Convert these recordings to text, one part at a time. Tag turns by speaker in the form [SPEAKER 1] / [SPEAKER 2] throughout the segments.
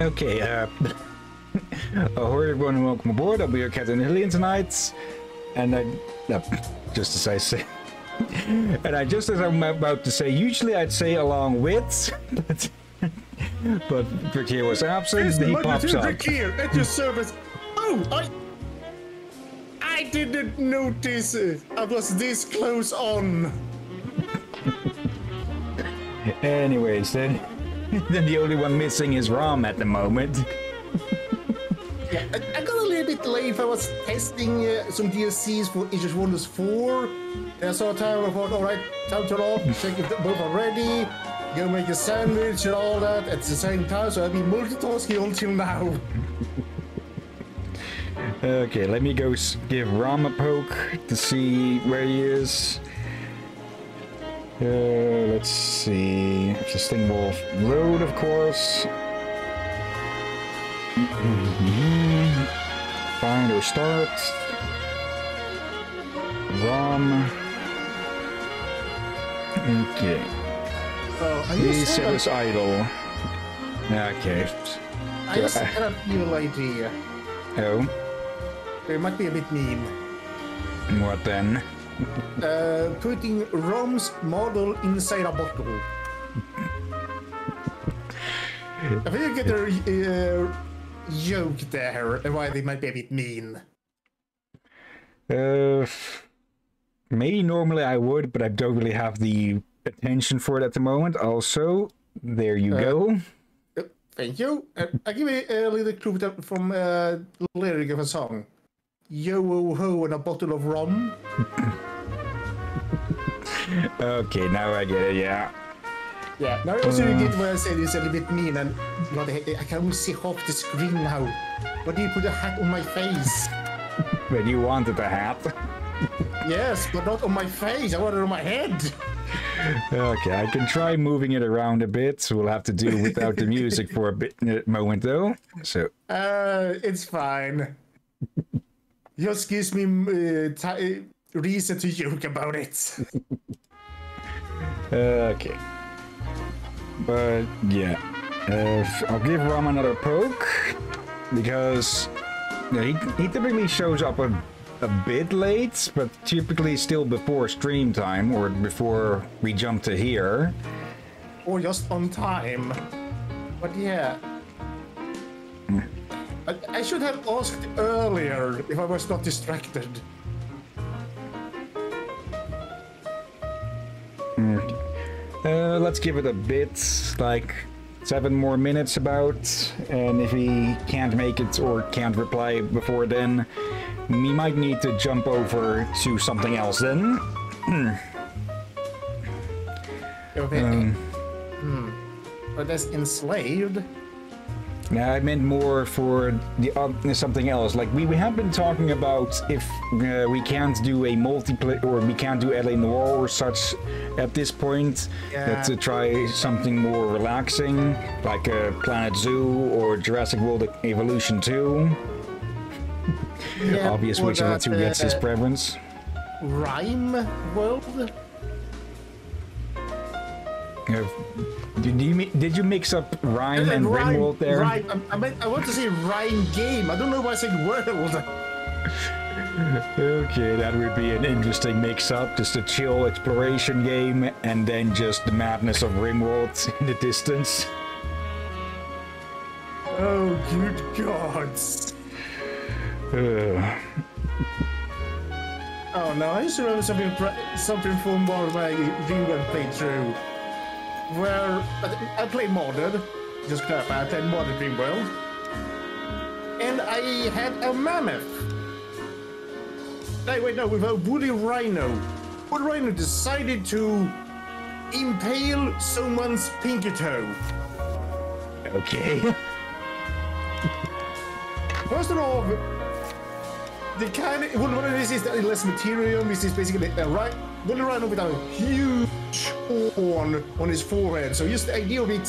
[SPEAKER 1] Okay, uh, hello everyone and welcome aboard. I'll be your captain Hillyan tonight. And I, uh, just as I say, and I just as I'm about to say, usually I'd say along with, but, but Drakir was absent, he pops up.
[SPEAKER 2] Drakir at your service. Oh, I, I didn't notice I was this close on.
[SPEAKER 1] Anyways, then, then the only one missing is Rom at the moment.
[SPEAKER 2] Yeah, I, I, got a little bit late. I was testing uh, some DLCs for Age of Wonders 4. And I saw a time I thought, all right, time to off, check if both are ready, go make a sandwich and all that at the same time. So I've been multitasking until now.
[SPEAKER 1] okay, let me go give Rom a poke to see where he is. Uh, let's see. If this thing will load, of course. Find or start. ROM. Okay.
[SPEAKER 2] Oh,
[SPEAKER 1] Please set us idle. Okay.
[SPEAKER 2] I just had a evil idea.
[SPEAKER 1] Oh?
[SPEAKER 2] It might be a bit mean.
[SPEAKER 1] What then?
[SPEAKER 2] Uh, putting Rom's model inside a bottle. I think you get a uh, joke there, why they might be a bit mean.
[SPEAKER 1] Uh, maybe normally I would, but I don't really have the attention for it at the moment. Also, there you uh, go.
[SPEAKER 2] Thank you. Uh, I'll give you a little clue from uh, lyric of a song. Yo ho ho and a bottle of rum.
[SPEAKER 1] okay, now I get it, yeah.
[SPEAKER 2] Yeah, now I also uh, get what I said is a little bit mean and I can only see half the screen now. Why do you put a hat on my face?
[SPEAKER 1] but you wanted a hat?
[SPEAKER 2] yes, but not on my face, I want it on my head.
[SPEAKER 1] Okay, I can try moving it around a bit. So we'll have to do without the music for a bit a moment though. So
[SPEAKER 2] uh it's fine. Just gives me uh, reason to joke about it.
[SPEAKER 1] okay. But yeah, uh, I'll give Rom another poke because yeah, he, he typically shows up a, a bit late, but typically still before stream time or before we jump to here.
[SPEAKER 2] Or just on time. But yeah. Mm. I, I should have asked earlier if I was not distracted.
[SPEAKER 1] Uh, let's give it a bit, like seven more minutes about, and if he can't make it or can't reply before then, we might need to jump over to something else then.
[SPEAKER 2] okay. Um, hmm. But that's enslaved.
[SPEAKER 1] Yeah, I meant more for the uh, something else. Like we, we have been talking about if uh, we can't do a multiplayer or we can't do LA Noire or such at this point. Yeah. to try something more relaxing, like a Planet Zoo or Jurassic World Evolution 2. Yeah, Obvious which of the two gets his preference.
[SPEAKER 2] Rime World.
[SPEAKER 1] Did you did you mix up rhyme and rhyme, Rimworld there?
[SPEAKER 2] Rhyme. I, mean, I want to say rhyme game. I don't know why I said world.
[SPEAKER 1] okay, that would be an interesting mix-up. Just a chill exploration game, and then just the madness of Rimworld in the distance.
[SPEAKER 2] Oh, good gods!
[SPEAKER 1] Uh.
[SPEAKER 2] Oh no, I used to remember something something from one of my Rimworld playthrough where I played modded. Just clarify, I played modded Rimworld. And I had a mammoth. No, wait, no, with a woolly rhino. Woolly rhino decided to impale someone's pinky toe.
[SPEAKER 1] Okay.
[SPEAKER 2] First of all, the kind of what it is is that less material. This is basically a right woolly rhino with a huge horn on his forehead. So just the idea of it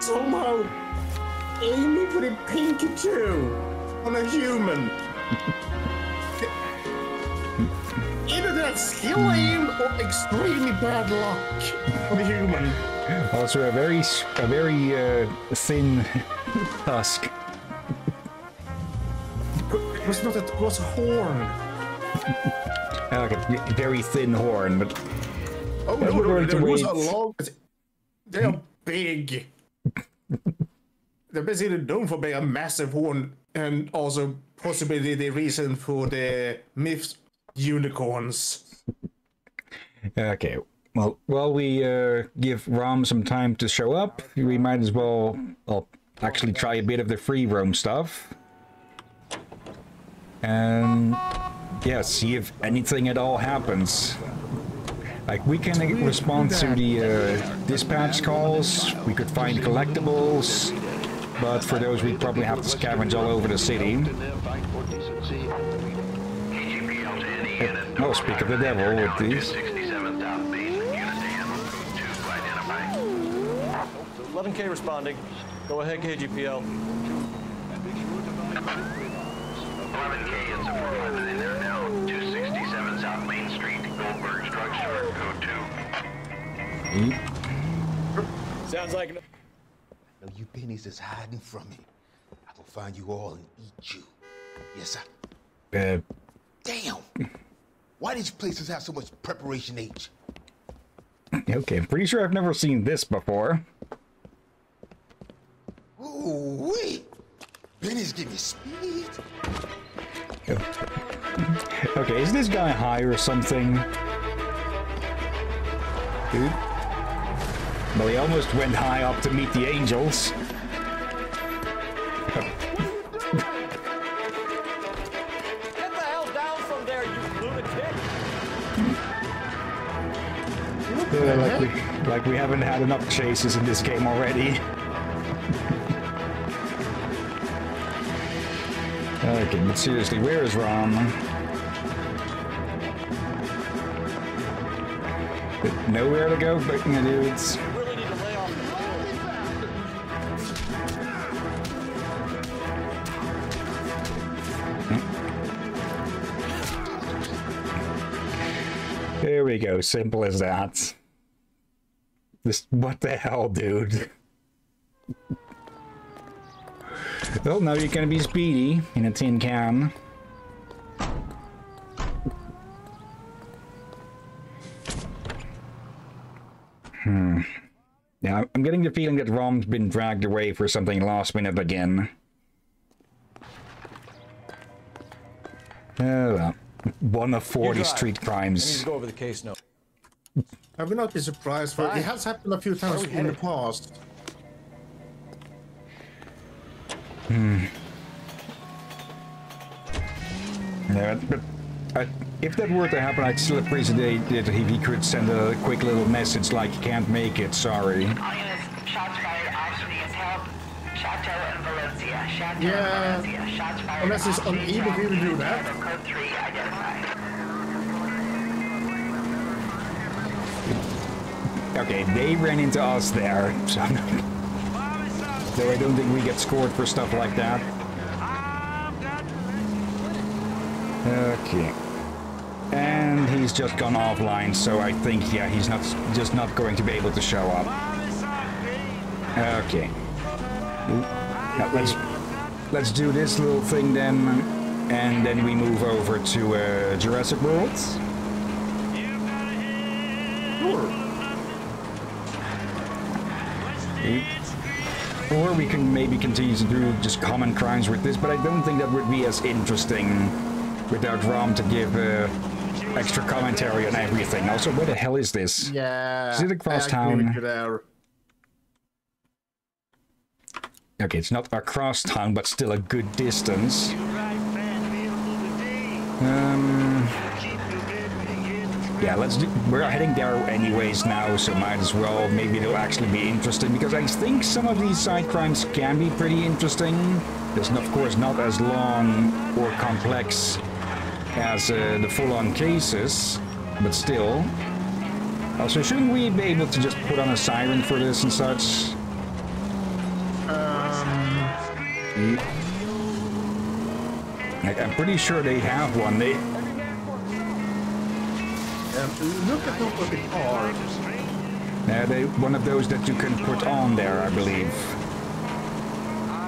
[SPEAKER 2] somehow aiming for the pinky toe on a human. Either that skill aim or extremely bad luck on a human.
[SPEAKER 1] Also a very, a very uh, thin husk.
[SPEAKER 2] It was not a, it was a horn.
[SPEAKER 1] Like a very thin horn, but
[SPEAKER 2] Oh,
[SPEAKER 1] Yeah,
[SPEAKER 2] no,
[SPEAKER 1] we're
[SPEAKER 2] no,
[SPEAKER 1] going to
[SPEAKER 2] there was a long. They are big. They're basically known for being a massive horn, and also possibly the reason for the myths unicorns.
[SPEAKER 1] okay. Well, while we uh, give Rom some time to show up, we might as well, well actually try a bit of the free roam stuff. And yeah, see if anything at all happens. Like we can respond to the uh, dispatch calls. We could find collectibles, but for those we probably have to scavenge all over the city. Oh, speak of the devil with these.
[SPEAKER 3] 11K responding. Go ahead, KGPL.
[SPEAKER 4] 11K, it's a 4-5 in there now. 267 South Main Street, Goldberg's Drugstore, code 2.
[SPEAKER 3] Sounds like.
[SPEAKER 5] No, you pennies is hiding from me. I will find you all and eat you. Yes, sir.
[SPEAKER 1] Uh,
[SPEAKER 5] Damn! Why these places have so much preparation H?
[SPEAKER 1] okay, I'm pretty sure I've never seen this before.
[SPEAKER 5] Ooh, wait! Pennies give me speed.
[SPEAKER 1] Okay, is this guy high or something? Dude. Well, he almost went high up to meet the angels.
[SPEAKER 3] Get the hell down from there, you lunatic!
[SPEAKER 1] Yeah, like, we, like we haven't had enough chases in this game already. Okay, but seriously, where is Rom? Nowhere to go, but dudes.
[SPEAKER 3] You the
[SPEAKER 1] There we go, simple as that. This, what the hell, dude? Well, now you're gonna be speedy in a tin can. Hmm. Yeah, I'm getting the feeling that Rom's been dragged away for something last minute again. Oh well. One of 40
[SPEAKER 3] drive.
[SPEAKER 1] street
[SPEAKER 3] I need
[SPEAKER 1] crimes.
[SPEAKER 3] to go over the case note.
[SPEAKER 2] I would not be surprised, for it has happened a few times
[SPEAKER 3] Where are
[SPEAKER 2] in the
[SPEAKER 3] headed?
[SPEAKER 2] Past.
[SPEAKER 1] Yeah, but I, if that were to happen, I'd still appreciate it if he could send a quick little message like, can't make it, sorry.
[SPEAKER 6] All units, shots fired, officer needs help. Chateau and Valencia. Chateau
[SPEAKER 2] Yeah,
[SPEAKER 6] Valencia. Shots fired.
[SPEAKER 2] unless it's
[SPEAKER 6] officer needs
[SPEAKER 2] unable to even do that.
[SPEAKER 6] Driver Code 3 identified.
[SPEAKER 1] Okay, they ran into us there, so... Though I don't think we get scored for stuff like that. Okay. And he's just gone offline, so I think, yeah, he's not just not going to be able to show up. Okay. Now, let's let's do this little thing then, and then we move over to uh, Jurassic World. Or we can maybe continue to do just common crimes with this, but I don't think that would be as interesting without Rom to give uh, extra commentary on everything. Also, where the hell is this?
[SPEAKER 2] Yeah.
[SPEAKER 1] Is it across town?
[SPEAKER 2] with you there.
[SPEAKER 1] Okay, it's not across town, but still a good distance. Um, yeah, let's do. We're heading there anyways now, so might as well. Maybe it'll actually be interesting because I think some of these side crimes can be pretty interesting. There's of course not as long or complex as uh, the full-on cases, but still. Also, shouldn't we be able to just put on a siren for this and such? Like, I'm pretty sure they have one. They
[SPEAKER 2] Um, look at look at the car.
[SPEAKER 1] Uh, they, one of those that you can put on there, I believe.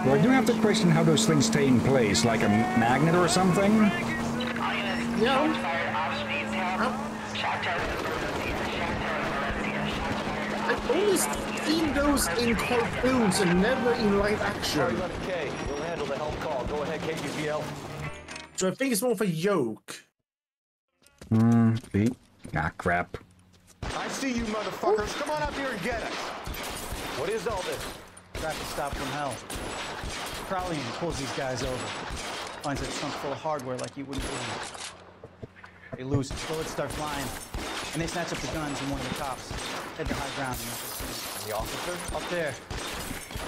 [SPEAKER 1] Well, I do have to question how those things stay in place, like a magnet or something.
[SPEAKER 6] All
[SPEAKER 2] Yeah.
[SPEAKER 6] shots fired off Sneed's Help. Chateau and Valencia. Chateau and Valencia. Shots fired
[SPEAKER 2] I've always seen those in cartoons and never in live action.
[SPEAKER 3] We'll handle the help call. Go ahead, KGPL.
[SPEAKER 2] So I think it's more of a joke.
[SPEAKER 1] Hmm. See? Ah, crap.
[SPEAKER 7] I see you motherfuckers. Come on up here and get us.
[SPEAKER 3] What is all this?
[SPEAKER 8] Traffic stop from hell. Crowley pulls these guys over. Finds a trunk full of hardware like you wouldn't believe. They lose it. Bullets start flying. And they snatch up the guns and one of the cops. Head to high ground and make a scene.
[SPEAKER 3] The officer?
[SPEAKER 8] Up there.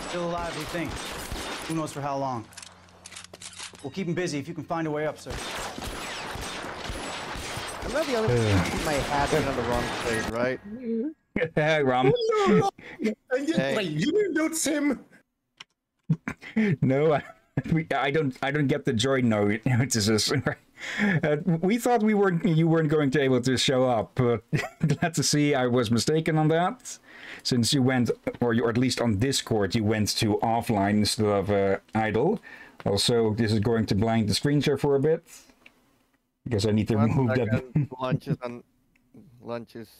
[SPEAKER 8] Still alive, we think. Who knows for how long. We'll keep him busy if you can find a way up, sir.
[SPEAKER 9] I'm not the only one keep my hat in on the wrong side, right?
[SPEAKER 1] Hey, Rom.
[SPEAKER 2] And you,
[SPEAKER 9] Hey.
[SPEAKER 2] wait, you didn't notice him?
[SPEAKER 1] No, I, we, I don't. I don't get the joy no- notices. Uh, we thought we weren't. You weren't going to be able to show up. But glad to see I was mistaken on that. Since you went, or you, or at least on Discord, you went to offline instead of uh, idle. Also, this is going to blind the screen share for a bit because I need to
[SPEAKER 9] One
[SPEAKER 1] move that.
[SPEAKER 9] second. Lunch is on. Lunch is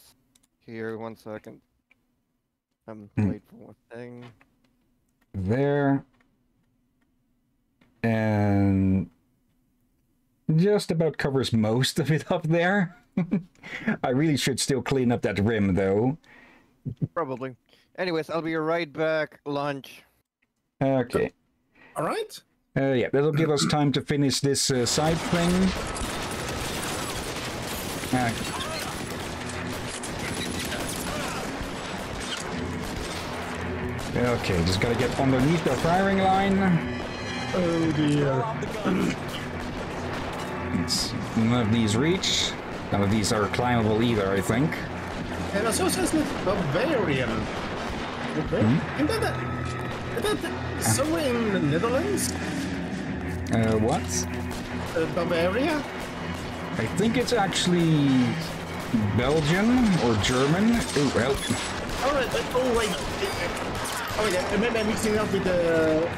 [SPEAKER 9] here. One second. I'm wait for one thing.
[SPEAKER 1] there and just about covers most of it up there i really should still clean up that rim though
[SPEAKER 9] Probably. Anyways, I'll be right back. Lunch.
[SPEAKER 1] okay
[SPEAKER 2] All right.
[SPEAKER 1] uh, yeah that'll give us time to finish this uh, side thing okay just gotta get underneath the firing line
[SPEAKER 2] Oh dear.
[SPEAKER 1] It's, none of these reach. None of these are climbable either, I think.
[SPEAKER 2] And also says that Bavarian.
[SPEAKER 1] Hmm?
[SPEAKER 2] Isn't that, that, is that somewhere in the Netherlands?
[SPEAKER 1] Uh, what?
[SPEAKER 2] Uh, Bavaria?
[SPEAKER 1] I think it's actually Belgian or German. Ooh, help.
[SPEAKER 2] Oh, right. uh, Oh, wait. Oh, yeah. Maybe I'm mixing it up with the.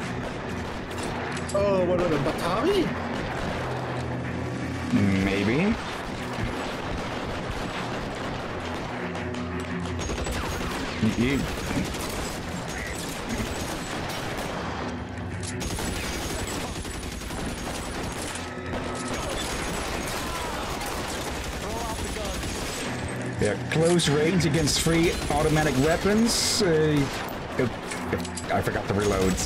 [SPEAKER 2] Oh, what was it? Batavi?
[SPEAKER 1] Maybe. You- close range against three automatic weapons. Uh, oop, oop, I forgot the reloads.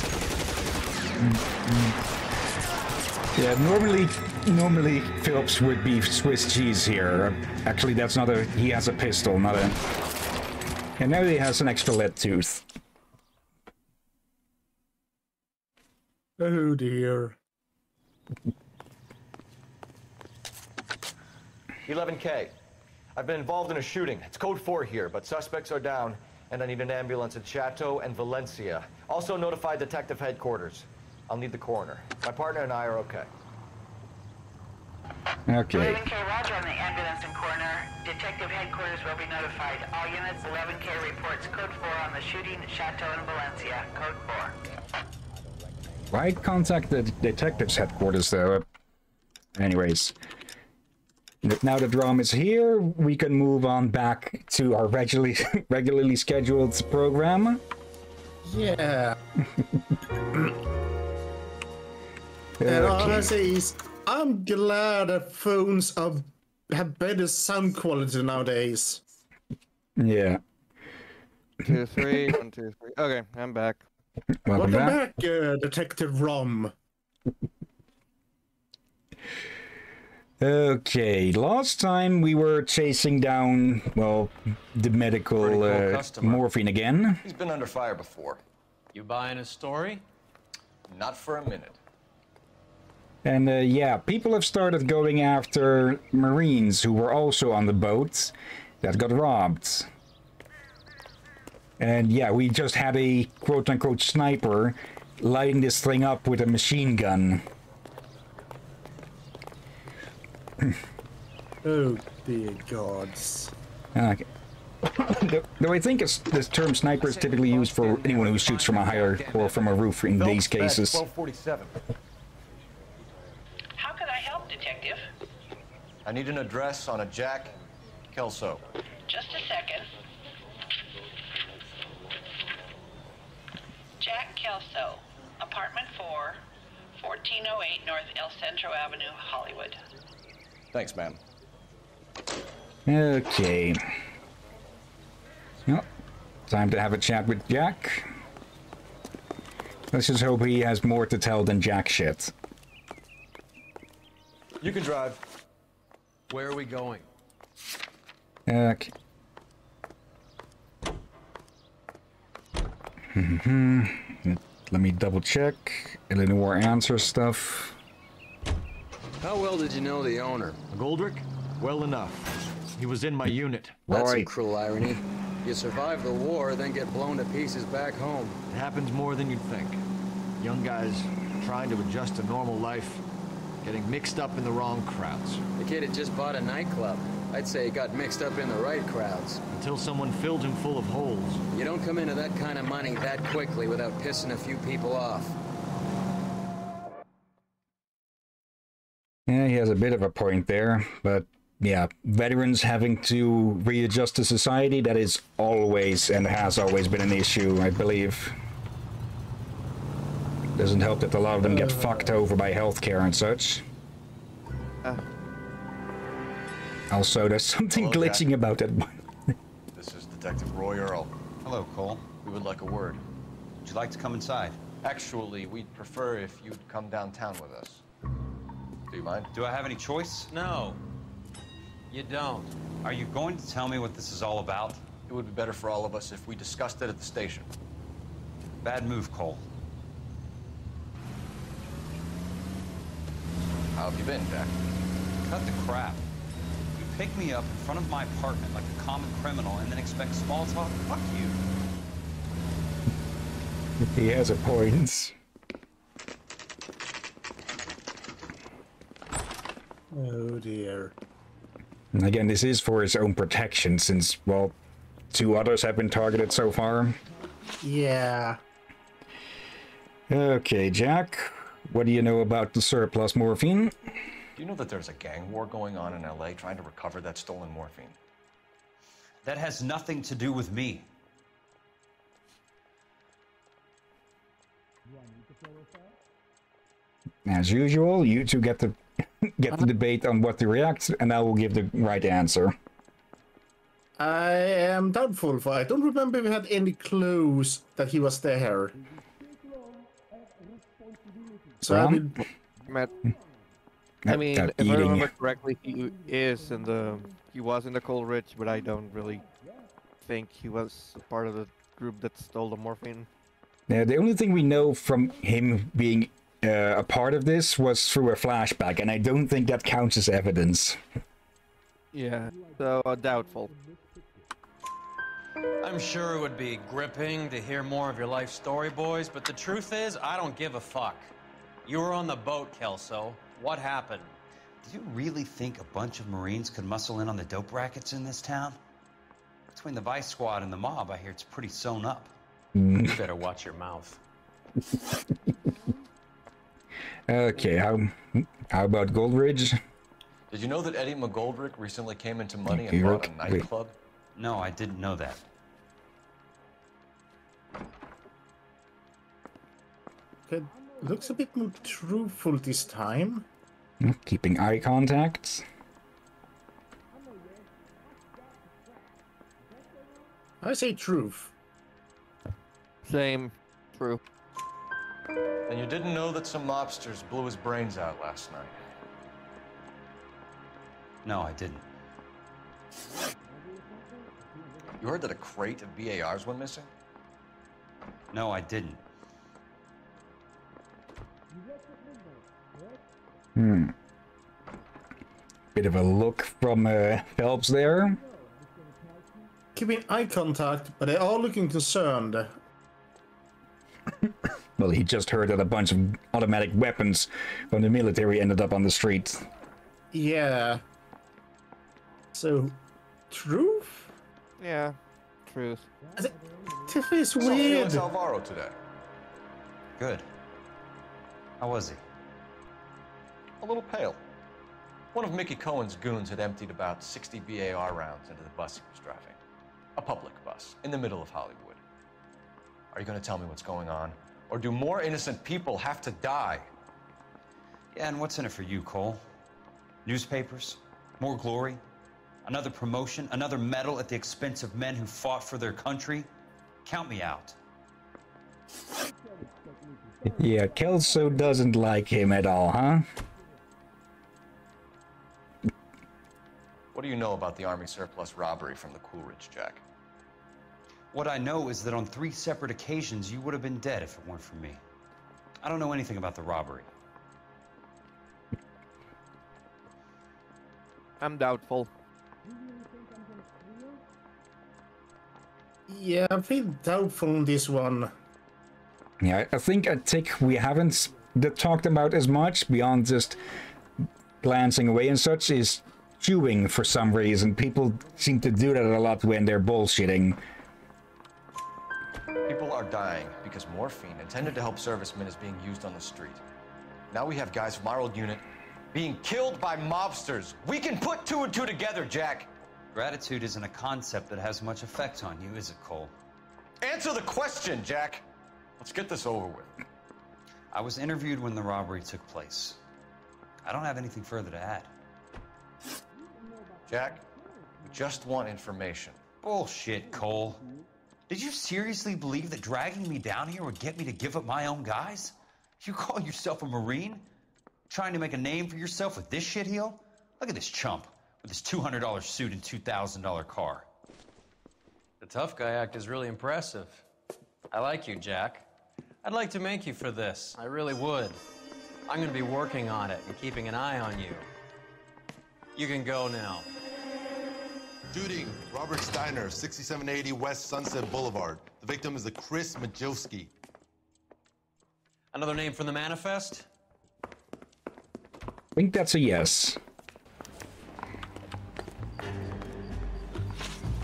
[SPEAKER 1] Yeah, normally, normally Phelps would be Swiss cheese here. Actually, that's not a. He has a pistol, not a. And now he has an extra lead tooth.
[SPEAKER 2] Oh dear.
[SPEAKER 3] 11K. I've been involved in a shooting. It's code 4 here, but suspects are down, and I need an ambulance at Chateau and Valencia. Also notify detective headquarters. I'll need the coroner. My partner and I are okay.
[SPEAKER 1] Okay.
[SPEAKER 6] 11K Roger on the ambulance and coroner. Detective headquarters will be notified. All units, 11K reports code 4 on the shooting at Chateau and Valencia. Code 4.
[SPEAKER 1] Why contact the detectives headquarters though? Anyways. Now the Rom is here, we can move on back to our regularly regularly scheduled program.
[SPEAKER 2] Yeah. And all I
[SPEAKER 1] Okay.
[SPEAKER 2] say is, I'm glad that phones are, have better sound quality nowadays.
[SPEAKER 1] Yeah.
[SPEAKER 9] Two, three. one, two, three. Okay, I'm back.
[SPEAKER 1] Welcome,
[SPEAKER 2] Welcome
[SPEAKER 1] back.
[SPEAKER 2] back, uh, Detective Rom.
[SPEAKER 1] Okay, last time we were chasing down, well, the medical
[SPEAKER 3] cool
[SPEAKER 1] uh,
[SPEAKER 3] customer.
[SPEAKER 1] morphine again.
[SPEAKER 3] He's been under fire before.
[SPEAKER 10] You buying a story?
[SPEAKER 3] Not for a minute.
[SPEAKER 1] And uh, yeah, people have started going after Marines who were also on the boat that got robbed. And yeah, we just had a quote unquote sniper lighting this thing up with a machine gun.
[SPEAKER 2] Oh dear gods.
[SPEAKER 1] Okay. Though- Though I think it's, this term sniper is typically used for anyone who shoots from a higher or from a roof in these cases.
[SPEAKER 11] 1247.
[SPEAKER 12] How can I help, Detective?
[SPEAKER 11] I need an address on a Jack Kelso.
[SPEAKER 12] Just a second. Jack Kelso, apartment 4, 1408 North El Centro Avenue, Hollywood.
[SPEAKER 11] Thanks, ma'am.
[SPEAKER 1] Okay. Well, time to have a chat with Jack. Let's just hope he has more to tell than Jack shit.
[SPEAKER 11] You can drive.
[SPEAKER 10] Where are we going?
[SPEAKER 1] Okay. Mhm. Let me double check. Eleanor answer stuff.
[SPEAKER 10] How well did you know the owner?
[SPEAKER 11] Goldrick? Well enough. He was in my unit.
[SPEAKER 10] That's some
[SPEAKER 1] Right.
[SPEAKER 10] cruel irony. You survive the war, then get blown to pieces back home.
[SPEAKER 11] It happens more than you'd think. Young guys trying to adjust to normal life, getting mixed up in the wrong crowds.
[SPEAKER 10] The kid had just bought a nightclub. I'd say he got mixed up in the right crowds.
[SPEAKER 11] Until someone filled him full of holes.
[SPEAKER 10] You don't come into that kind of money that quickly without pissing a few people off.
[SPEAKER 1] He has a bit of a point there, but yeah, veterans having to readjust to society, that is always and has always been an issue, I believe. Doesn't help that a lot of them get uh. fucked over by healthcare and such. Uh. Also, there's something
[SPEAKER 11] Hello, Jack.
[SPEAKER 1] glitching about that one.
[SPEAKER 11] This is Detective Roy Earle.
[SPEAKER 13] Hello, Cole.
[SPEAKER 11] We would like a word.
[SPEAKER 13] Would you like to come inside?
[SPEAKER 11] Actually, we'd prefer if you'd come downtown with us. Do you mind?
[SPEAKER 13] Do I have any choice?
[SPEAKER 10] No, you don't.
[SPEAKER 13] Are you going to tell me what this is all about?
[SPEAKER 11] It would be better for all of us if we discussed it at the station.
[SPEAKER 13] Bad move, Cole.
[SPEAKER 11] How have you been, Jack?
[SPEAKER 13] Cut the crap. You pick me up in front of my apartment like a common criminal and then expect small talk? Fuck you.
[SPEAKER 1] He has a point.
[SPEAKER 2] Oh dear.
[SPEAKER 1] And again, this is for his own protection, since, well, two others have been targeted so far.
[SPEAKER 2] Yeah.
[SPEAKER 1] Okay, Jack, what do you know about the surplus morphine?
[SPEAKER 11] Do you know that there's a gang war going on in LA trying to recover that stolen morphine?
[SPEAKER 13] That has nothing to do with me.
[SPEAKER 1] As usual, you two get the get the debate on what to react, and I will give the right answer.
[SPEAKER 2] I am doubtful, for I don't remember if we had any clues that he was there. So I mean,
[SPEAKER 14] Matt, I mean,
[SPEAKER 1] that
[SPEAKER 14] if I
[SPEAKER 1] eating.
[SPEAKER 14] remember correctly, he is in the he was in the Coleridge, but I don't really think he was part of the group that stole the morphine.
[SPEAKER 1] Yeah, the only thing we know from him being uh, a part of this was through a flashback, and I don't think that counts as evidence.
[SPEAKER 14] Yeah, so uh, doubtful.
[SPEAKER 10] I'm sure it would be gripping to hear more of your life story, boys, but the truth is, I don't give a fuck. You were on the boat, Kelso. What happened?
[SPEAKER 13] Do you really think a bunch of Marines could muscle in on the dope rackets in this town? Between the Vice Squad and the mob, I hear it's pretty sewn up.
[SPEAKER 10] You better watch your mouth.
[SPEAKER 1] Okay, how how about Goldridge?
[SPEAKER 11] Did you know that Eddie McGoldrick recently came into money
[SPEAKER 1] Okay,
[SPEAKER 11] and bought a
[SPEAKER 1] Rick, wait.
[SPEAKER 11] nightclub?
[SPEAKER 13] No, I didn't know that.
[SPEAKER 2] it looks a bit more truthful this time.
[SPEAKER 1] Keeping eye contacts.
[SPEAKER 2] I say truth.
[SPEAKER 14] Same, true.
[SPEAKER 11] And you didn't know that some mobsters blew his brains out last night.
[SPEAKER 13] No, I didn't.
[SPEAKER 11] You heard that a crate of BARs went missing?
[SPEAKER 13] No, I didn't.
[SPEAKER 1] Hmm. Bit of a look from uh, Phelps there.
[SPEAKER 2] Keeping eye contact, but they are looking concerned.
[SPEAKER 1] Well, he just heard that a bunch of automatic weapons from the military ended up on the street.
[SPEAKER 2] Yeah. So, truth?
[SPEAKER 14] Yeah, truth.
[SPEAKER 2] Tiff is
[SPEAKER 11] So, feeling
[SPEAKER 2] weird.
[SPEAKER 11] Alvaro today.
[SPEAKER 13] Good. How was he?
[SPEAKER 11] A little pale. One of Mickey Cohen's goons had emptied about 60 BAR rounds into the bus he was driving. A public bus in the middle of Hollywood. Are you going to tell me what's going on? Or do more innocent people have to die?
[SPEAKER 13] Yeah, and what's in it for you, Cole? Newspapers? More glory? Another promotion? Another medal at the expense of men who fought for their country? Count me out.
[SPEAKER 1] Yeah, Kelso doesn't like him at all, huh?
[SPEAKER 11] What do you know about the Army surplus robbery from the Coleridge, Jack?
[SPEAKER 13] What I know is that on three separate occasions, you would have been dead if it weren't for me. I don't know anything about the robbery.
[SPEAKER 14] I'm doubtful.
[SPEAKER 2] Yeah, I feel doubtful on this one.
[SPEAKER 1] Yeah, I think a tick we haven't d- talked about as much beyond just glancing away and such is chewing for some reason. People seem to do that a lot when they're bullshitting.
[SPEAKER 11] People are dying because morphine intended to help servicemen is being used on the street. Now we have guys from our old unit being killed by mobsters. We can put two and two together, Jack.
[SPEAKER 13] Gratitude isn't a concept that has much effect on you, is it, Cole?
[SPEAKER 11] Answer the question, Jack. Let's get this over with.
[SPEAKER 13] I was interviewed when the robbery took place. I don't have anything further to add.
[SPEAKER 11] Jack, we just want information.
[SPEAKER 13] Bullshit, Cole. Did you seriously believe that dragging me down here would get me to give up my own guys? You call yourself a Marine? Trying to make a name for yourself with this shitheel? Look at this chump with his $200 suit and $2,000 car.
[SPEAKER 10] The tough guy act is really impressive. I like you, Jack. I'd like to make you for this. I really would. I'm going to be working on it and keeping an eye on you. You can go now.
[SPEAKER 15] Shooting, Robert Steiner, 6780 West Sunset Boulevard. The victim is a Chris Majowski.
[SPEAKER 10] Another name from the manifest?
[SPEAKER 1] I think that's a yes.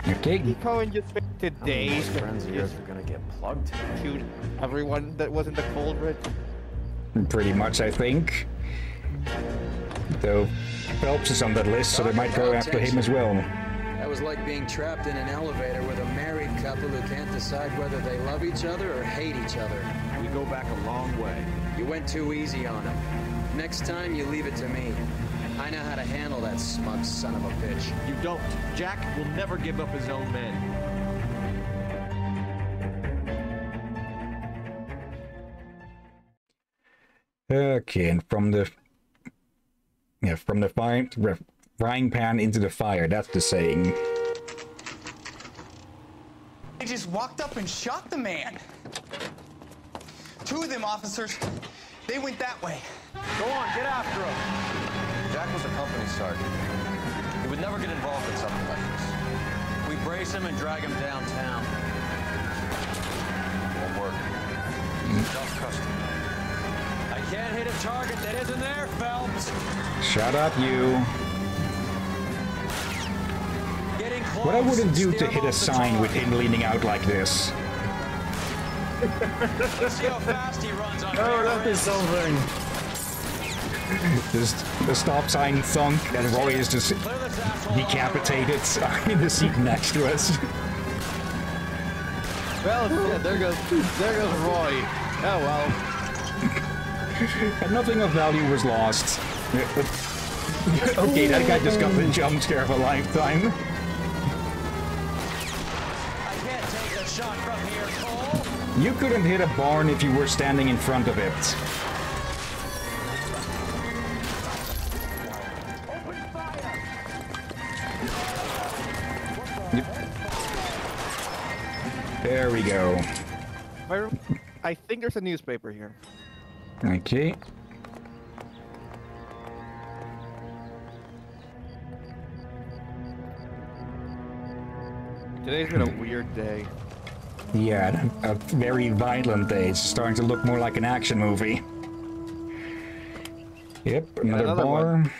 [SPEAKER 1] Okay.
[SPEAKER 14] Cohen just spent days
[SPEAKER 11] friends of yours are gonna get plugged today.
[SPEAKER 14] shoot everyone that was in the Coleridge.
[SPEAKER 1] Pretty much, I think. Though Phelps is on that list, so they might go after him as well.
[SPEAKER 16] That was like being trapped in an elevator with a married couple who can't decide whether they love each other or hate each other.
[SPEAKER 17] We go back a long way.
[SPEAKER 16] You went too easy on him. Next time, you leave it to me. I know how to handle that smug son of a bitch.
[SPEAKER 17] You don't. Jack will never give up his own men.
[SPEAKER 1] Okay, and from the yeah, from the fire, frying pan into the fire. That's the saying.
[SPEAKER 18] They just walked up and shot the man. Two of them officers, they went that way.
[SPEAKER 11] Go on, get after him. Jack was a company sergeant. He would never get involved in something like this.
[SPEAKER 10] We brace him and drag him downtown.
[SPEAKER 11] Won't work. Tough customer.
[SPEAKER 10] I can't hit a target that isn't there, Phelps.
[SPEAKER 1] Shut up, you. What I wouldn't do to hit a sign with him leaning out like this.
[SPEAKER 10] Let's see how fast he runs on
[SPEAKER 2] Oh, that is something.
[SPEAKER 1] Just the stop sign thunk, and Roy is just decapitated in the seat next to us.
[SPEAKER 14] Well, yeah, there goes there goes Roy. Oh well.
[SPEAKER 1] and nothing of value was lost. okay, that guy just got the jump scare of a lifetime. You couldn't hit a barn if you were standing in front of it. Yep. There we go.
[SPEAKER 14] I think there's a newspaper here.
[SPEAKER 1] Okay.
[SPEAKER 14] Today's been a weird day.
[SPEAKER 1] Yeah, a very violent day. It's starting to look more like an action movie. Yep, another,
[SPEAKER 14] another
[SPEAKER 1] bar.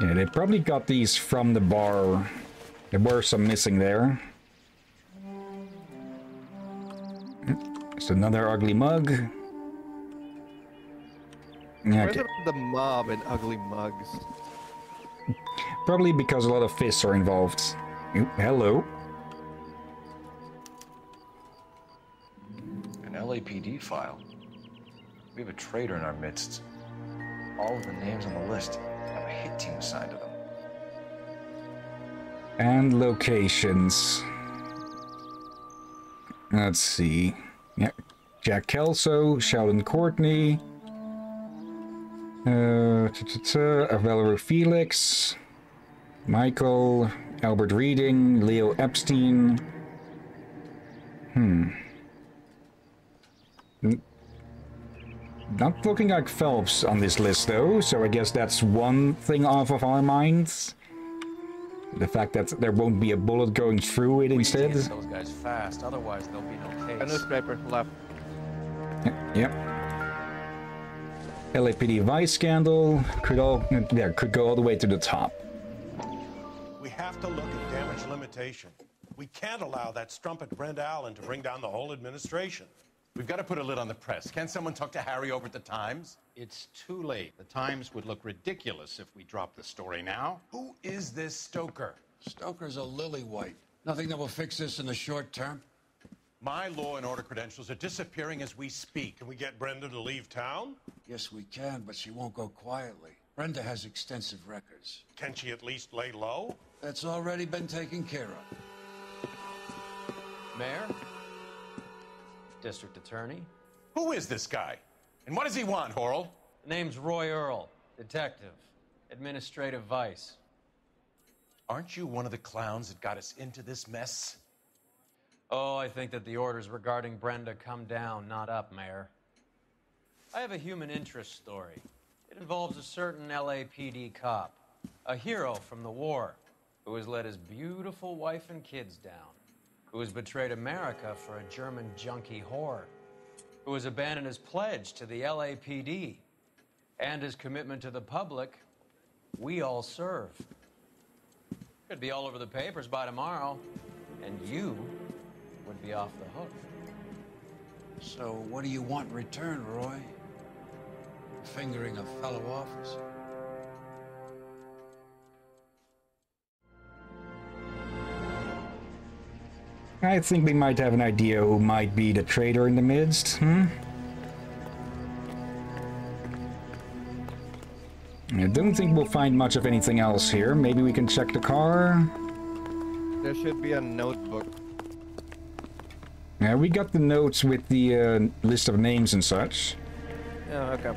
[SPEAKER 1] Yeah, they probably got these from the bar. There were some missing there. It's another ugly mug. Yeah,
[SPEAKER 9] Where's the, the mob and ugly mugs?
[SPEAKER 1] Probably because a lot of fists are involved. Ooh, hello.
[SPEAKER 11] An LAPD file. We have a traitor in our midst. All of the names on the list have a hit team assigned to them.
[SPEAKER 1] And locations. Let's see. Yeah. Jack Kelso, Sheldon Courtney, uh, t- t- t- Valerio Felix, Michael, Albert Reading, Leo Epstein. Hmm. Not looking like Phelps on this list though, so I guess that's one thing off of our minds. The fact that there won't be a bullet going through it instead.
[SPEAKER 10] Get those guys fast, otherwise there'll be no case.
[SPEAKER 9] A newspaper left.
[SPEAKER 1] Yep. LAPD Vice scandal could all yeah could go all the way to the top.
[SPEAKER 19] We have to look at damage limitation. We can't allow that strumpet Brenda Allen to bring down the whole administration.
[SPEAKER 5] We've got to put a lid on the press. Can someone talk to Harry over at the Times?
[SPEAKER 20] It's too late. The Times would look ridiculous if we dropped the story now.
[SPEAKER 5] Who is this Stoker?
[SPEAKER 21] Stoker's a lily white. Nothing that will fix this in the short term.
[SPEAKER 19] My law and order credentials are disappearing as we speak. Can we get Brenda to leave town?
[SPEAKER 21] Yes, we can, but she won't go quietly. Brenda has extensive records.
[SPEAKER 19] Can she at least lay low?
[SPEAKER 21] That's already been taken care of.
[SPEAKER 10] Mayor? District Attorney?
[SPEAKER 5] Who is this guy? And what does he want, Horrell?
[SPEAKER 10] The name's Roy Earle, detective, administrative vice.
[SPEAKER 5] Aren't you one of the clowns that got us into this mess?
[SPEAKER 10] Oh, I think that the orders regarding Brenda come down, not up, Mayor. I have a human interest story. It involves a certain LAPD cop, a hero from the war, who has let his beautiful wife and kids down, who has betrayed America for a German junkie whore, who has abandoned his pledge to the LAPD and his commitment to the public. We all serve. Could be all over the papers by tomorrow, and you would be off the hook.
[SPEAKER 21] So, what do you want in return, Roy? Fingering a fellow officer.
[SPEAKER 1] I think we might have an idea who might be the traitor in the midst. Hmm. I don't think we'll find much of anything else here. Maybe we can check the car.
[SPEAKER 9] There should be a notebook.
[SPEAKER 1] Yeah, we got the notes with the uh, list of names and such.
[SPEAKER 9] Yeah, okay.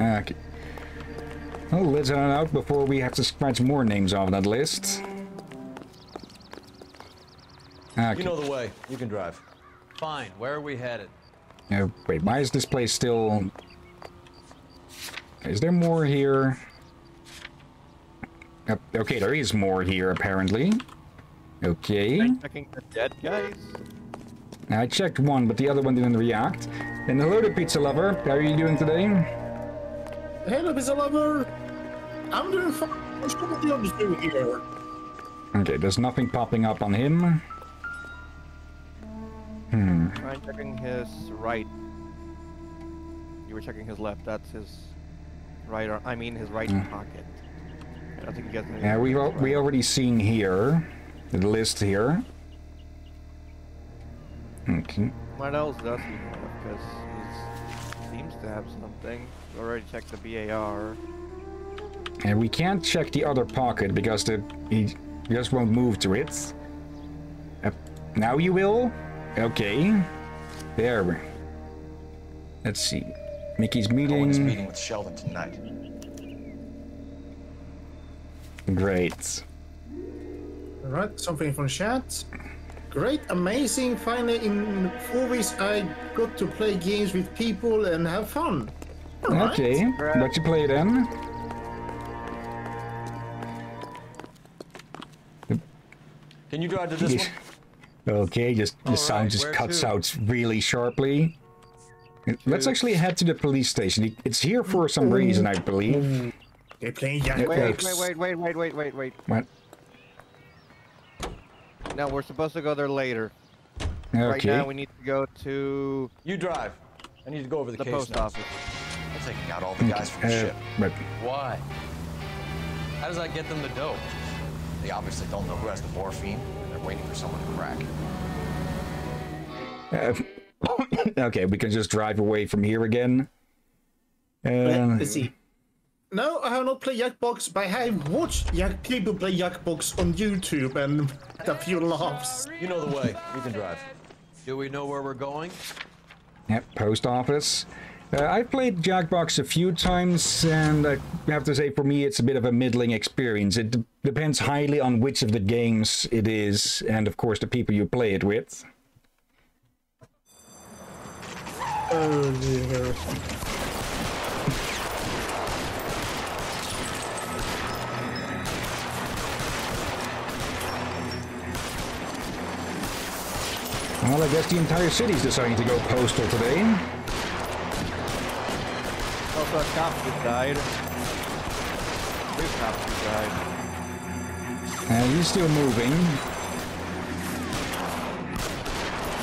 [SPEAKER 1] Okay. Well, let's head out before we have to scratch more names off that list. Okay.
[SPEAKER 3] You know the way. You can drive.
[SPEAKER 10] Fine. Where are we headed?
[SPEAKER 1] Uh, wait, why is this place still... Is there more here? Uh, okay, there is more here, apparently. Okay.
[SPEAKER 9] Checking the dead guys.
[SPEAKER 1] I checked one, but the other one didn't react. And hello to Pizza Lover. How are you doing today?
[SPEAKER 2] Hello, Pizza Lover. I'm doing fine. What's what the others do here?
[SPEAKER 1] Okay, there's nothing popping up on him. Hmm.
[SPEAKER 9] Try checking his right. You were checking his left. That's his right arm. I mean his right
[SPEAKER 1] Hmm.
[SPEAKER 9] pocket. I don't think he gets any.
[SPEAKER 1] Yeah, we al we already seen here the list here. Okay.
[SPEAKER 9] What else does he have? Because he seems to have something. We already checked the BAR.
[SPEAKER 1] And we can't check the other pocket because the he just won't move to it. Uh, now you will? Okay. There. Let's see. Mickey's
[SPEAKER 11] Cohen is
[SPEAKER 1] meeting.
[SPEAKER 11] meeting with Sheldon tonight.
[SPEAKER 1] Great.
[SPEAKER 2] All right, something from chat. Great, amazing. Finally, in four weeks, I got to play games with people and have fun. All right.
[SPEAKER 1] Okay. What you play then?
[SPEAKER 3] Can you drive to this one?
[SPEAKER 1] Okay, just the sound just cuts
[SPEAKER 3] to?
[SPEAKER 1] out really sharply. Let's actually head to the police station. It's here for some reason, I believe.
[SPEAKER 2] They're playing
[SPEAKER 1] Yeah,
[SPEAKER 14] Wait, wait, wait, wait, wait, wait, wait, wait.
[SPEAKER 1] What?
[SPEAKER 14] No, we're supposed to go there later.
[SPEAKER 1] Okay.
[SPEAKER 14] Right now, we need to go to
[SPEAKER 11] You drive. I need to go over the,
[SPEAKER 14] the
[SPEAKER 11] case
[SPEAKER 14] post
[SPEAKER 11] notes.
[SPEAKER 14] office.
[SPEAKER 11] I'm taking out all the guys from the
[SPEAKER 1] Uh,
[SPEAKER 11] ship.
[SPEAKER 1] but
[SPEAKER 22] Why? How does that get them the dope?
[SPEAKER 11] They obviously don't know who has the morphine, and they're waiting for someone to crack.
[SPEAKER 1] Uh, okay, we can just drive away from here again. Uh,
[SPEAKER 2] Let's see. No, I have not played Jackbox, but I have watched Jack people play Jackbox on YouTube and had a few laughs.
[SPEAKER 11] You know the way. We can drive.
[SPEAKER 22] Do we know where we're going?
[SPEAKER 1] Yep, post office. Uh, I've played Jackbox a few times, and I have to say, for me, it's a bit of a middling experience. It d- depends highly on which of the games it is, and of course, the people you play it with.
[SPEAKER 2] Oh dear.
[SPEAKER 1] Well, I guess the entire city's deciding to go postal today.
[SPEAKER 14] Also, a cop just died. Two cops just died.
[SPEAKER 1] Uh, he's still moving.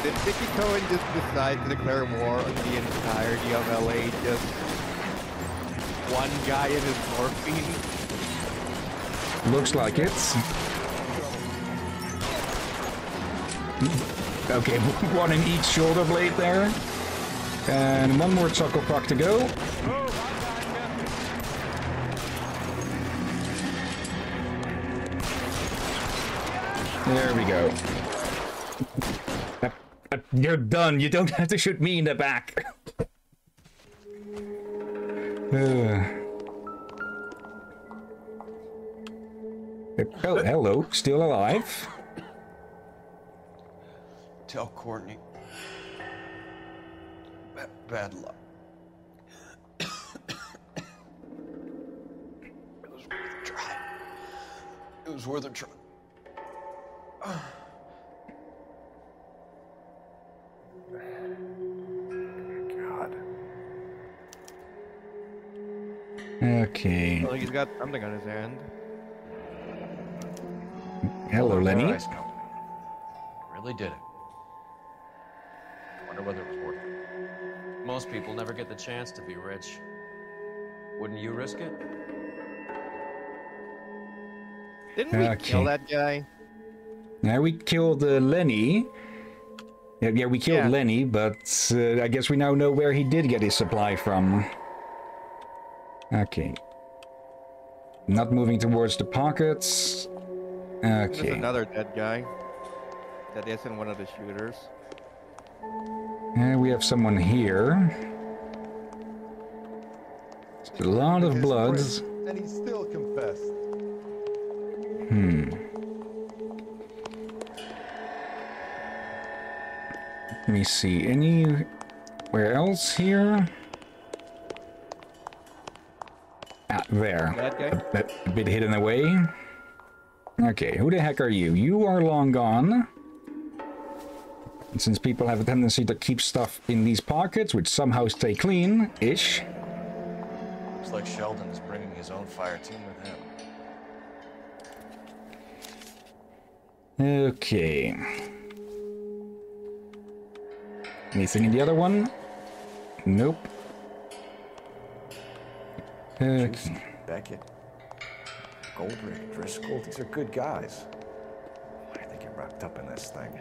[SPEAKER 14] Did Mickey Cohen just decide to declare war on the entirety of LA? Just one guy in his morphine?
[SPEAKER 1] Looks like it. Okay, one in each shoulder blade there. And one more chuckle puck to go. There we go. You're done. You don't have to shoot me in the back. Uh. Oh, hello. Still alive?
[SPEAKER 21] Tell Courtney. Ba- bad luck. it was worth a try. It was worth a try.
[SPEAKER 23] God.
[SPEAKER 1] Okay.
[SPEAKER 14] Well, he's got something on his hand.
[SPEAKER 1] Hello, Lenny.
[SPEAKER 11] Nice company. Really did it. I Wonder whether it was worth it.
[SPEAKER 22] Most people never get the chance to be rich. Wouldn't you risk it?
[SPEAKER 14] Didn't we
[SPEAKER 1] Okay.
[SPEAKER 14] kill that guy?
[SPEAKER 1] Now we killed uh, Lenny. Yeah, yeah, we killed
[SPEAKER 14] Yeah.
[SPEAKER 1] Lenny, but uh, I guess we now know where he did get his supply from. Okay. Not moving towards the pockets.
[SPEAKER 14] There's
[SPEAKER 1] Okay.
[SPEAKER 14] another dead guy. That isn't one of the shooters.
[SPEAKER 1] And we have someone here. It's a lot of bloods.
[SPEAKER 24] And he still confessed.
[SPEAKER 1] Hmm. Let me see. Anywhere else here? Ah, there.
[SPEAKER 14] That guy?
[SPEAKER 1] A, a- a bit hidden away. Okay, who the heck are you? You are long gone. And since people have a tendency to keep stuff in these pockets, which somehow stay clean-ish,
[SPEAKER 11] Looks like Sheldon is bringing his own fire team with him.
[SPEAKER 1] Okay. Anything in the other one? Nope. Okay.
[SPEAKER 23] Beckett. Goldrick, Driscoll, these are good guys. Why do they get wrapped up in this thing?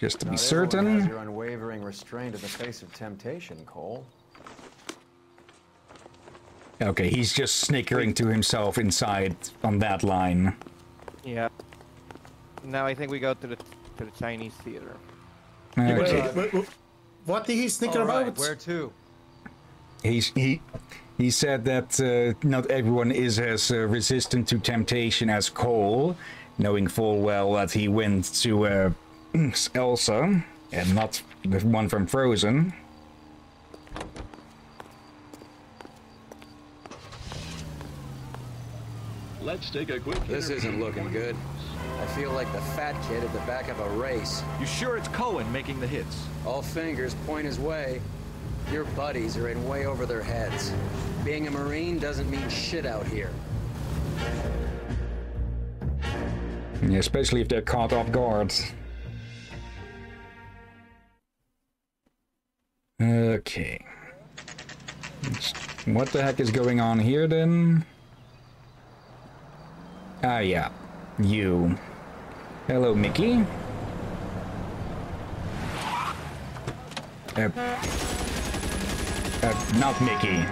[SPEAKER 1] Just to be
[SPEAKER 10] Not everyone
[SPEAKER 1] certain.
[SPEAKER 10] your unwavering restraint in the face of temptation, Cole.
[SPEAKER 1] Okay, he's just snickering to himself inside on that line.
[SPEAKER 14] Yeah. Now I think we go to the to the Chinese theater.
[SPEAKER 1] Okay.
[SPEAKER 2] Wait, wait, wait, What did he snicker
[SPEAKER 22] All right,
[SPEAKER 2] about?
[SPEAKER 22] where to?
[SPEAKER 1] He's, he he said that uh, not everyone is as uh, resistant to temptation as Cole, knowing full well that he went to uh, Elsa and not the one from Frozen.
[SPEAKER 25] Let's take a quick
[SPEAKER 10] This isn't looking good. I feel like the fat kid at the back of a race.
[SPEAKER 26] You sure it's Cohen making the hits?
[SPEAKER 10] All fingers point his way.
[SPEAKER 27] Your buddies are in way over their heads. Being a Marine doesn't mean shit out here.
[SPEAKER 1] Especially if they're caught off guard. Okay. What the heck is going on here then? Ah, yeah. You. Hello, Mickey. Uh, uh, not Mickey.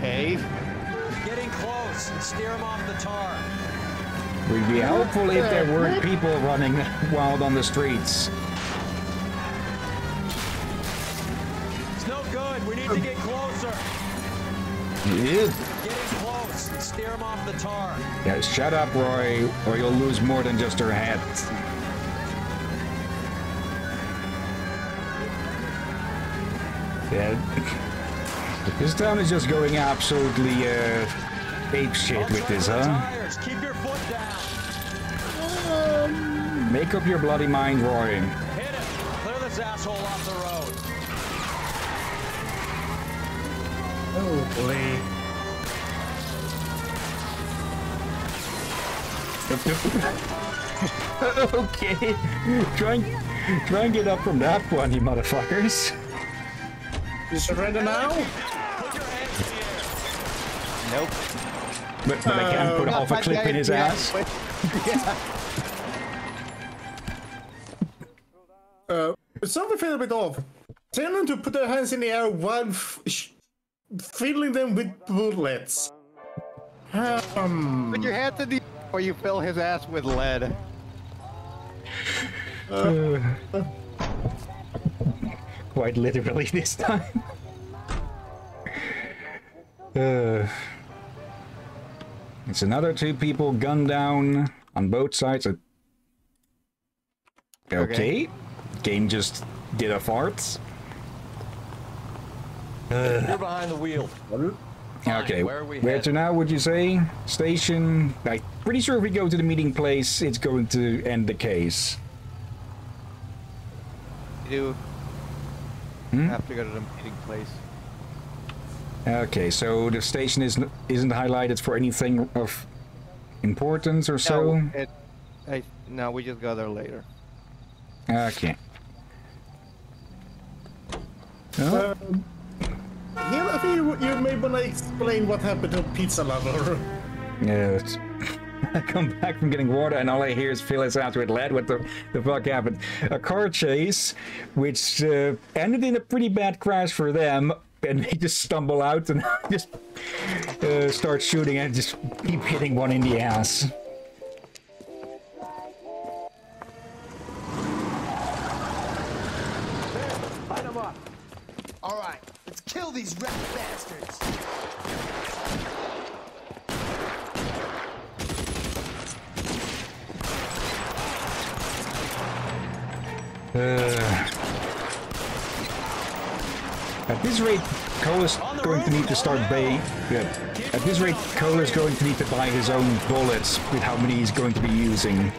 [SPEAKER 9] Hey.
[SPEAKER 10] Getting close steer him off the tar.
[SPEAKER 1] Would be helpful if there weren't people running wild on the streets.
[SPEAKER 10] It's no good. We need to get closer.
[SPEAKER 1] Yeah.
[SPEAKER 10] Getting close steer him off the tar.
[SPEAKER 1] Yeah, shut up, Roy, or you'll lose more than just her hat. Yeah. This town is just going absolutely uh, ape shit with this, huh? Make up your bloody mind, Roy.
[SPEAKER 10] Hit it. Clear this asshole off the road.
[SPEAKER 2] Oh, boy.
[SPEAKER 1] okay. Try and, try and get up from that one, you motherfuckers.
[SPEAKER 2] You surrender now?
[SPEAKER 9] Nope.
[SPEAKER 1] But, but I can put
[SPEAKER 9] Uh,
[SPEAKER 1] half a clip in his ass.
[SPEAKER 9] yeah.
[SPEAKER 2] Uh, something feel a bit off. Tell them to put their hands in the air while f- sh- filling them with bullets. Um,
[SPEAKER 9] Put your hands in the or you fill his ass with lead.
[SPEAKER 1] Uh, quite literally this time. uh, it's another two people gunned down on both sides. of- Okay.
[SPEAKER 3] Okay.
[SPEAKER 1] Game just did a farts. Uh,
[SPEAKER 3] You're behind the wheel.
[SPEAKER 1] Okay,
[SPEAKER 3] where are we
[SPEAKER 1] where
[SPEAKER 3] headed?
[SPEAKER 1] to now, would you say? Station? I'm pretty sure if we go to the meeting place, it's going to end the case.
[SPEAKER 9] You do
[SPEAKER 1] Hmm?
[SPEAKER 9] have to go to the meeting place.
[SPEAKER 1] Okay, so the station isn't isn't highlighted for anything of importance or so.
[SPEAKER 9] No, it, I, no, we just go there later.
[SPEAKER 1] Okay. Oh,
[SPEAKER 2] um, yeah, I think you, you may want to explain what happened to Pizza Lover.
[SPEAKER 1] yeah. I come back from getting water and all I hear is fill his ass with lead. What the, the fuck happened? A car chase, which uh, ended in a pretty bad crash for them, and they just stumble out and just uh, start shooting and just keep hitting one in the ass.
[SPEAKER 28] These rat bastards.
[SPEAKER 1] Uh, at this rate, Cole is going to need to start buying. Yeah. At this rate, Cole is going to need to buy his own bullets with how many he's going to be using.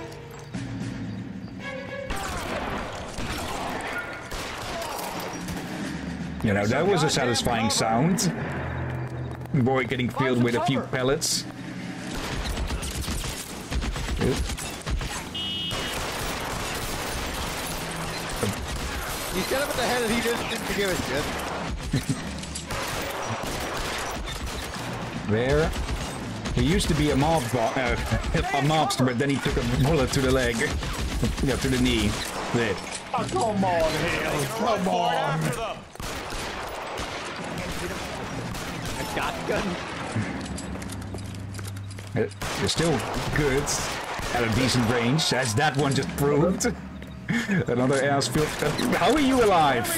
[SPEAKER 1] You know, that was a satisfying sound. Boy getting filled with a few pellets. Good.
[SPEAKER 9] He shot him in the head and he just didn't give a shit.
[SPEAKER 1] There. He used to be a mob uh, a mobster, but then he took a bullet to the leg. yeah, to the knee. There.
[SPEAKER 2] Oh, come on, Hale. Come on.
[SPEAKER 9] A shotgun.
[SPEAKER 1] Uh, They're still good at a decent range, as that one just proved. Another ass. How are you alive?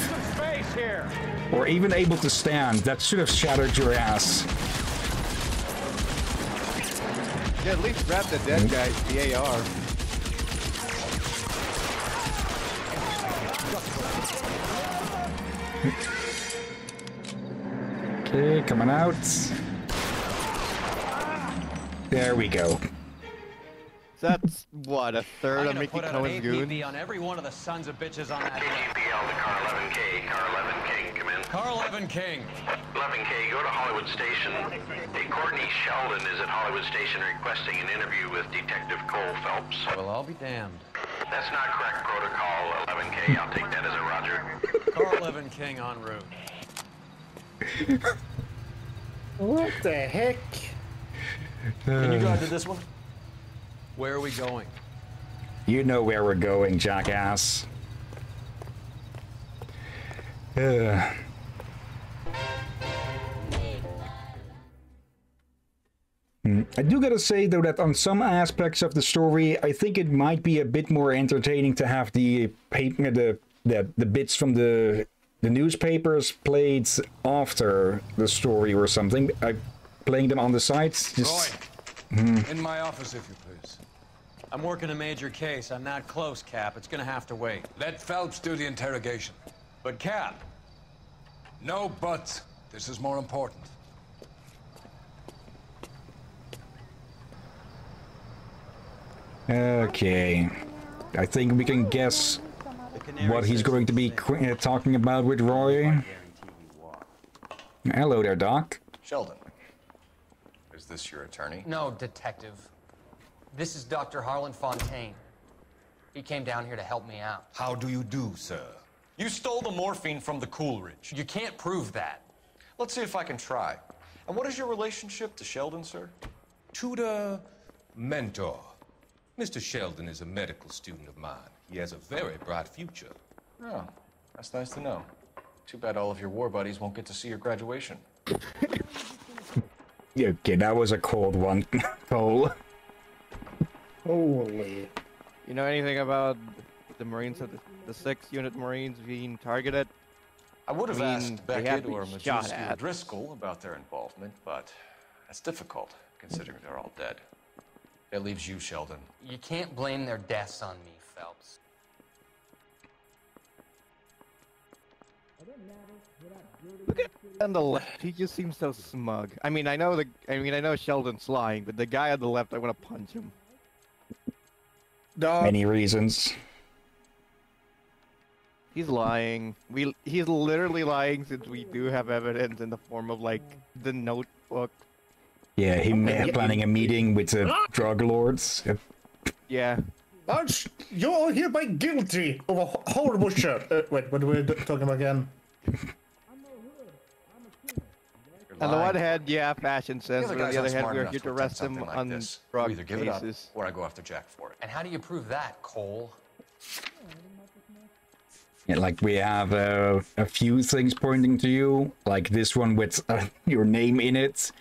[SPEAKER 1] Or even able to stand? That should have shattered your ass.
[SPEAKER 9] Yeah, at least grab the dead guy, the AR.
[SPEAKER 1] Okay, coming out. There we go.
[SPEAKER 14] That's what a third
[SPEAKER 29] I'm
[SPEAKER 14] of
[SPEAKER 29] gonna
[SPEAKER 14] Mickey
[SPEAKER 29] put out an
[SPEAKER 14] Cohen's goons.
[SPEAKER 29] On every one of the sons of bitches on that list.
[SPEAKER 4] KGPL to Car 11K. Car 11 King, come in.
[SPEAKER 29] Car 11 King.
[SPEAKER 4] 11K, go to Hollywood Station. Hey, Courtney Sheldon is at Hollywood Station requesting an interview with Detective Cole Phelps.
[SPEAKER 29] Well, I'll be damned.
[SPEAKER 4] That's not correct protocol, 11K. I'll take that as a roger.
[SPEAKER 29] Car 11 King en route.
[SPEAKER 2] What the heck?
[SPEAKER 29] Can you
[SPEAKER 1] Uh,
[SPEAKER 29] drive to this one? Where are we going?
[SPEAKER 1] You know where we're going, jackass. Uh, Hmm, I do gotta say though that on some aspects of the story, I think it might be a bit more entertaining to have the paper, the the, the bits from the the newspapers played after the story or something. I playing them on the sides. Just, Hmm.
[SPEAKER 29] In my office, if you please. I'm working a major case. I'm not close, Cap. It's gonna have to wait.
[SPEAKER 21] Let Phelps do the interrogation.
[SPEAKER 29] But Cap.
[SPEAKER 21] No buts. This is more important.
[SPEAKER 1] Okay. I think we can guess what he's going to be uh, talking about with Roy. Hello there, Doc.
[SPEAKER 11] Sheldon, is this your attorney?
[SPEAKER 10] No, detective. This is Dr. Harlan Fontaine. He came down here to help me out.
[SPEAKER 11] How do you do, sir? You stole the morphine from the Coleridge.
[SPEAKER 10] You can't prove that.
[SPEAKER 11] Let's see if I can try. And what is your relationship to Sheldon, sir?
[SPEAKER 15] Tutor, mentor. Mr. Sheldon is a medical student of mine. He has a very bright future.
[SPEAKER 11] Oh, that's nice to know. Too bad all of your war buddies won't get to see your graduation.
[SPEAKER 1] Okay, that was a cold one, Cole.
[SPEAKER 2] Holy.
[SPEAKER 14] You know anything about the Marines of the, the six unit Marines being targeted?
[SPEAKER 11] I would have
[SPEAKER 14] mean,
[SPEAKER 11] asked
[SPEAKER 14] they have
[SPEAKER 11] Beckett
[SPEAKER 14] to
[SPEAKER 11] or
[SPEAKER 14] shot
[SPEAKER 11] Majewski or. Driscoll about their involvement, but that's difficult, considering they're all dead. That leaves you, Sheldon.
[SPEAKER 10] You can't blame their deaths on me, Phelps.
[SPEAKER 14] Look at on the left. He just seems so smug. I mean, I know the. I mean, I know Sheldon's lying, but the guy on the left, I want to punch him.
[SPEAKER 1] Many reasons.
[SPEAKER 14] He's lying. We. He's literally lying since we do have evidence in the form of like the notebook.
[SPEAKER 1] Yeah, him uh, planning a meeting with the drug lords.
[SPEAKER 14] Yeah.
[SPEAKER 2] Arch, you're hereby guilty of a ho- horrible shirt. Uh, wait, what are we d- talking about again?
[SPEAKER 14] On the one hand, yeah, fashion sense.
[SPEAKER 11] The
[SPEAKER 14] But on the other hand, we are here
[SPEAKER 11] to
[SPEAKER 14] to arrest him
[SPEAKER 11] like
[SPEAKER 14] on
[SPEAKER 11] this. You
[SPEAKER 14] drug
[SPEAKER 11] either give it up,
[SPEAKER 14] cases.
[SPEAKER 11] or I go after Jack for it.
[SPEAKER 10] And how do you prove that, Cole?
[SPEAKER 1] yeah, like we have uh, a few things pointing to you, like this one with uh, your name in it,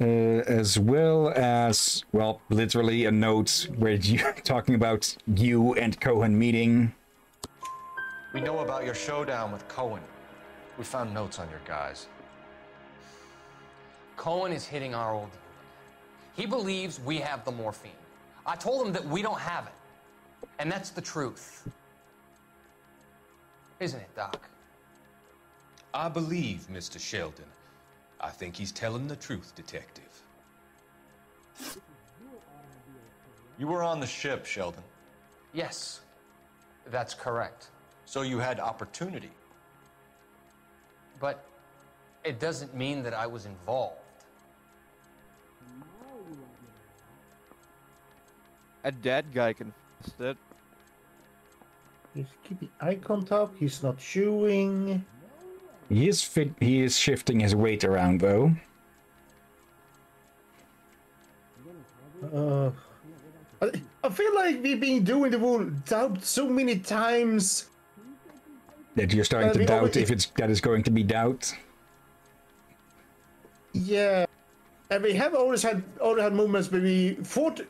[SPEAKER 1] uh, as well as well, literally a note where you talking about you and Cohen meeting.
[SPEAKER 30] We know about your showdown with Cohen. We found notes on your guys.
[SPEAKER 10] Cohen is hitting our old unit. He believes we have the morphine. I told him that we don't have it. And that's the truth. Isn't it, Doc?
[SPEAKER 15] I believe Mr. Sheldon. I think he's telling the truth, Detective.
[SPEAKER 30] You were on the ship, Sheldon.
[SPEAKER 10] Yes, that's correct.
[SPEAKER 30] So you had opportunity.
[SPEAKER 10] But it doesn't mean that I was involved.
[SPEAKER 14] A dead guy confessed it.
[SPEAKER 2] He's keeping eye contact. He's not chewing.
[SPEAKER 1] He is fit. He is shifting his weight around though.
[SPEAKER 2] Uh, I, I feel like we've been doing the whole doubt so many times.
[SPEAKER 1] That you're starting
[SPEAKER 2] Uh,
[SPEAKER 1] to doubt if it's that is going to be doubt.
[SPEAKER 2] Yeah, and we have always had already had moments where we thought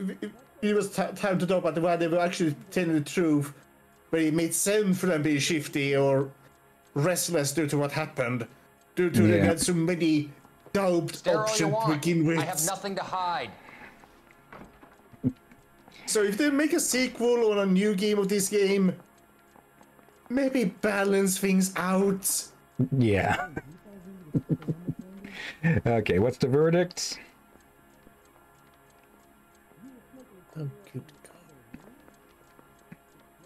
[SPEAKER 2] it was t- time to about the why they were actually telling the truth, but it made sense for them being shifty or restless due to what happened, due to they
[SPEAKER 1] Yeah.
[SPEAKER 2] had so many doped
[SPEAKER 10] Stare all you
[SPEAKER 2] options to begin with.
[SPEAKER 10] I have nothing to hide.
[SPEAKER 2] So if they make a sequel or a new game of this game, maybe balance things out.
[SPEAKER 1] Yeah. okay, what's the verdict?
[SPEAKER 2] Good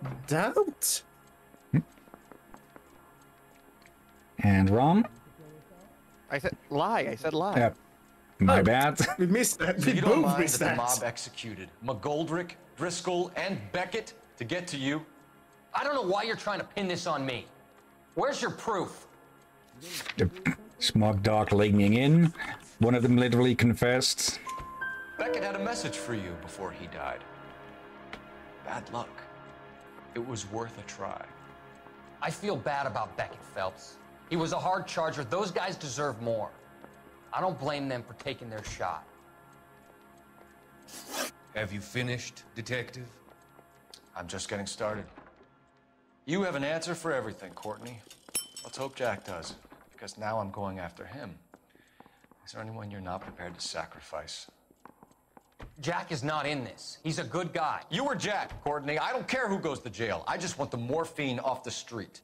[SPEAKER 2] God. Doubt?
[SPEAKER 1] And Rom?
[SPEAKER 14] I said lie. I said lie.
[SPEAKER 1] Yeah. My oh. bad.
[SPEAKER 2] We missed that. We
[SPEAKER 11] you don't
[SPEAKER 2] both
[SPEAKER 11] mind
[SPEAKER 2] missed
[SPEAKER 11] that the
[SPEAKER 2] that.
[SPEAKER 11] mob executed McGoldrick, Driscoll, and Beckett to get to you?
[SPEAKER 10] I don't know why you're trying to pin this on me. Where's your proof?
[SPEAKER 1] The smug dog leaning in. One of them literally confessed.
[SPEAKER 11] Beckett had a message for you before he died. Bad luck. It was worth a try.
[SPEAKER 10] I feel bad about Beckett Phelps. He was a hard charger. Those guys deserve more. I don't blame them for taking their shot.
[SPEAKER 15] Have you finished, Detective?
[SPEAKER 11] I'm just getting started. You have an answer for everything, Courtney. Let's hope Jack does, because now I'm going after him. Is there anyone you're not prepared to sacrifice?
[SPEAKER 10] Jack is not in this. He's a good guy.
[SPEAKER 11] You or Jack, Courtney. I don't care who goes to jail. I just want the morphine off the street.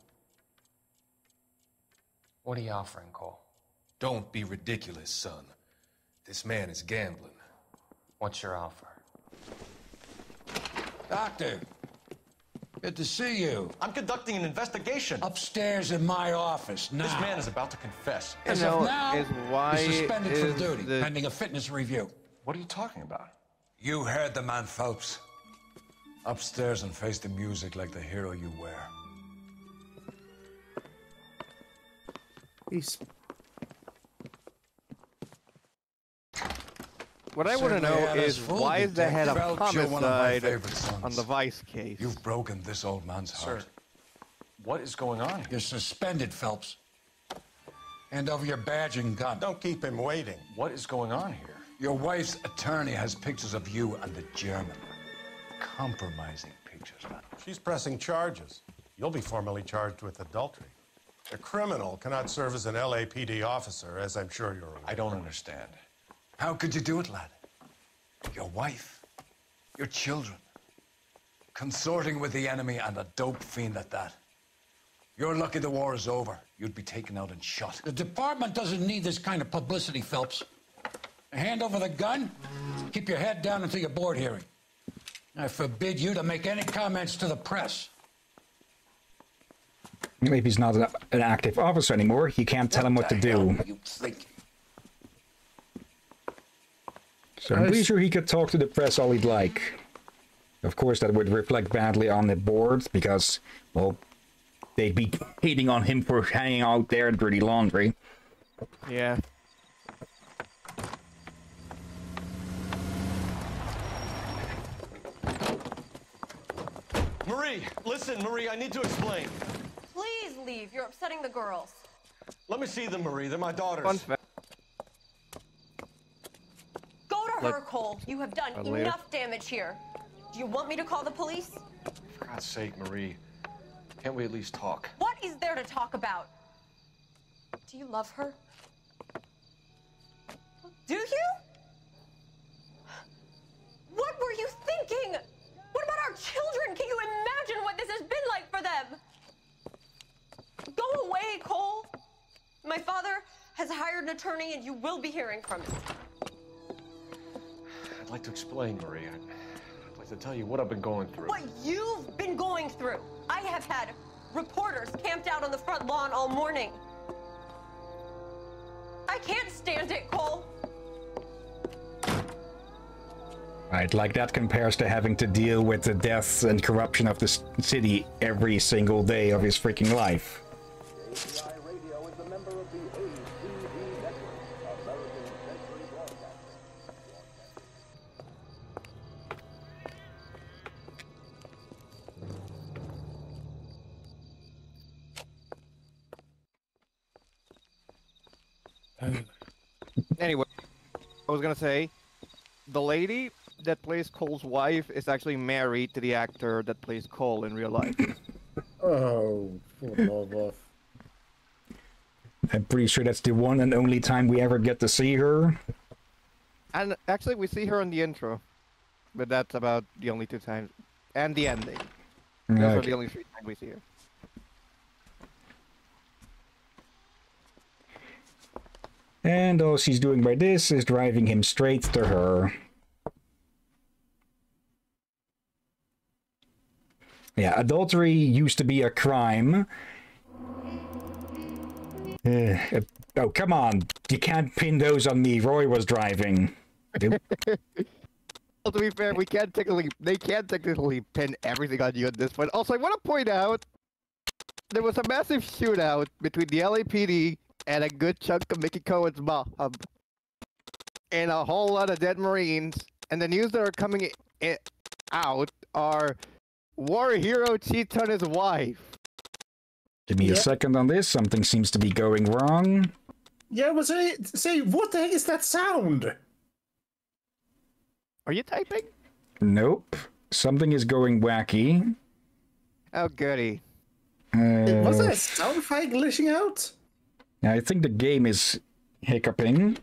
[SPEAKER 10] What are you offering, Cole?
[SPEAKER 15] Don't be ridiculous, son. This man is gambling.
[SPEAKER 10] What's your offer?
[SPEAKER 21] Doctor, good to see you.
[SPEAKER 11] I'm conducting an investigation.
[SPEAKER 21] Upstairs in my office now.
[SPEAKER 11] This man is about to confess.
[SPEAKER 21] As
[SPEAKER 14] You know,
[SPEAKER 21] of now,
[SPEAKER 14] is why
[SPEAKER 21] he's suspended
[SPEAKER 14] is
[SPEAKER 21] from duty
[SPEAKER 14] the-
[SPEAKER 21] pending a fitness review.
[SPEAKER 11] What are you talking about?
[SPEAKER 21] You heard the man, Phelps. Upstairs and face the music like the hero you were.
[SPEAKER 2] He's
[SPEAKER 14] What I want to know is why is the head of
[SPEAKER 21] You're one of my
[SPEAKER 14] homicide on the Vice case?
[SPEAKER 21] You've broken this old man's heart.
[SPEAKER 11] Sir, what is going on here?
[SPEAKER 21] You're suspended, Phelps. And over your badge and gun.
[SPEAKER 19] Don't keep him waiting.
[SPEAKER 11] What is going on here?
[SPEAKER 21] Your wife's attorney has pictures of you and the German. Compromising pictures.
[SPEAKER 19] She's pressing charges. You'll be formally charged with adultery. A criminal cannot serve as an LAPD officer, as I'm sure you're aware.
[SPEAKER 11] I don't understand.
[SPEAKER 21] How could you do it, lad? Your wife, your children, consorting with the enemy and a dope fiend at that. You're lucky the war is over. You'd be taken out and shot.
[SPEAKER 31] The department doesn't need this kind of publicity, Phelps. Hand over the gun, keep your head down until your board hearing. I forbid you to make any comments to the press.
[SPEAKER 1] If he's not an active officer anymore, you can't tell him what to do.
[SPEAKER 31] You think
[SPEAKER 1] So I'm pretty sure he could talk to the press all he'd like. Of course, that would reflect badly on the board because, well, they'd be hating on him for hanging out there in dirty laundry.
[SPEAKER 14] Yeah.
[SPEAKER 11] Marie, listen, Marie, I need to explain.
[SPEAKER 32] Please leave. You're upsetting the girls.
[SPEAKER 11] Let me see them, Marie. They're my daughters.
[SPEAKER 14] Fun fact.
[SPEAKER 32] Go to her, Cole. You have done
[SPEAKER 11] Uh, later.
[SPEAKER 32] enough damage here. Do you want me to call the police?
[SPEAKER 11] For God's sake, Marie. Can't we at least talk?
[SPEAKER 32] What is there to talk about? Do you love her? Do you? What were you thinking? What about our children? Can you imagine what this has been like for them? Go away, Cole. My father has hired an attorney, and you will be hearing from him.
[SPEAKER 11] I'd like to explain, Maria. I'd, I'd like to tell you what I've been going through.
[SPEAKER 32] What you've been going through. I have had reporters camped out on the front lawn all morning. I can't stand it, Cole.
[SPEAKER 1] Right, like that compares to having to deal with the deaths and corruption of this city every single day of his freaking life.
[SPEAKER 14] Anyway, I was gonna say, the lady that plays Cole's wife is actually married to the actor that plays Cole in real life.
[SPEAKER 2] Oh, for love of.
[SPEAKER 1] I'm pretty sure that's the one and only time we ever get to see her.
[SPEAKER 14] And actually, we see her in the intro, but that's about the only two times, and the ending. Those are the only three times we see her.
[SPEAKER 1] And all she's doing by this is driving him straight to her. Yeah, adultery used to be a crime. Uh, oh, come on. You can't pin those on me. Roy was driving.
[SPEAKER 14] Well, to be fair, we can't technically, they can't technically pin everything on you at this point. Also, I want to point out, there was a massive shootout between the LAPD and a good chunk of Mickey Cohen's mob, and a whole lot of dead Marines. And the news that are coming out are war hero cheats on his wife.
[SPEAKER 1] Give me a second on this. Something seems to be going wrong.
[SPEAKER 2] Yeah, but say, say, what the heck is that sound?
[SPEAKER 14] Are you typing?
[SPEAKER 1] Nope. Something is going wacky.
[SPEAKER 14] Oh, goody.
[SPEAKER 1] Uh,
[SPEAKER 2] Was that a sound file glitching out?
[SPEAKER 1] I think the game is hiccuping.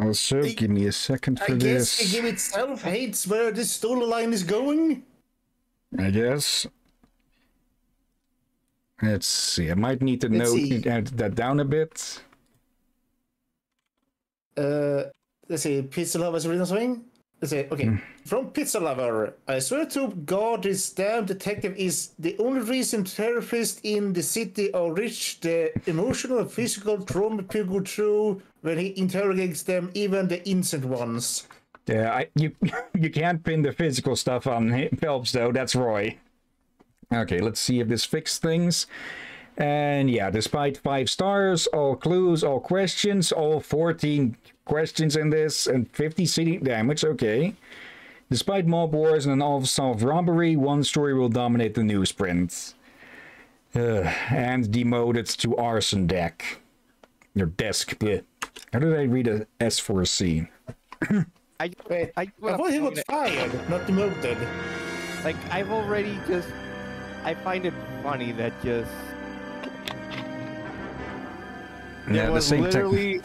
[SPEAKER 1] Also, give me a second for
[SPEAKER 2] I
[SPEAKER 1] for
[SPEAKER 2] guess
[SPEAKER 1] this.
[SPEAKER 2] the game itself hates where the storyline is going.
[SPEAKER 1] I guess. Let's see. I might need to
[SPEAKER 2] Let's
[SPEAKER 1] note
[SPEAKER 2] see.
[SPEAKER 1] add that down a bit.
[SPEAKER 2] Uh, let's see, Pizza Lover's original swing? Let's see, okay.
[SPEAKER 1] Hmm.
[SPEAKER 2] From Pizza Lover, I swear to God, this damn detective is the only reason therapists in the city are rich. The emotional and physical trauma people go through when he interrogates them, even the innocent ones.
[SPEAKER 1] Yeah, I, you you can't pin the physical stuff on Phelps though. That's Roy. Okay, let's see if this fixed things. And yeah, despite five stars, all clues, all questions, all 14 questions in this, and 50 city damage. Okay. Despite mob wars and an unsolved robbery, one story will dominate the newsprint. Uh, and demoted to arson deck. Your desk. bleh. How did I read a S for a C?
[SPEAKER 14] I,
[SPEAKER 2] Wait,
[SPEAKER 14] I,
[SPEAKER 2] I thought he was fired, not demoted.
[SPEAKER 14] Like, I've already just. I find it funny that just.
[SPEAKER 1] Yeah,
[SPEAKER 14] there
[SPEAKER 1] the
[SPEAKER 14] was
[SPEAKER 1] same
[SPEAKER 14] literally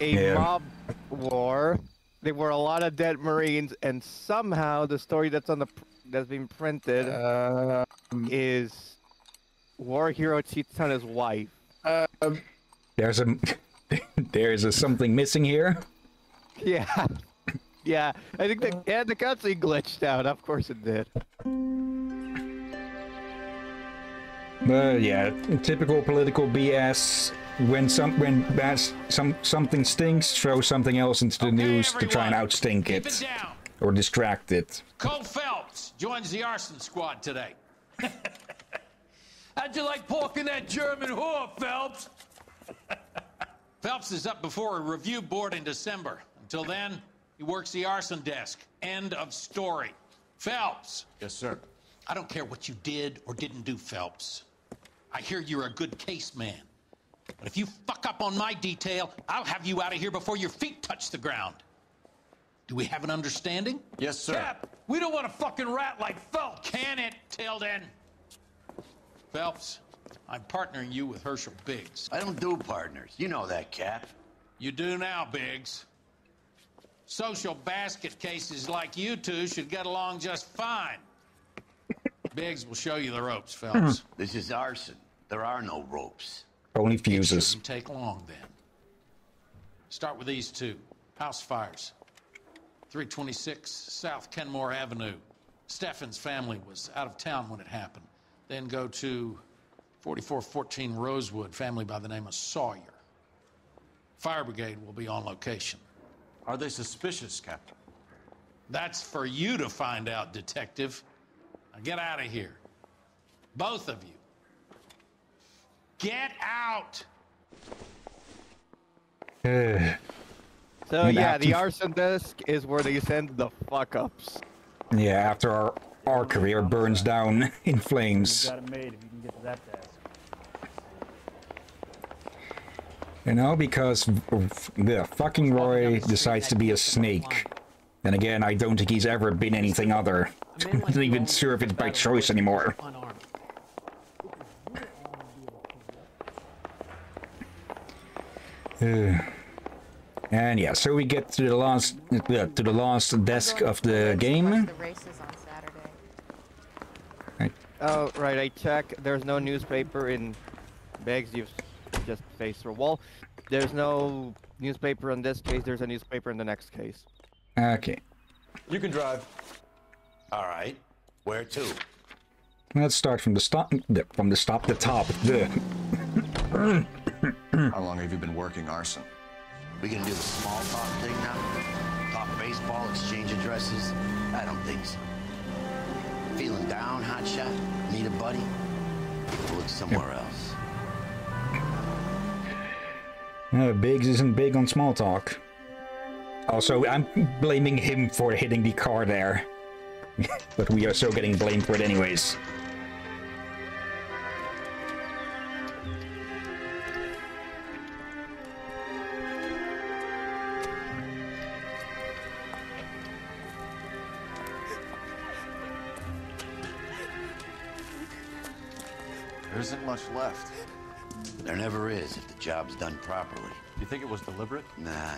[SPEAKER 14] a
[SPEAKER 1] Yeah.
[SPEAKER 14] mob war. There were a lot of dead Marines, and somehow the story that's on the pr- that's been printed is war hero cheats on his wife.
[SPEAKER 2] Um,
[SPEAKER 1] There's a there's a something missing here.
[SPEAKER 14] Yeah, yeah. I think the yeah the cutscene glitched out. Of course it did.
[SPEAKER 1] But yeah, typical political BS. When some when bad, some something stinks, throw something else into the news to try and outstink it or distract it.
[SPEAKER 33] Cole Phelps joins the arson squad today. How'd you like pork in that German whore, Phelps? Phelps is up before a review board in December. Until then, he works the arson desk. End of story. Phelps.
[SPEAKER 11] Yes, sir.
[SPEAKER 33] I don't care what you did or didn't do, Phelps. I hear you're a good case man. But if you fuck up on my detail, I'll have you out of here before your feet touch the ground. Do we have an understanding?
[SPEAKER 11] Yes, sir.
[SPEAKER 33] Cap, we don't want a fucking rat like Phelps, can it, Tilden? Phelps, I'm partnering you with Herschel Biggs.
[SPEAKER 34] I don't do partners. You know that, Cap.
[SPEAKER 33] You do now, Biggs. Social basket cases like you two should get along just fine. Biggs will show you the ropes, hmm. Phelps.
[SPEAKER 34] This is arson. There are no ropes.
[SPEAKER 1] Only fuses.
[SPEAKER 33] Shouldn't take long then. Start with these two. House fires. 326 South Kenmore Avenue. Steffens family was out of town when it happened. Then go to 4414 Rosewood, family by the name of Sawyer. Fire brigade will be on location.
[SPEAKER 11] Are they suspicious, Captain?
[SPEAKER 33] That's for you to find out, detective. Now get out of here. Both of you. Get out!
[SPEAKER 14] So
[SPEAKER 1] And
[SPEAKER 14] yeah, the arson desk is where they send the fuck ups.
[SPEAKER 1] yeah, after our our career burns down in flames.
[SPEAKER 35] Got it made if you can get to that desk.
[SPEAKER 1] You know, because the fucking Roy decides to be a snake. And again, I don't think he's ever been anything other. I'm not even sure if it's by choice anymore. Uh, and yeah, so we get to the last uh, to the last desk of the game.
[SPEAKER 36] The races on Saturday.
[SPEAKER 14] Oh right, I check. There's no newspaper in bags. You've just faced a wall. There's no newspaper in this case. There's a newspaper in the next case.
[SPEAKER 1] Okay.
[SPEAKER 11] You can drive.
[SPEAKER 34] All right. Where to?
[SPEAKER 1] Let's start from the stop. the- From the stop, the top. The.
[SPEAKER 11] How long have you been working arson?
[SPEAKER 34] We gonna do the small talk thing now? Talk baseball, exchange addresses? I don't think so. Feeling down, hotshot? Need a buddy? Look somewhere else.
[SPEAKER 1] Uh, Biggs isn't big on small talk. Also, I'm blaming him for hitting the car there. but we are still getting blamed for it anyways.
[SPEAKER 11] There isn't much left.
[SPEAKER 34] There never is if the job's done properly.
[SPEAKER 11] You think it was deliberate?
[SPEAKER 34] Nah,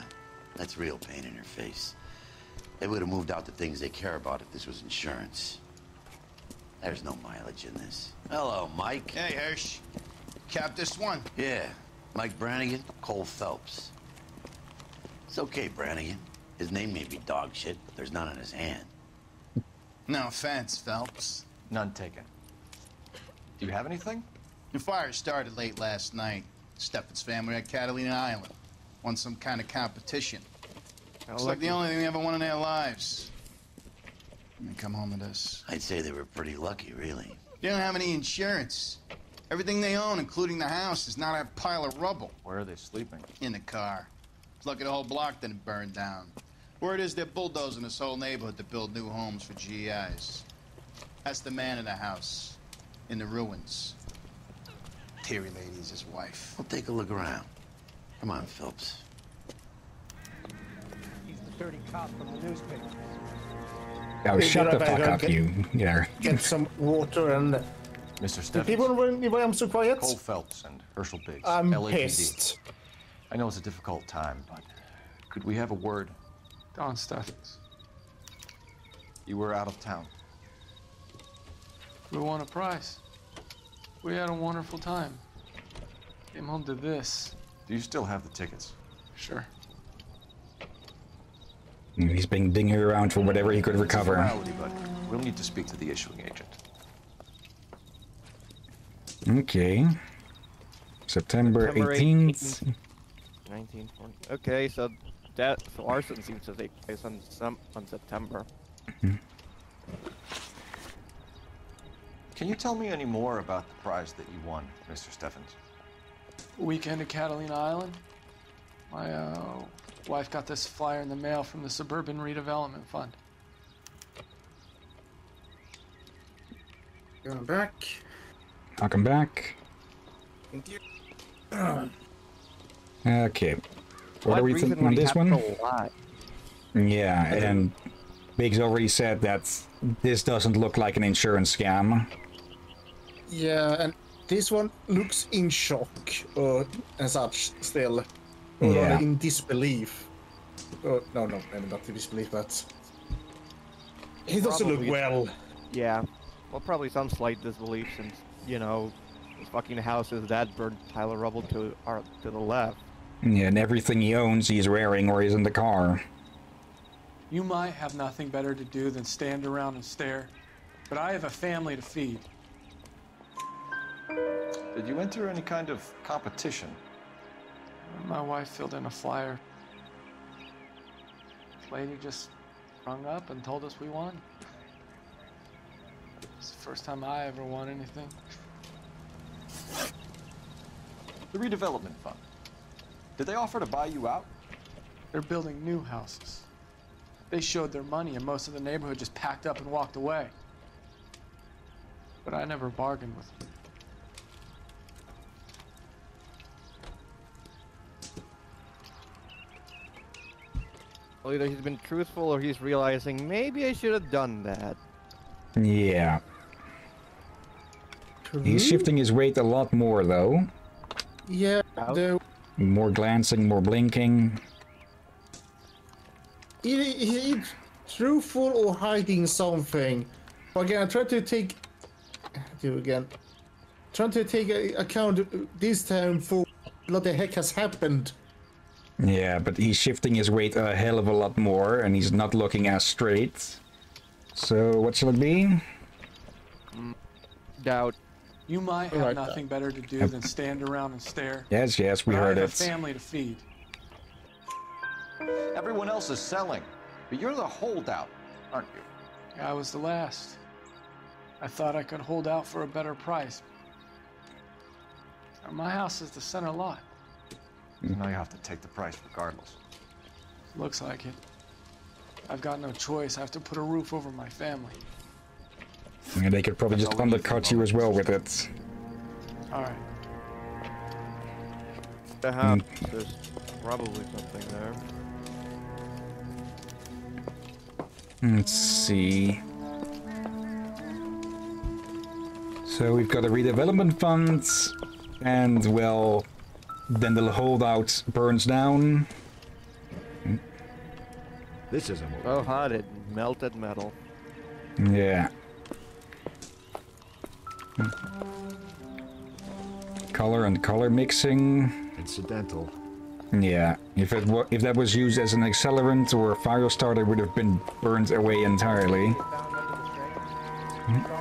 [SPEAKER 34] that's real pain in her face. They would have moved out the things they care about if this was insurance. There's no mileage in this. Hello, Mike.
[SPEAKER 28] Hey, Hirsch. Cap this one.
[SPEAKER 34] Yeah, Mike Brannigan, Cole Phelps. It's okay, Brannigan. His name may be dog shit, but there's none in his hand.
[SPEAKER 28] No offense, Phelps.
[SPEAKER 11] None taken. Do you have anything?
[SPEAKER 28] The fire started late last night. Steffens family at Catalina Island. Won some kind of competition. It's like the only thing they ever won in their lives. And they come home to this.
[SPEAKER 34] I'd say they were pretty lucky, really.
[SPEAKER 28] They don't have any insurance. Everything they own, including the house, is not a pile of rubble.
[SPEAKER 11] Where are they sleeping?
[SPEAKER 28] In the car. It's lucky the whole block didn't burn down. Word is they're bulldozing this whole neighborhood to build new homes for GIs. That's the man in the house. In the ruins. Terry lady's his wife.
[SPEAKER 34] We'll take a look around. Come on, Phelps.
[SPEAKER 37] He's the dirty cop from the newspaper.
[SPEAKER 1] Oh,
[SPEAKER 2] Hey,
[SPEAKER 1] shut the fuck up,
[SPEAKER 2] get-
[SPEAKER 1] you. Yeah.
[SPEAKER 2] Get some water and.
[SPEAKER 11] Uh, Mr.
[SPEAKER 2] Do
[SPEAKER 11] Steffens.
[SPEAKER 2] people know why I'm so quiet?
[SPEAKER 11] Cole Phelps and Herschel Biggs.
[SPEAKER 2] I'm
[SPEAKER 11] LAPD.
[SPEAKER 2] pissed.
[SPEAKER 11] I know it's a difficult time, but could we have a word?
[SPEAKER 38] Don Steffens.
[SPEAKER 11] You were out of town.
[SPEAKER 38] We won a prize. We had a wonderful time. Came home to this.
[SPEAKER 11] Do you still have the tickets?
[SPEAKER 38] Sure.
[SPEAKER 1] He's been digging around for whatever he could recover.
[SPEAKER 11] formality, but we'll need to speak to the issuing agent.
[SPEAKER 1] Okay. September
[SPEAKER 9] September
[SPEAKER 1] 18th.
[SPEAKER 9] 1920. Okay, so that so arson seems to take place on some on September. Hmm.
[SPEAKER 11] Can you tell me any more about the prize that you won, Mr. Steffens?
[SPEAKER 38] Weekend at Catalina Island. My uh, wife got this flyer in the mail from the Suburban Redevelopment Fund.
[SPEAKER 2] Going back.
[SPEAKER 1] Welcome back.
[SPEAKER 2] Thank you.
[SPEAKER 1] Okay. What, are we
[SPEAKER 9] reason
[SPEAKER 1] thinking on this one? Yeah, and Biggs already said that this doesn't look like an insurance scam.
[SPEAKER 2] Yeah, and this one looks in shock uh, and such still. Or
[SPEAKER 1] Yeah.
[SPEAKER 2] in disbelief. Uh, no, no, maybe not in disbelief, but. He doesn't look well.
[SPEAKER 9] Yeah. Well, probably some slight disbelief since you know, his fucking house is that burnt pile of rubble to our to the left.
[SPEAKER 1] Yeah, and everything he owns he's wearing or he's in the car.
[SPEAKER 38] You might have nothing better to do than stand around and stare, but I have a family to feed.
[SPEAKER 11] Did you enter any kind of competition?
[SPEAKER 38] My wife filled in a flyer. This lady just rung up and told us we won. It's the first time I ever won anything.
[SPEAKER 11] The redevelopment fund. Did they offer to buy you out?
[SPEAKER 38] They're building new houses. They showed their money, and most of the neighborhood just packed up and walked away. But I never bargained with them.
[SPEAKER 9] Well, either he's been truthful or he's realizing maybe I should have done that.
[SPEAKER 1] Yeah. He's shifting his weight a lot more though.
[SPEAKER 2] Yeah, the,
[SPEAKER 1] More glancing, more blinking.
[SPEAKER 2] he, he, he's truthful or hiding something. But again, I try to take. Do again. Trying to take account this time for what the heck has happened.
[SPEAKER 1] Yeah, but he's shifting his weight a hell of a lot more and he's not looking as straight. So what shall it be?
[SPEAKER 14] Mm, doubt.
[SPEAKER 38] You might have
[SPEAKER 2] Right.
[SPEAKER 38] nothing better to do than stand around and stare.
[SPEAKER 1] Yes, yes, we
[SPEAKER 38] But I
[SPEAKER 1] heard
[SPEAKER 38] have
[SPEAKER 1] it.
[SPEAKER 38] a family to feed.
[SPEAKER 11] Everyone else is selling, but you're the holdout, aren't you?
[SPEAKER 38] I was the last. I thought I could hold out for a better price. My house is the center lot.
[SPEAKER 11] So now you have to take the price regardless.
[SPEAKER 38] Looks like it. I've got no choice. I have to put a roof over my family.
[SPEAKER 1] And they could probably just undercut you as well with it.
[SPEAKER 38] All right.
[SPEAKER 14] Perhaps mm. there's probably something there.
[SPEAKER 1] Let's see. So we've got a redevelopment fund, and well, then the holdout burns down.
[SPEAKER 39] This is a movie.
[SPEAKER 14] Oh, haunted, melted metal.
[SPEAKER 1] Yeah. Color and color mixing.
[SPEAKER 39] Incidental.
[SPEAKER 1] Yeah, if it if that was used as an accelerant or a fire starter, would have been burned away entirely. Yeah.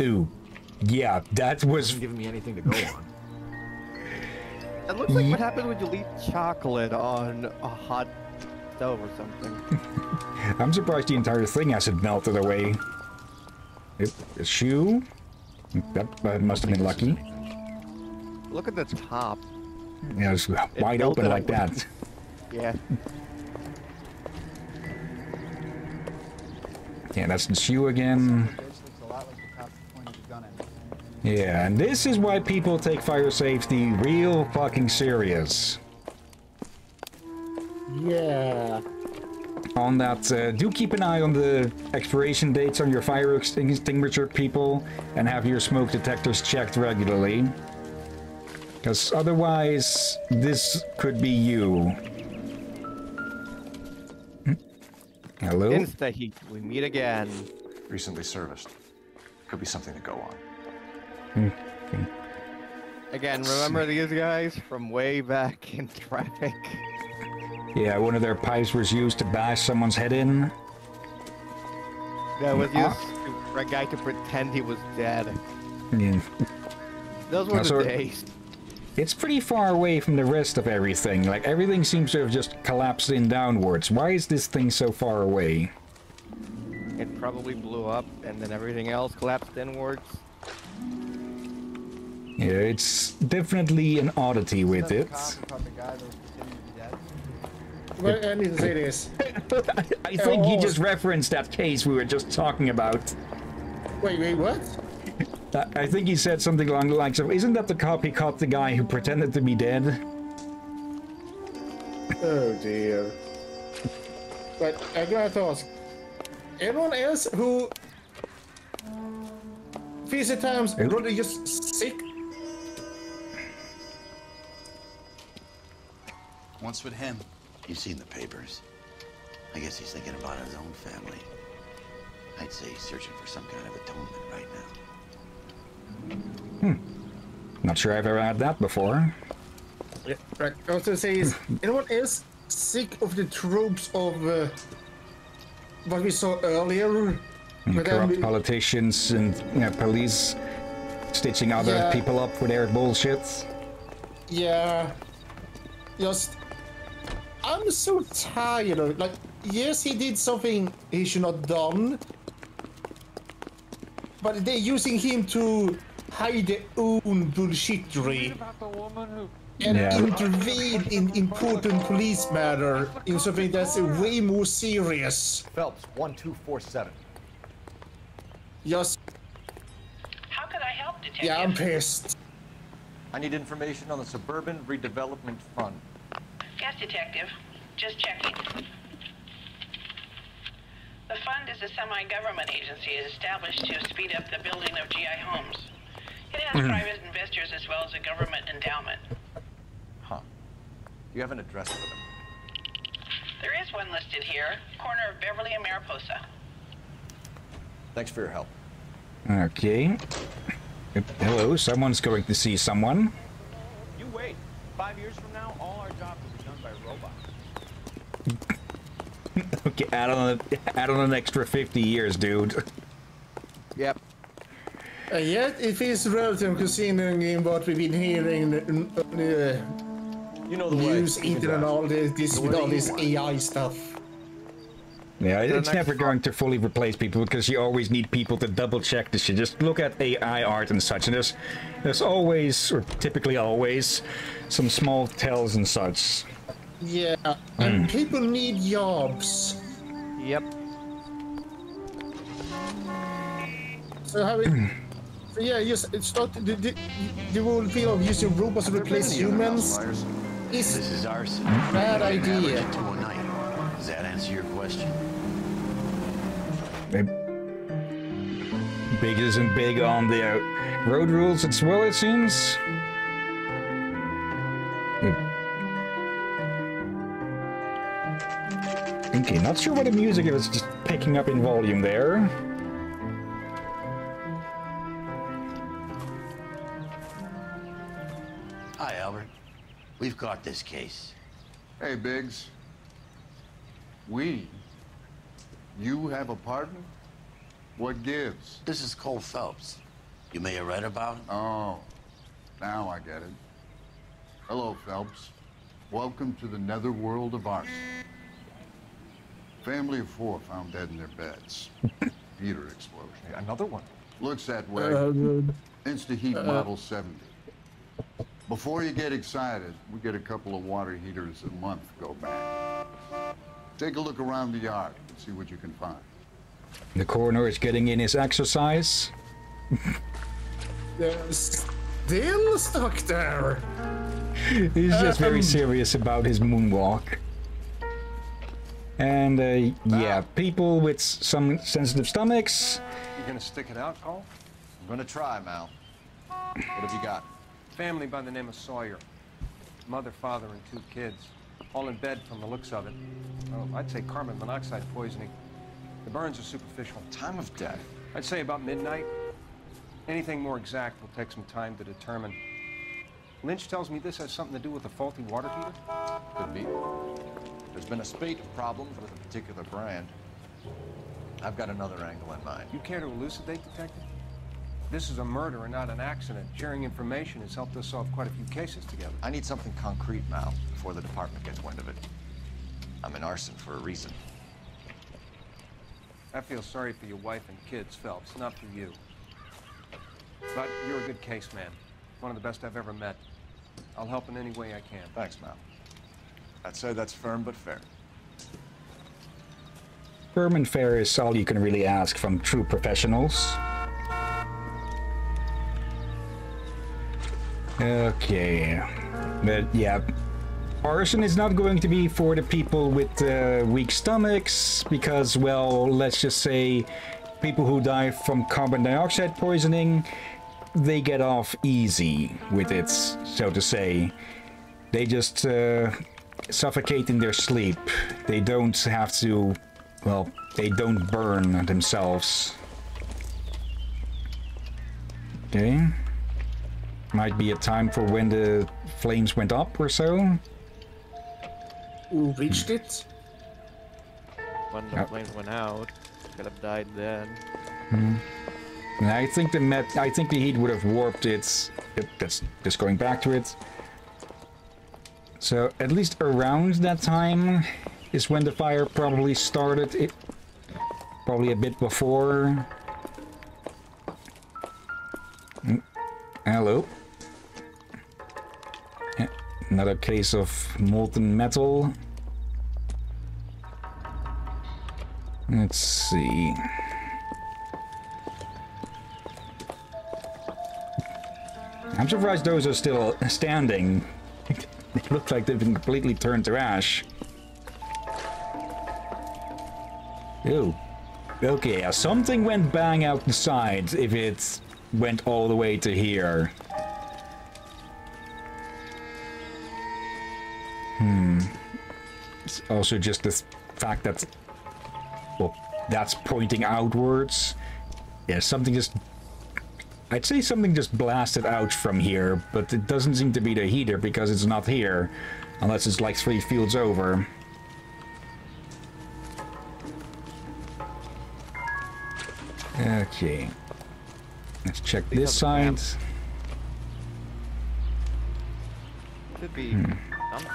[SPEAKER 1] Ooh, yeah, that was.
[SPEAKER 39] Hasn't me anything to go on.
[SPEAKER 14] It looks like what happens when you leave chocolate on a hot stove or something.
[SPEAKER 1] I'm surprised the entire thing hasn't melted away. It, a shoe? That, that must have been lucky.
[SPEAKER 14] Look at the top.
[SPEAKER 1] Yeah, it's
[SPEAKER 14] It
[SPEAKER 1] wide open like
[SPEAKER 14] away.
[SPEAKER 1] that.
[SPEAKER 14] Yeah.
[SPEAKER 1] Yeah, that's the shoe again. Yeah, and this is why people take fire safety real fucking serious.
[SPEAKER 2] Yeah.
[SPEAKER 1] On that, uh, do keep an eye on the expiration dates on your fire extinguisher, people, and have your smoke detectors checked regularly. Because otherwise, this could be you. Hmm? Hello?
[SPEAKER 14] Insta heat. We meet again.
[SPEAKER 11] Recently serviced. Could be something to go on.
[SPEAKER 1] Hmm.
[SPEAKER 14] Again, remember these guys from way back in traffic?
[SPEAKER 1] Yeah, one of their pipes was used to bash someone's head in.
[SPEAKER 14] That was used for a guy to pretend he was dead.
[SPEAKER 1] Yeah.
[SPEAKER 14] Those were
[SPEAKER 1] Now,
[SPEAKER 14] the days.
[SPEAKER 1] It's pretty far away from the rest of everything. Like, everything seems to have just collapsed in downwards. Why is this thing so far away?
[SPEAKER 14] It probably blew up, and then everything else collapsed inwards.
[SPEAKER 1] Yeah, it's definitely an oddity with it.
[SPEAKER 2] Well, I need to say this.
[SPEAKER 1] I think he
[SPEAKER 2] Oh,
[SPEAKER 1] just referenced that case we were just talking about.
[SPEAKER 2] Wait, wait, what?
[SPEAKER 1] I- think he said something along the lines of, isn't that the cop he caught the guy who pretended to be dead?
[SPEAKER 2] Oh dear. But I gotta ask, anyone else who at times rather just sick?
[SPEAKER 28] What's with him?
[SPEAKER 34] You've seen the papers. I guess he's thinking about his own family. I'd say he's searching for some kind of atonement right now. Hmm.
[SPEAKER 1] Not sure I've ever had that before.
[SPEAKER 2] Yeah, right. I was gonna say is anyone else sick of the tropes of uh, what we saw earlier?
[SPEAKER 1] And corrupt
[SPEAKER 2] we-
[SPEAKER 1] politicians and you know, police stitching other
[SPEAKER 2] Yeah.
[SPEAKER 1] people up for their bullshits.
[SPEAKER 2] Yeah. Just. I'm so tired of it. Like, yes, he did something he should not done. But they're using him to hide their own bullshittery. And
[SPEAKER 1] Yeah.
[SPEAKER 2] intervene in important police matter in something that's way more serious.
[SPEAKER 11] Phelps, 1247.
[SPEAKER 2] Just.
[SPEAKER 12] How could I help, Detective?
[SPEAKER 2] Yeah, I'm pissed.
[SPEAKER 11] I need information on the Suburban Redevelopment Fund.
[SPEAKER 12] Yes, Detective. Just checking. The fund is a semi-government agency established to speed up the building of GI homes. It has
[SPEAKER 11] Mhm.
[SPEAKER 12] private investors as well as a government endowment.
[SPEAKER 11] Huh. You have an address for them.
[SPEAKER 12] There is one listed here, corner of Beverly and Mariposa.
[SPEAKER 11] Thanks for your help.
[SPEAKER 1] Okay. Hello, someone's going to see someone.
[SPEAKER 35] You wait. Five years from now, all our jobs will be done by robots.
[SPEAKER 1] Okay, add on, a, add on an extra 50 years, dude.
[SPEAKER 9] Yep.
[SPEAKER 2] Uh, yet it feels relative considering what we've been hearing uh,
[SPEAKER 3] you know the
[SPEAKER 2] news,
[SPEAKER 3] way.
[SPEAKER 2] internet, and all this, this with all
[SPEAKER 3] you
[SPEAKER 2] this
[SPEAKER 3] want.
[SPEAKER 2] AI stuff.
[SPEAKER 1] Yeah,
[SPEAKER 2] The
[SPEAKER 1] it's
[SPEAKER 2] next
[SPEAKER 1] never going to fully replace people because you always need people to double check this shit. Just look at AI art and such, and there's there's always, or typically always, some small tells and such.
[SPEAKER 2] Yeah, and people need jobs.
[SPEAKER 9] Yep.
[SPEAKER 2] So how it, so yeah, yes, it's not the, the, the whole thing of using robots to replace humans is
[SPEAKER 34] This is arson.
[SPEAKER 2] bad idea.
[SPEAKER 34] of a night. Does that answer your question?
[SPEAKER 1] Big isn't big on the uh, road rules as well, it seems. Okay, not sure what the music is just picking up in volume there.
[SPEAKER 34] Hi, Albert. We've got this case.
[SPEAKER 40] Hey, Biggs. We? You have a partner? What gives?
[SPEAKER 34] This is Cole Phelps. You may have read about him.
[SPEAKER 40] Oh, now I get it. Hello, Phelps. Welcome to the netherworld of arson. Family of four found dead in their beds. Heater explosion.
[SPEAKER 11] Another one.
[SPEAKER 40] Looks that way.
[SPEAKER 11] Uh,
[SPEAKER 40] Insta-heat
[SPEAKER 11] uh,
[SPEAKER 40] Model 70. Before you get excited, we get a couple of water heaters a month go back. Take a look around the yard and see what you can find.
[SPEAKER 1] The coroner is getting in his exercise.
[SPEAKER 2] They're still stuck there.
[SPEAKER 1] He's just very
[SPEAKER 2] Um,
[SPEAKER 1] serious about his moonwalk. And uh, yeah, people with some sensitive stomachs.
[SPEAKER 37] You're gonna stick it out, Cole?
[SPEAKER 3] I'm gonna try, Mal. What have you got?
[SPEAKER 37] Family by the name of Sawyer. Mother, father, and two kids. All in bed from the looks of it. Oh, I'd say carbon monoxide poisoning. The burns are superficial.
[SPEAKER 11] Time of death?
[SPEAKER 37] I'd say about midnight. Anything more exact will take some time to determine. Lynch tells me this has something to do with a faulty water heater.
[SPEAKER 3] Could be. There's been a spate of problems with a particular brand. I've got another angle in mind.
[SPEAKER 37] You care to elucidate, Detective? This is a murder and not an accident. Sharing information has helped us solve quite a few cases together.
[SPEAKER 3] I need something concrete, Mal, before the department gets wind of it. I'm in arson for a reason.
[SPEAKER 37] I feel sorry for your wife and kids, Phelps, not for you. But you're a good case man. One of the best I've ever met. I'll help in any way I can.
[SPEAKER 3] Thanks, Mal. I'd say that's firm but fair.
[SPEAKER 1] Firm and fair is all you can really ask from true professionals. Okay. But yeah, arson is not going to be for the people with uh, weak stomachs because, well, let's just say people who die from carbon dioxide poisoning, they get off easy with it, so to say. They just uh, suffocate in their sleep. They don't have to, well, they don't burn themselves. Okay. Might be a time for when the flames went up or so.
[SPEAKER 2] Who reached it?
[SPEAKER 14] When the
[SPEAKER 1] Yeah.
[SPEAKER 14] flames went out, could have died then.
[SPEAKER 1] Hmm. And I think the met, I think the heat would have warped it. Yep, that's just going back to it. So at least around that time is when the fire probably started. It probably a bit before. Mm, Hello. Another case of molten metal. Let's see. I'm surprised those are still standing. they look like they've been completely turned to ash. Ew. Okay, yeah, something went bang out the sides if it went all the way to here. Hmm. It's also just the fact that, well, that's pointing outwards. Yeah, something just I'd say something just blasted out from here, but it doesn't seem to be the heater because it's not here. Unless it's like three fields over. Okay. Let's check These this side.
[SPEAKER 14] Could be
[SPEAKER 1] hmm.
[SPEAKER 14] something.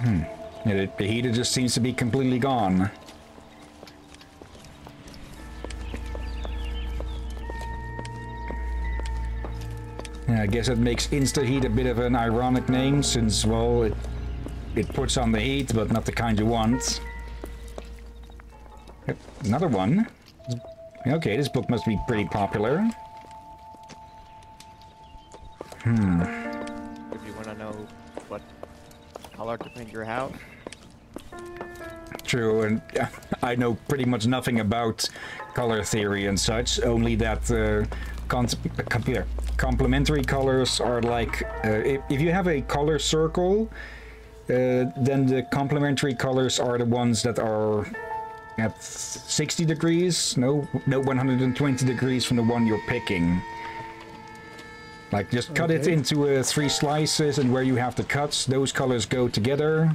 [SPEAKER 1] Hmm. The heater just seems to be completely gone. Yeah, I guess it makes Insta-Heat a bit of an ironic name, since, well, it, it puts on the heat, but not the kind you want. Yep, Another one. Okay, this book must be pretty popular. Hmm.
[SPEAKER 14] If you want to know what color to paint your house.
[SPEAKER 1] True, and I know pretty much nothing about color theory and such, only that uh, con- com- yeah, complementary colors are like, uh, if, you have a color circle, uh, then the complementary colors are the ones that are at 60 degrees, no, no 120 degrees from the one you're picking. Like, just cut it into uh, three slices, and where you have the cuts, those colors go together.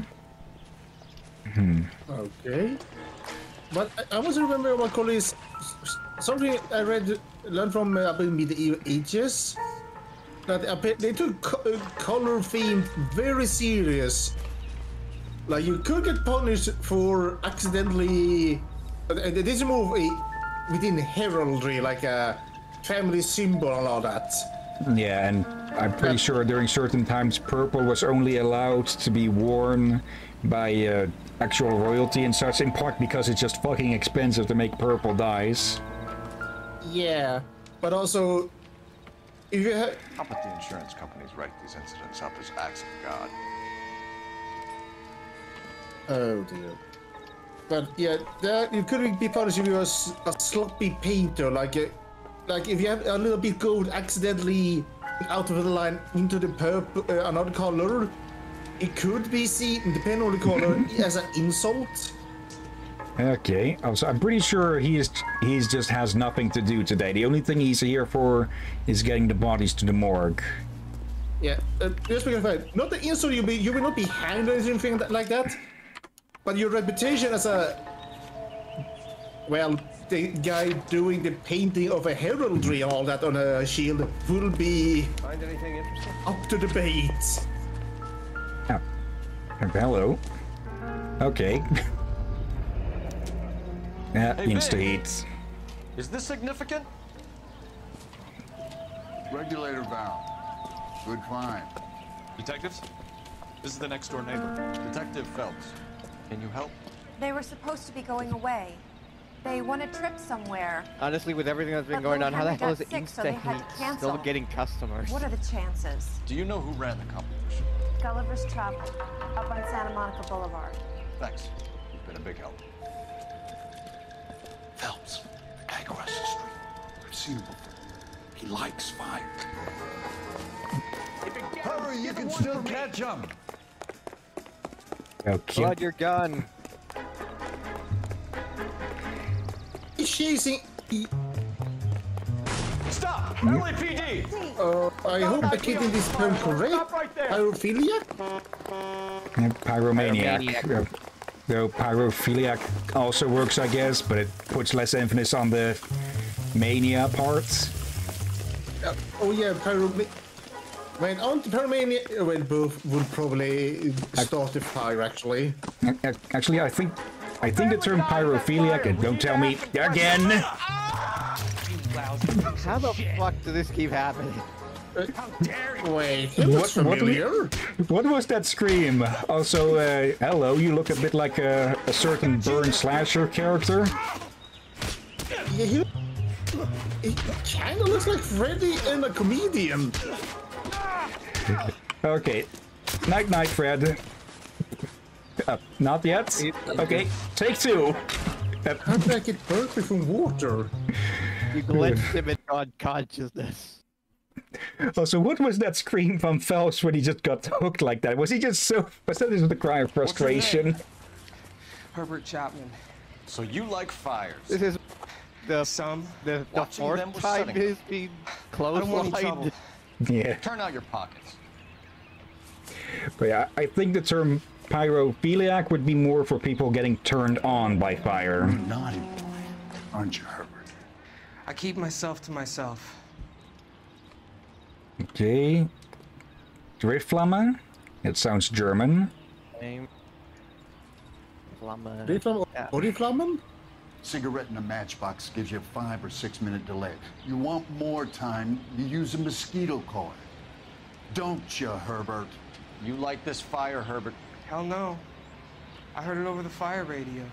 [SPEAKER 1] Hmm.
[SPEAKER 2] Okay. But I, I must remember what color is something I read learned from uh, in medieval ages that they took co- uh, color theme very serious. Like you could get punished for accidentally. Uh, this is move uh, within heraldry, like a family symbol and all that.
[SPEAKER 1] Yeah, and I'm pretty sure during certain times purple was only allowed to be worn by uh, actual royalty and such, in part because it's just fucking expensive to make purple dyes.
[SPEAKER 2] Yeah, but also if you have
[SPEAKER 11] How about the insurance companies write these incidents up as acts of God?
[SPEAKER 2] Oh dear. But yeah, that you could be punished if you were a sloppy painter, like a, like if you have a little bit gold accidentally out of the line into the purple uh, another color, it could be seen depending on the color as an insult.
[SPEAKER 1] Okay, also, I'm pretty sure he is he's just has nothing to do today. The only thing he's here for is getting the bodies to the morgue.
[SPEAKER 2] Yeah, uh, just because of not the insult you be you will not be hanged or anything like that, but your reputation as a well, the guy doing the painting of a heraldry and all that on a shield will be
[SPEAKER 37] Find anything interesting?
[SPEAKER 2] up to debate.
[SPEAKER 1] Oh. Hello. Okay. yeah,
[SPEAKER 3] Hey,
[SPEAKER 1] insta
[SPEAKER 3] Vic.
[SPEAKER 1] heat.
[SPEAKER 3] Is this significant?
[SPEAKER 40] Regulator valve. Good find.
[SPEAKER 41] Detectives? This is the next door neighbor.
[SPEAKER 11] Detective Phelps, can you help?
[SPEAKER 42] They were supposed to be going away. They want a trip somewhere.
[SPEAKER 14] Honestly, with everything that's been
[SPEAKER 42] But
[SPEAKER 14] going on, how the hell is
[SPEAKER 42] sick, so they had to
[SPEAKER 14] Insta
[SPEAKER 42] cancel.
[SPEAKER 14] still getting customers?
[SPEAKER 42] What are the chances?
[SPEAKER 11] Do you know who ran the competition?
[SPEAKER 42] Gulliver's Travel, up on Santa Monica Boulevard.
[SPEAKER 11] Thanks. You've been a big help.
[SPEAKER 34] Phelps, the guy across the street. I've seen him before. He likes fire.
[SPEAKER 21] Hurry, you can still catch him.
[SPEAKER 1] Okay.
[SPEAKER 14] Blood your gun.
[SPEAKER 2] He's chasing. He,
[SPEAKER 3] Stop! LAPD!
[SPEAKER 2] uh, I hope I'm in this term correct. Pyrophilia?
[SPEAKER 1] Pyromaniac.
[SPEAKER 14] Pyromaniac.
[SPEAKER 1] Though pyrophiliac also works, I guess, but it puts less emphasis on the mania parts.
[SPEAKER 2] Uh, oh yeah, pyro. When on pyromania, uh, well, both would probably start the fire actually.
[SPEAKER 1] Ac- ac- Actually, I think I think the term pyrophiliac, and don't tell me again.
[SPEAKER 14] How the fuck does this keep happening?
[SPEAKER 2] Wait, it looks
[SPEAKER 1] What, what,
[SPEAKER 2] familiar.
[SPEAKER 1] what was that scream? Also, uh, hello, you look a bit like a, a certain burn slasher character.
[SPEAKER 2] Yeah, he, he kind of looks like Freddy and a comedian.
[SPEAKER 1] Okay, night night, Fred. Uh, not yet. Okay, take two.
[SPEAKER 2] How did I get Berkeley from water?
[SPEAKER 14] You glimpsed him in God Oh, consciousness.
[SPEAKER 1] Also, what was that scream from Phelps when he just got hooked like that? Was he just so? Was that just the cry of frustration?
[SPEAKER 37] Herbert Chapman.
[SPEAKER 11] So you like fires?
[SPEAKER 14] This is the
[SPEAKER 37] Some.
[SPEAKER 14] the, the fourth
[SPEAKER 11] them was
[SPEAKER 14] time
[SPEAKER 11] setting
[SPEAKER 14] he's been close
[SPEAKER 37] don't want any
[SPEAKER 1] Yeah,
[SPEAKER 11] Turn out your pockets.
[SPEAKER 1] but yeah, I think the term pyrophiliac would be more for people getting turned on by fire.
[SPEAKER 34] Naughty boy.
[SPEAKER 40] aren't you, Herbert?
[SPEAKER 18] I keep myself to myself.
[SPEAKER 1] Okay. Driftflamme? It sounds German.
[SPEAKER 14] Name. Flamme.
[SPEAKER 40] Driftflamme?
[SPEAKER 14] Ja.
[SPEAKER 40] Oriflammen? Cigarette in a matchbox gives you a five or six minute delay. You want more time, you use a mosquito coil. Don't you, Herbert?
[SPEAKER 11] You like this fire, Herbert?
[SPEAKER 18] Hell no. I heard it over the fire radio.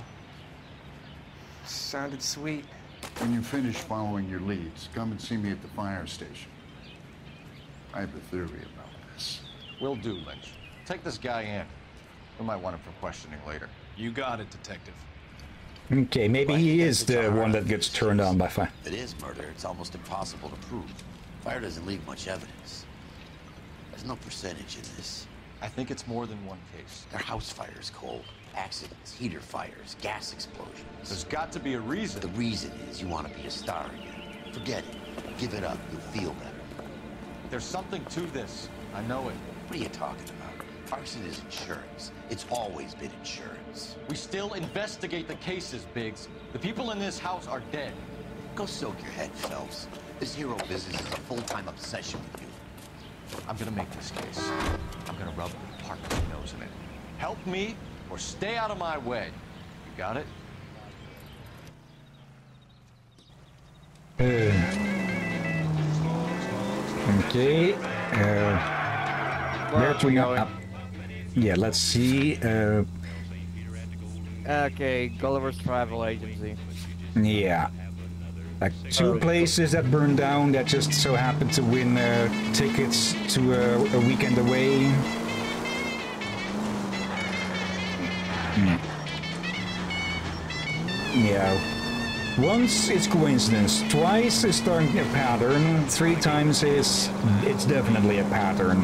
[SPEAKER 18] Sounded sweet.
[SPEAKER 40] When you finish following your leads, come and see me at the fire station. I have a theory about this.
[SPEAKER 11] Will do, Lynch. Take this guy in. We might want him for questioning later.
[SPEAKER 43] You got it, Detective.
[SPEAKER 1] Okay, maybe he is the one that gets turned on by fire.
[SPEAKER 34] If it is murder, it's almost impossible to prove. Fire doesn't leave much evidence. There's no percentage in this.
[SPEAKER 11] I think it's more than one case.
[SPEAKER 34] They're house fires, Cole. Accidents, heater fires, gas explosions.
[SPEAKER 11] There's got to be a reason.
[SPEAKER 34] The reason is you want to be a star again. Forget it. Give it up. You'll feel better.
[SPEAKER 11] There's something to this. I know it.
[SPEAKER 34] What are you talking about? Arson is insurance. It's always been insurance.
[SPEAKER 11] We still investigate the cases, Biggs. The people in this house are dead.
[SPEAKER 34] Go soak your head, Phelps. This hero business is a full-time obsession with you.
[SPEAKER 11] I'm gonna make this case. I'm gonna rub Parker's nose in it. Help me or stay out of my way. You got it?
[SPEAKER 1] Uh, okay. Uh, where
[SPEAKER 14] are we going?
[SPEAKER 1] uh, yeah, let's see. Uh,
[SPEAKER 14] Okay, Gulliver's Travel Agency.
[SPEAKER 1] yeah. Like two places that burned down that just so happened to win uh, tickets to a, a weekend away. Hmm. Yeah. Once it's coincidence, twice is starting a pattern, three times is it's definitely a pattern.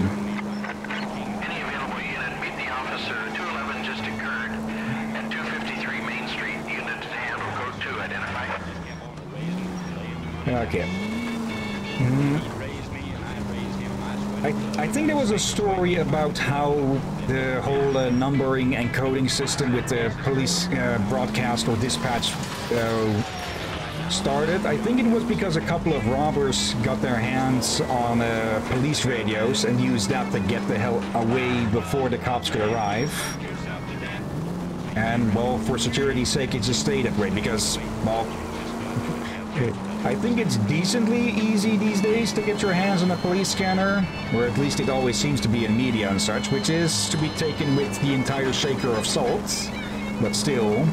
[SPEAKER 4] Officer 211 just occurred at 253 Main Street. Unit to handle code 2 identified.
[SPEAKER 1] Okay. Mhm. I, I think there was a story about how the whole uh, numbering and coding system with the police uh, broadcast or dispatch uh, started. I think it was because a couple of robbers got their hands on uh, police radios and used that to get the hell away before the cops could arrive. And, well, for security's sake, it just stayed that way because, well, I think it's decently easy these days to get your hands on a police scanner, or at least it always seems to be in media and such, which is to be taken with the entire shaker of salt. But still.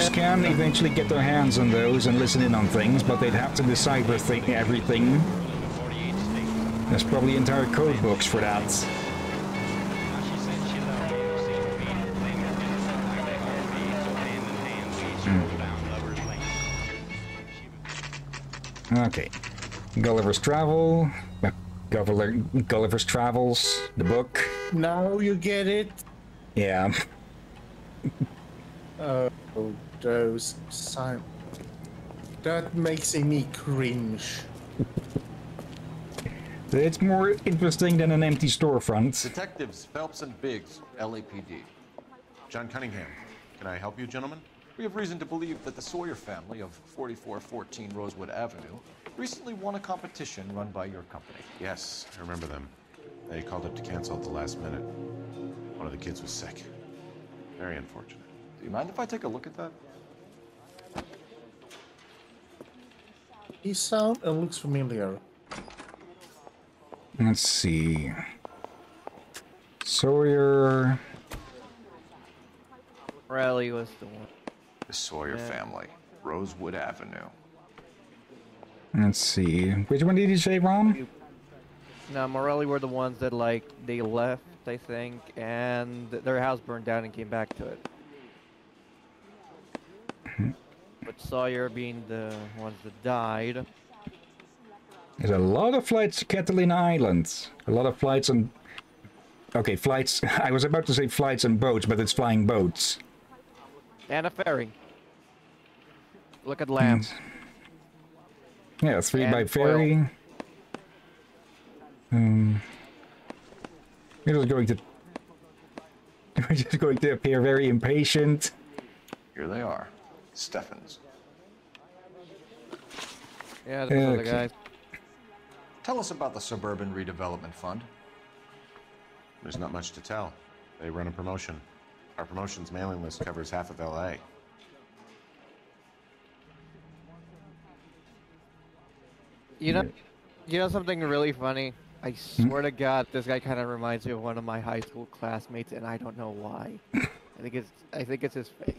[SPEAKER 1] Folks can eventually get their hands on those and listen in on things, but they'd have to decipher thi- everything. There's probably entire code books for that. Okay. Gulliver's Travel. uh, Gulliver, Gulliver's Travels, the book.
[SPEAKER 2] Now you get it.
[SPEAKER 1] Yeah.
[SPEAKER 2] Oh, those sign. That makes me cringe.
[SPEAKER 1] It's more interesting than an empty storefront.
[SPEAKER 11] Detectives Phelps and Biggs, LAPD.
[SPEAKER 44] John Cunningham, can I help you, gentlemen?
[SPEAKER 11] We have reason to believe that the Sawyer family of 4414 Rosewood Avenue recently won a competition run by your company.
[SPEAKER 44] Yes, I remember them. They called up to cancel at the last minute. One of the kids was sick. Very unfortunate.
[SPEAKER 11] Do you mind if I take a look at that?
[SPEAKER 2] He sound and looks familiar.
[SPEAKER 1] Let's see. Sawyer.
[SPEAKER 14] Raleigh was the one.
[SPEAKER 11] The Sawyer
[SPEAKER 14] Yeah.
[SPEAKER 11] family, Rosewood Avenue.
[SPEAKER 1] Let's see. Which one did you say, Ron?
[SPEAKER 14] No, Morelli were the ones that like they left, I think, and their house burned down and came back to it. Hmm. But Sawyer being the ones that died.
[SPEAKER 1] There's a lot of flights to Catalina Island. A lot of flights on. Okay, flights. I was about to say flights and boats, but it's flying boats.
[SPEAKER 14] And a ferry. Look at Lamb.
[SPEAKER 1] Yeah, three
[SPEAKER 14] And
[SPEAKER 1] by
[SPEAKER 14] foil.
[SPEAKER 1] ferry. Um, we're just going to. We're just going to appear very impatient.
[SPEAKER 11] Here they are. Steffens.
[SPEAKER 14] Yeah, there's other
[SPEAKER 11] Okay.
[SPEAKER 14] guys.
[SPEAKER 11] Tell us about the Suburban Redevelopment Fund.
[SPEAKER 44] There's not much to tell. They run a promotion. Our promotions mailing list covers half of LA.
[SPEAKER 14] You know, you know something really funny? I
[SPEAKER 1] Hmm?
[SPEAKER 14] swear to God, this guy kind of reminds me of one of my high school classmates, and I don't know why. I think it's I think it's his face.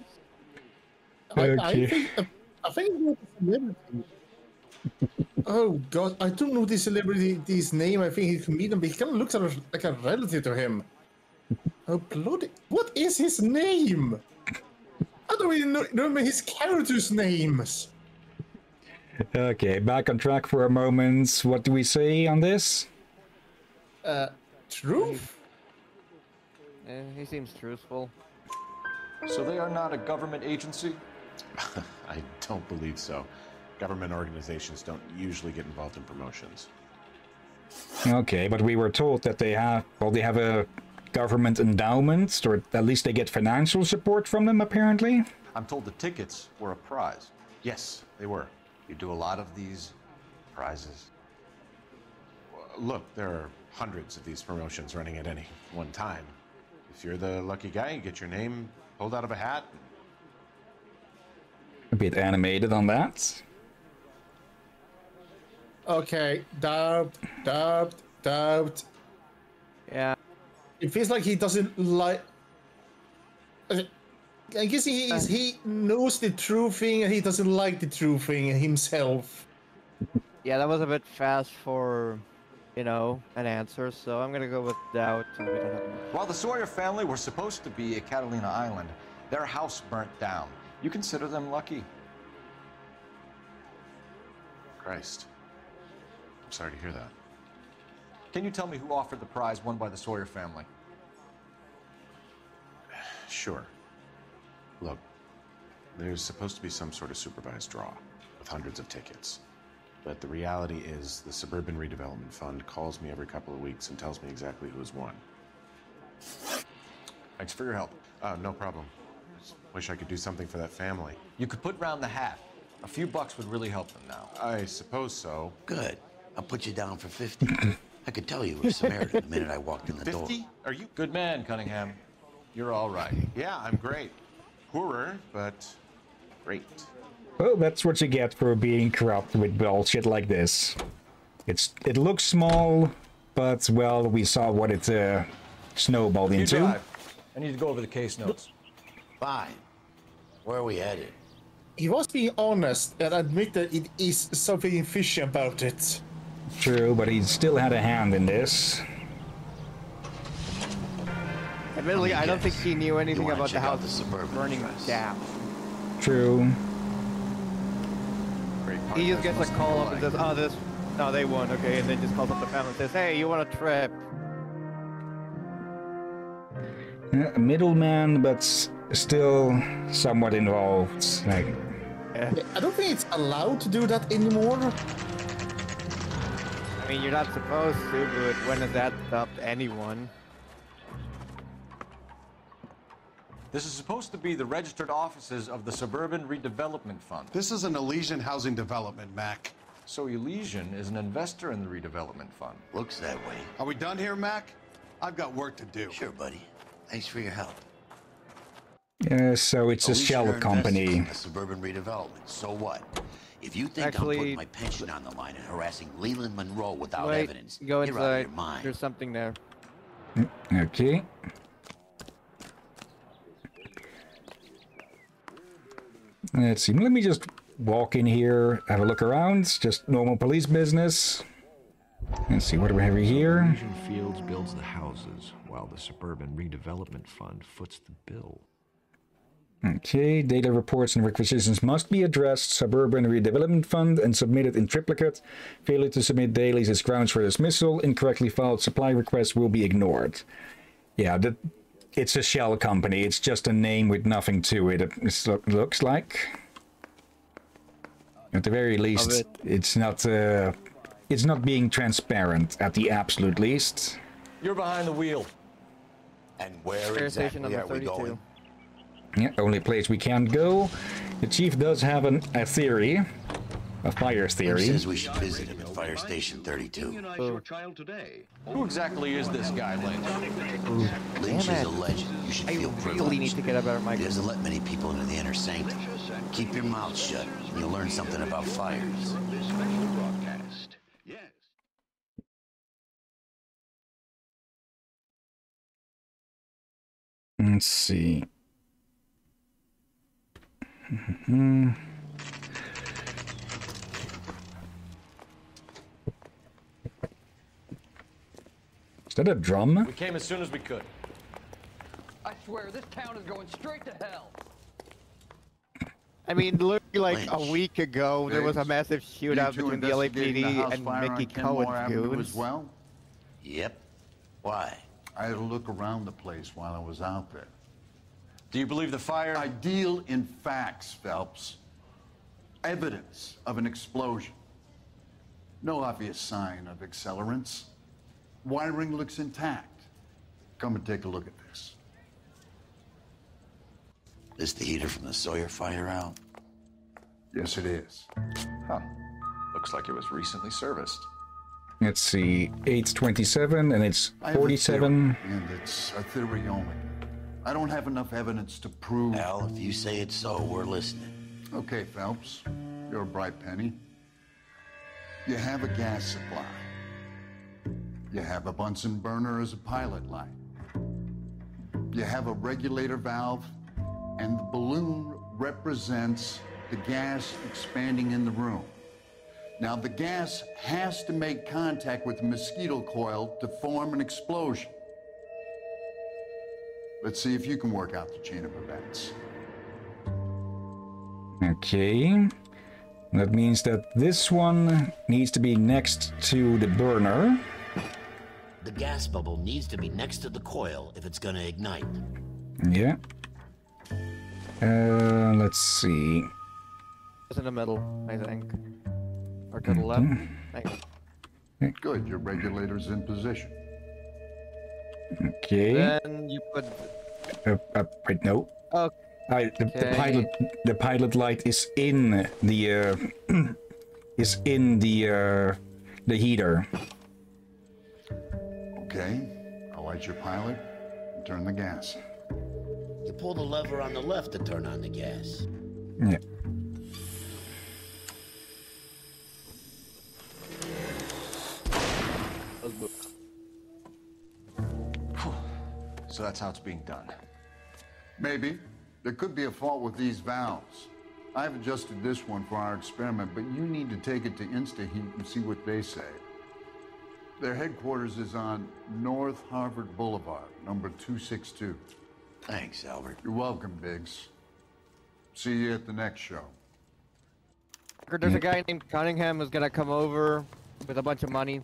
[SPEAKER 2] I, I think uh, I think it's a celebrity. oh god, I don't know this celebrity's name. I think he's a comedian, but he kind of looks like a relative to him. Oh bloody! What is his name? I don't even know, remember his characters' names.
[SPEAKER 1] Okay, back on track for a moment. What do we say on this?
[SPEAKER 2] Uh, truth.
[SPEAKER 14] Eh, he seems truthful.
[SPEAKER 11] So they are not a government agency?
[SPEAKER 44] I don't believe so. Government organizations don't usually get involved in promotions.
[SPEAKER 1] Okay, but we were told that they have, well, they have a government endowment, or at least they get financial support from them, apparently.
[SPEAKER 11] I'm told the tickets were a prize.
[SPEAKER 44] Yes, they were.
[SPEAKER 11] You do a lot of these prizes.
[SPEAKER 44] Look, there are hundreds of these promotions running at any one time. If you're the lucky guy, you get your name pulled out of a hat.
[SPEAKER 1] A bit animated on that.
[SPEAKER 2] Okay, doubt, doubt, doubt.
[SPEAKER 14] Yeah.
[SPEAKER 2] It feels like he doesn't like. I guess he is, he knows the true thing and he doesn't like the true thing himself.
[SPEAKER 14] Yeah, that was a bit fast for, you know, an answer. So I'm gonna go with doubt. and we don't have much.
[SPEAKER 11] While the Sawyer family were supposed to be at Catalina Island, their house burnt down. You consider them lucky?
[SPEAKER 44] Christ. I'm sorry to hear that.
[SPEAKER 11] Can you tell me who offered the prize won by the Sawyer family?
[SPEAKER 44] Sure. Look, there's supposed to be some sort of supervised draw with hundreds of tickets. But the reality is, the Suburban Redevelopment Fund calls me every couple of weeks and tells me exactly who has won.
[SPEAKER 11] Thanks for your help.
[SPEAKER 44] Oh, no problem. Just wish I could do something for that family.
[SPEAKER 11] You could put round the hat. A few bucks would really help them now.
[SPEAKER 44] I suppose so.
[SPEAKER 34] Good. I'll put you down for 50. I could tell you were Samaritan the minute I walked in the door.
[SPEAKER 44] 50? Are you?
[SPEAKER 11] Good man, Cunningham. You're all right.
[SPEAKER 44] Yeah, I'm great. Poorer, but great.
[SPEAKER 1] Well, that's what you get for being corrupt with bullshit like this. It's it looks small, but well, we saw what it uh, snowballed
[SPEAKER 11] You
[SPEAKER 1] into.
[SPEAKER 11] drive. I need to go over the case notes.
[SPEAKER 34] Fine. Where are we headed?
[SPEAKER 2] He was being honest and admit that it is something fishy about it.
[SPEAKER 1] True, but he still had a hand in this.
[SPEAKER 14] Admittedly, I don't think he knew anything
[SPEAKER 34] wanna
[SPEAKER 14] about the house
[SPEAKER 34] the suburban
[SPEAKER 14] burning
[SPEAKER 34] address?
[SPEAKER 14] down.
[SPEAKER 1] True.
[SPEAKER 14] He just gets a call up and says, "Oh, this, no, they won." Okay, and then just calls up the family and says, "Hey, you want a trip?"
[SPEAKER 1] Uh, middleman, but s- still somewhat involved. Like,
[SPEAKER 2] I don't think it's allowed to do that anymore.
[SPEAKER 14] I mean, you're not supposed to, but when has that stopped anyone?
[SPEAKER 11] This is supposed to be the registered offices of the Suburban Redevelopment Fund.
[SPEAKER 37] This is an Elysian housing development, Mac.
[SPEAKER 11] So Elysian is an investor in the redevelopment fund.
[SPEAKER 34] Looks that way.
[SPEAKER 37] Are we done here, Mac? I've got work to do.
[SPEAKER 34] Sure, buddy. Thanks for your help.
[SPEAKER 1] Uh, so it's a shell company.
[SPEAKER 34] in suburban redevelopment. So what? If you think I'm
[SPEAKER 14] Actually-
[SPEAKER 34] putting my pension on the line and harassing Leland Monroe without
[SPEAKER 14] Wait,
[SPEAKER 34] evidence,
[SPEAKER 14] go
[SPEAKER 34] you're out of
[SPEAKER 14] inside.
[SPEAKER 34] your mind.
[SPEAKER 14] There's something there.
[SPEAKER 1] Okay. Let's see. Let me just walk in here, have a look around. It's Just normal police business. Let's see. What do we have here?
[SPEAKER 39] Elysian Fields builds the houses, while the Suburban Redevelopment Fund foots the bill.
[SPEAKER 1] Okay, data reports and requisitions must be addressed Suburban Redevelopment Fund and submitted in triplicate. Failure to submit dailies is grounds for dismissal. Incorrectly filed supply requests will be ignored. Yeah, that it's a shell company. It's just a name with nothing to it. It looks like. At the very least,
[SPEAKER 14] it.
[SPEAKER 1] it's not. Uh, it's not being transparent. At the absolute least.
[SPEAKER 11] You're behind the wheel.
[SPEAKER 34] And where
[SPEAKER 14] Fire station
[SPEAKER 34] exactly
[SPEAKER 14] number
[SPEAKER 34] are we going?
[SPEAKER 1] Yeah, only place we can't go. The chief does have an, a theory, a fire
[SPEAKER 34] Lynch
[SPEAKER 1] theory.
[SPEAKER 34] says we should visit him at Fire Station 32.
[SPEAKER 37] Who exactly is this guy, Lynch?
[SPEAKER 34] Lynch is
[SPEAKER 14] it.
[SPEAKER 34] a legend. You should
[SPEAKER 14] I
[SPEAKER 34] feel
[SPEAKER 14] really
[SPEAKER 34] privileged.
[SPEAKER 14] need to get a better mic.
[SPEAKER 34] He doesn't let many people into the inner sanctum. Keep your mouth shut, and you'll learn something about fires.
[SPEAKER 1] Let's see. Mhm. Is that a drum?
[SPEAKER 3] We came as soon as we could.
[SPEAKER 45] I swear, this town is going straight to hell.
[SPEAKER 9] I mean, literally like a week ago, there was a massive shootout between the LAPD
[SPEAKER 40] house
[SPEAKER 9] and Mickey
[SPEAKER 40] on Kenmore
[SPEAKER 9] Cohen's
[SPEAKER 40] Avenue
[SPEAKER 9] goons.
[SPEAKER 40] as well?
[SPEAKER 34] Yep. Why?
[SPEAKER 40] I had to look around the place while I was out there.
[SPEAKER 37] Do you believe the fire?
[SPEAKER 40] I deal in facts, Phelps. Evidence of an explosion. No obvious sign of accelerants. Wiring looks intact. Come and take a look at this.
[SPEAKER 34] Is the heater from the Sawyer fire out?
[SPEAKER 40] Yes, it is.
[SPEAKER 11] Huh. Looks like it was recently serviced.
[SPEAKER 1] Let's see. 827 and it's
[SPEAKER 40] I have a
[SPEAKER 1] 47.
[SPEAKER 40] and it's a theory only. I don't have enough evidence to prove.
[SPEAKER 34] Al, if you say it's so, we're listening.
[SPEAKER 40] Okay, Phelps. You're a bright penny. You have a gas supply. You have a Bunsen burner as a pilot light. You have a regulator valve, and the balloon represents the gas expanding in the room. Now, the gas has to make contact with the mosquito coil to form an explosion. Let's see if you can work out the chain of events.
[SPEAKER 1] Okay. That means that this one needs to be next to the burner.
[SPEAKER 34] The gas bubble needs to be next to the coil if it's gonna ignite.
[SPEAKER 1] Yeah. Uh, let's see.
[SPEAKER 14] It's in the middle, I think. Or to the left. Thank you.
[SPEAKER 40] Good, your regulator's in position.
[SPEAKER 1] Okay.
[SPEAKER 14] Then you put.
[SPEAKER 1] Uh, uh, wait, no.
[SPEAKER 14] Oh.
[SPEAKER 1] I, the, the pilot, the pilot light is in the uh, is in the uh, the heater.
[SPEAKER 40] Okay, I'll light your pilot and turn the gas.
[SPEAKER 34] You pull the lever on the left to turn on the gas.
[SPEAKER 1] Yeah.
[SPEAKER 11] So that's how it's being done.
[SPEAKER 40] Maybe. There could be a fault with these valves. I've adjusted this one for our experiment, but you need to take it to InstaHeat and see what they say. Their headquarters is on North Harvard Boulevard, number 262.
[SPEAKER 34] Thanks, Albert.
[SPEAKER 40] You're welcome, Biggs. See you at the next show.
[SPEAKER 14] There's a guy named Cunningham who's gonna come over with a bunch of money.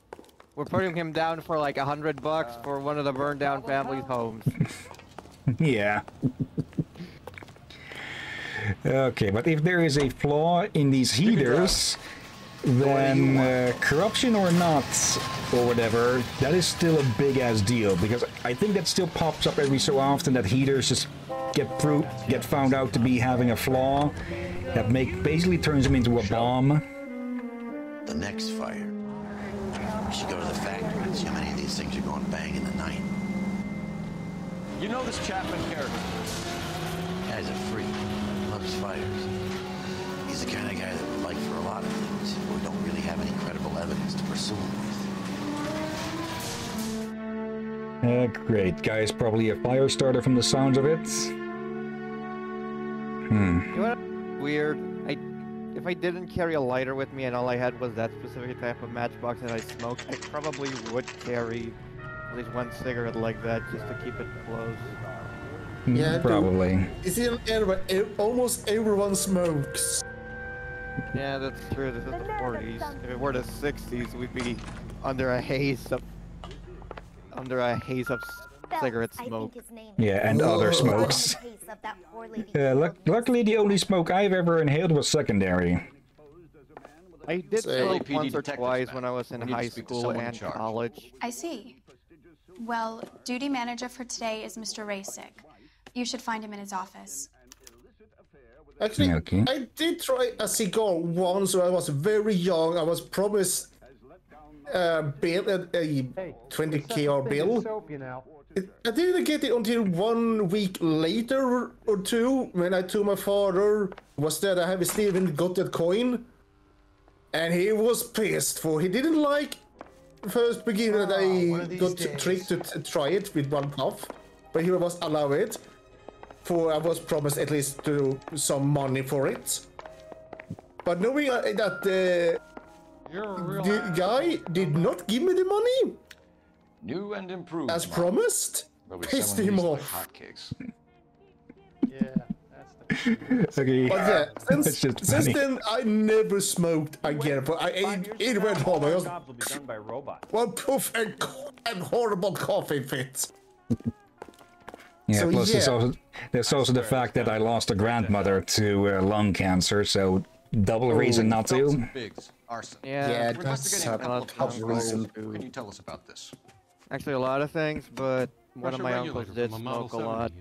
[SPEAKER 14] We're putting him down for like a hundred bucks for one of the burned down family's homes.
[SPEAKER 1] yeah. okay, but if there is a flaw in these heaters, then uh, corruption or not, or whatever, that is still a big ass deal because I think that still pops up every so often that heaters just get through, get found out to be having a flaw that make basically turns them into a bomb.
[SPEAKER 34] The next fire. We should go to the factory and see how many of these things are going bang in the night.
[SPEAKER 37] You know this Chapman character?
[SPEAKER 34] Guy's a freak. Loves fires. He's the kind of guy that would like for a lot of things. We don't really have any credible evidence to pursue him with.
[SPEAKER 1] Uh, great, guy's probably a fire starter from the sounds of it. Hmm.
[SPEAKER 14] You know what? Weird. I, if I didn't carry a lighter with me and all I had was that specific type of matchbox that I smoked, I probably would carry at least one cigarette like that just to keep it close.
[SPEAKER 2] Hmm, yeah,
[SPEAKER 1] probably.
[SPEAKER 2] It's in an era e- almost everyone smokes.
[SPEAKER 14] Yeah, that's true. This is the 40s. If it were the 60s, we'd be under a haze of under a haze of s- cigarette smoke.
[SPEAKER 1] Yeah, and other smokes. Uh, luck luckily, the only smoke I've ever inhaled was secondary.
[SPEAKER 14] I did
[SPEAKER 2] Say-
[SPEAKER 14] smoke once or twice when I was in
[SPEAKER 2] We need to
[SPEAKER 14] high school and
[SPEAKER 2] charge.
[SPEAKER 14] college.
[SPEAKER 42] I see. Well, duty manager for today is Mr. Rasick. You should find him in his office.
[SPEAKER 2] Actually,
[SPEAKER 1] Okay.
[SPEAKER 2] I did try a cigar once when I was very young. I was promised a bill, a, a 20 kr bill. I didn't get it until one week later or two when I told my father was that I have still haven't got that coin. And he was pissed for he didn't like first beginning that I got
[SPEAKER 28] days.
[SPEAKER 2] tricked to try it with one puff, but he was allowed it. For I was promised at least to some money for it. But knowing uh, that uh, the guy did not give me the money
[SPEAKER 11] New and improved.
[SPEAKER 2] as
[SPEAKER 11] model.
[SPEAKER 2] promised,
[SPEAKER 11] They'll be
[SPEAKER 2] pissed him
[SPEAKER 11] these like
[SPEAKER 2] off.
[SPEAKER 11] hotcakes.
[SPEAKER 1] Okay.
[SPEAKER 2] But yeah,
[SPEAKER 1] That's
[SPEAKER 2] since,
[SPEAKER 1] just
[SPEAKER 2] since then I never smoked again. But I it, it went home. I was
[SPEAKER 43] Jobs will be done by robots.
[SPEAKER 2] one puff and, and horrible coffee fits.
[SPEAKER 1] Yeah,
[SPEAKER 2] So,
[SPEAKER 1] plus there's also there's also the fact that I lost a grandmother to uh, lung cancer, so double reason not to.
[SPEAKER 11] Bigs, arson.
[SPEAKER 14] Yeah.
[SPEAKER 2] Yeah,
[SPEAKER 11] We're
[SPEAKER 2] that's a
[SPEAKER 11] a couple
[SPEAKER 14] of
[SPEAKER 11] of
[SPEAKER 14] reason.
[SPEAKER 11] can you tell us about this?
[SPEAKER 14] Actually, a lot of things, but one of my uncles did
[SPEAKER 41] from a
[SPEAKER 14] smoke a lot.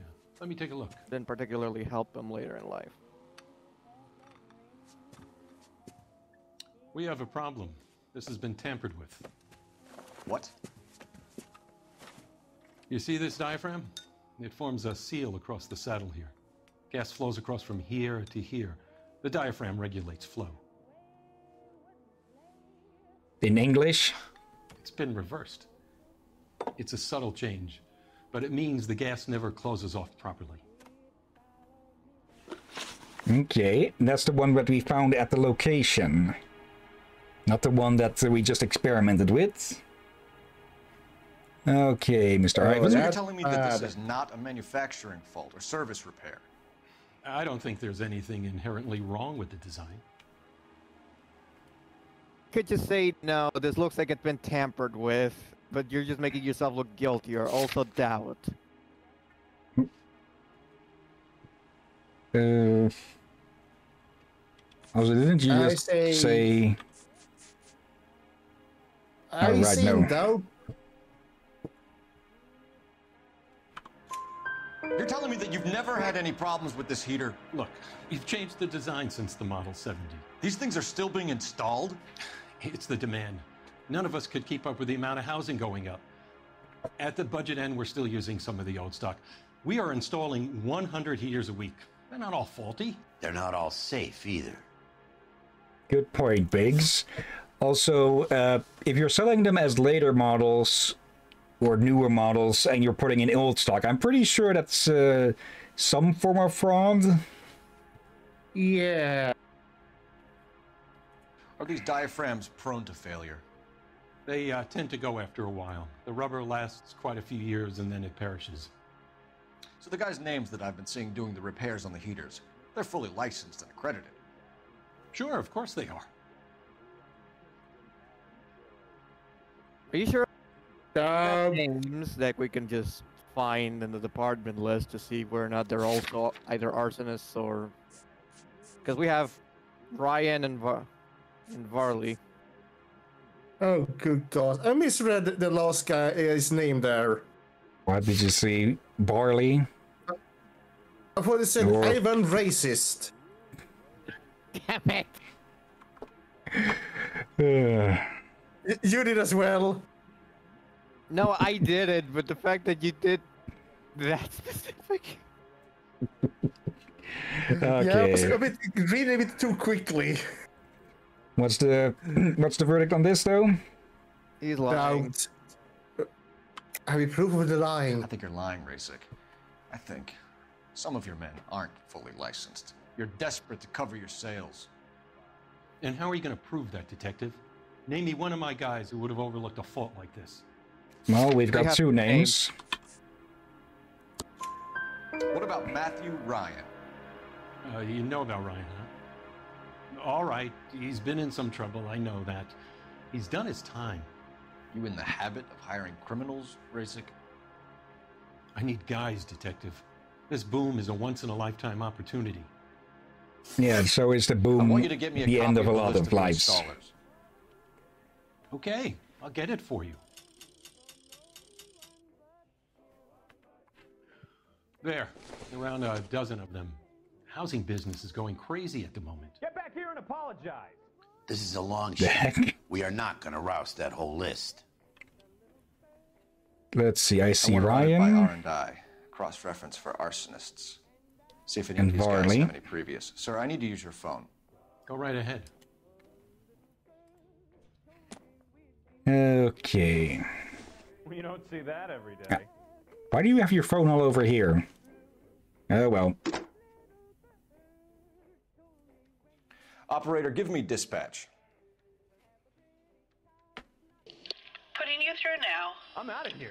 [SPEAKER 41] Let me take a look.
[SPEAKER 14] Didn't particularly help him later in life.
[SPEAKER 41] We have a problem. This has been tampered with.
[SPEAKER 11] What?
[SPEAKER 41] You see this diaphragm? It forms a seal across the saddle here. Gas flows across from here to here. The diaphragm regulates flow.
[SPEAKER 1] In English,
[SPEAKER 41] It's been reversed. It's a subtle change, but it means the gas never closes off properly.
[SPEAKER 1] okay, that's the one that we found at the location, not the one that we just experimented with. Okay, Mr.
[SPEAKER 2] Oh,
[SPEAKER 1] Ivan.
[SPEAKER 11] So you're
[SPEAKER 2] that
[SPEAKER 11] telling me that this
[SPEAKER 2] bad.
[SPEAKER 11] is not a manufacturing fault or service repair?
[SPEAKER 41] I don't think there's anything inherently wrong with the design.
[SPEAKER 14] Could you say no? This looks like it's been tampered with, but you're just making yourself look guilty or also doubt.
[SPEAKER 1] Uh, also, didn't you
[SPEAKER 2] I
[SPEAKER 1] just
[SPEAKER 2] say-
[SPEAKER 1] say?
[SPEAKER 2] I
[SPEAKER 1] Alright,
[SPEAKER 2] see
[SPEAKER 1] no.
[SPEAKER 2] doubt.
[SPEAKER 11] You're telling me that you've never had any problems with this heater?
[SPEAKER 41] Look, you've changed the design since the Model 70.
[SPEAKER 11] These things are still being installed?
[SPEAKER 41] It's the demand. None of us could keep up with the amount of housing going up. At the budget end, we're still using some of the old stock. We are installing 100 heaters a week. They're not all faulty.
[SPEAKER 34] They're not all safe either.
[SPEAKER 1] Good point, Biggs. Also, uh, if you're selling them as later models or newer models and you're putting in old stock, I'm pretty sure that's uh, some form of fraud.
[SPEAKER 2] Yeah.
[SPEAKER 11] Are these diaphragms prone to failure?
[SPEAKER 41] They uh, tend to go after a while. The rubber lasts quite a few years and then it perishes.
[SPEAKER 11] So the guys' names that I've been seeing doing the repairs on the heaters, they're fully licensed and accredited.
[SPEAKER 41] Sure, of course they are.
[SPEAKER 14] Are you sure?
[SPEAKER 2] Um,
[SPEAKER 14] names that we can just find in the department list to see whether or not they're also either arsonists or because we have Ryan and Var and Varley.
[SPEAKER 2] Oh, good God. I misread the last guy, uh, his name there.
[SPEAKER 1] What did you see? Barley?
[SPEAKER 2] I thought it said
[SPEAKER 1] Or-
[SPEAKER 2] Ivan Racist.
[SPEAKER 14] Damn it!
[SPEAKER 1] Uh,
[SPEAKER 2] You did as well.
[SPEAKER 14] No, I did it, but the fact that you did that specific.
[SPEAKER 2] Yeah, it was a bit, reading a bit too quickly.
[SPEAKER 1] What's the what's the verdict on this though?
[SPEAKER 14] He's lying.
[SPEAKER 2] Doubt. Have you proof of the lying?
[SPEAKER 11] I think you're lying, Rasik. I think some of your men aren't fully licensed. You're desperate to cover your sales.
[SPEAKER 41] And how are you going to prove that, Detective? Name me one of my guys who would have overlooked a fault like this.
[SPEAKER 1] Well, we've got
[SPEAKER 14] have
[SPEAKER 1] two
[SPEAKER 14] names.
[SPEAKER 1] names.
[SPEAKER 11] What about Matthew Ryan?
[SPEAKER 41] Uh, you know about Ryan, huh? All right, he's been in some trouble, I know that. He's done his time.
[SPEAKER 11] You in the habit of hiring criminals, Rasik?
[SPEAKER 41] I need guys, Detective. This boom is a once in a lifetime opportunity.
[SPEAKER 1] Yeah, so is the
[SPEAKER 11] I
[SPEAKER 1] boom
[SPEAKER 11] want you to get me a
[SPEAKER 1] the
[SPEAKER 11] copy
[SPEAKER 1] end of a
[SPEAKER 11] the
[SPEAKER 1] lot
[SPEAKER 11] list
[SPEAKER 1] of lives.
[SPEAKER 11] installers.
[SPEAKER 41] Okay, I'll get it for you. There, around a dozen of them. Housing business is going crazy at the moment.
[SPEAKER 43] Get back here and apologize.
[SPEAKER 34] This is a long
[SPEAKER 1] The
[SPEAKER 34] shot.
[SPEAKER 1] heck?
[SPEAKER 34] We are not gonna rouse that whole list.
[SPEAKER 1] Let's see. I see
[SPEAKER 11] I wanna run it by
[SPEAKER 1] Ryan.
[SPEAKER 11] R&I, cross-reference for arsonists. See if any
[SPEAKER 1] And
[SPEAKER 11] of these guys have any previous. Sir, I need to use your phone.
[SPEAKER 41] Go right ahead.
[SPEAKER 1] Okay.
[SPEAKER 43] We don't see that every day.
[SPEAKER 1] Why do you have your phone all over here? Oh well.
[SPEAKER 11] Operator, give me dispatch.
[SPEAKER 12] Putting you through now.
[SPEAKER 43] I'm out of here.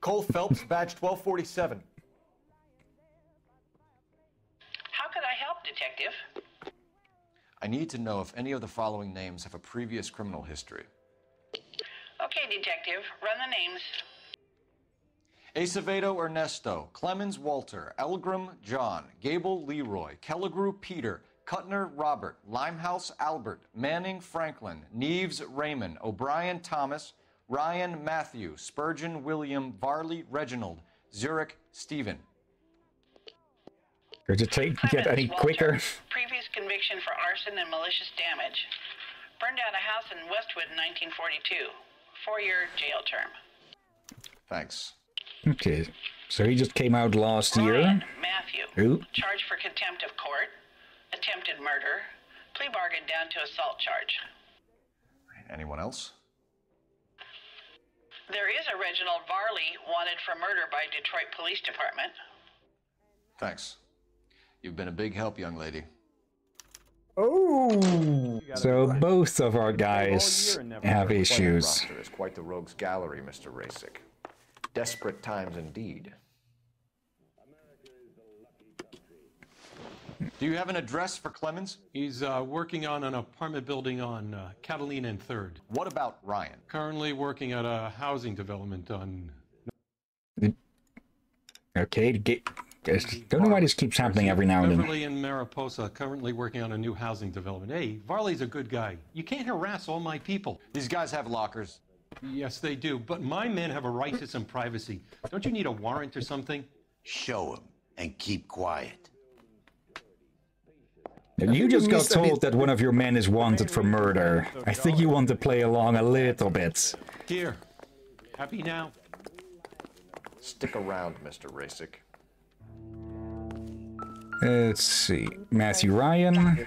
[SPEAKER 3] Cole Phelps, badge 1247.
[SPEAKER 12] How could I help, Detective?
[SPEAKER 11] I need to know if any of the following names have a previous criminal history.
[SPEAKER 12] Okay, Detective, run the names.
[SPEAKER 11] Acevedo Ernesto, Clemens Walter, Elgram John, Gable Leroy, Kelligrew Peter, Cutner Robert, Limehouse Albert, Manning Franklin, Neves Raymond, O'Brien Thomas, Ryan Matthew, Spurgeon William, Varley Reginald, Zurich Stephen.
[SPEAKER 1] Does it take get any
[SPEAKER 12] Walter,
[SPEAKER 1] quicker?
[SPEAKER 12] Previous conviction for arson and malicious damage. Burned down a house in Westwood in 1942. Four-year jail term.
[SPEAKER 11] Thanks.
[SPEAKER 1] Okay. So he just came out last year.
[SPEAKER 12] Ryan Matthew.
[SPEAKER 1] Ooh.
[SPEAKER 12] Charged for contempt of court, attempted murder, plea bargain down to assault charge.
[SPEAKER 11] Anyone else?
[SPEAKER 12] There is a Reginald Varley wanted for murder by Detroit Police Department.
[SPEAKER 11] Thanks. You've been a big help, young lady.
[SPEAKER 2] Oh.
[SPEAKER 1] So both of our guys have issues.
[SPEAKER 3] quite the rogues gallery, Mr. Rasick. Desperate times indeed.
[SPEAKER 11] Do you have an address for Clemens?
[SPEAKER 41] He's uh, working on an apartment building on uh, Catalina and Third.
[SPEAKER 11] What about Ryan?
[SPEAKER 41] Currently working at a housing development on.
[SPEAKER 1] Okay. to Get, just- don't know why this keeps happening every now and then.
[SPEAKER 41] Beverly and Mariposa, currently working on a new housing development. Hey, Varley's a good guy. You can't harass all my people.
[SPEAKER 11] These guys have lockers.
[SPEAKER 41] Yes, they do. But my men have a right to some privacy. Don't you need a warrant or something?
[SPEAKER 34] Show him and keep quiet.
[SPEAKER 1] You just got
[SPEAKER 2] missed bit.
[SPEAKER 1] told that one of your men is wanted for murder. I think you want to play along a little bit.
[SPEAKER 41] Here. Happy now?
[SPEAKER 3] Stick around, Mr. Rasick.
[SPEAKER 1] Let's see. Matthew Ryan.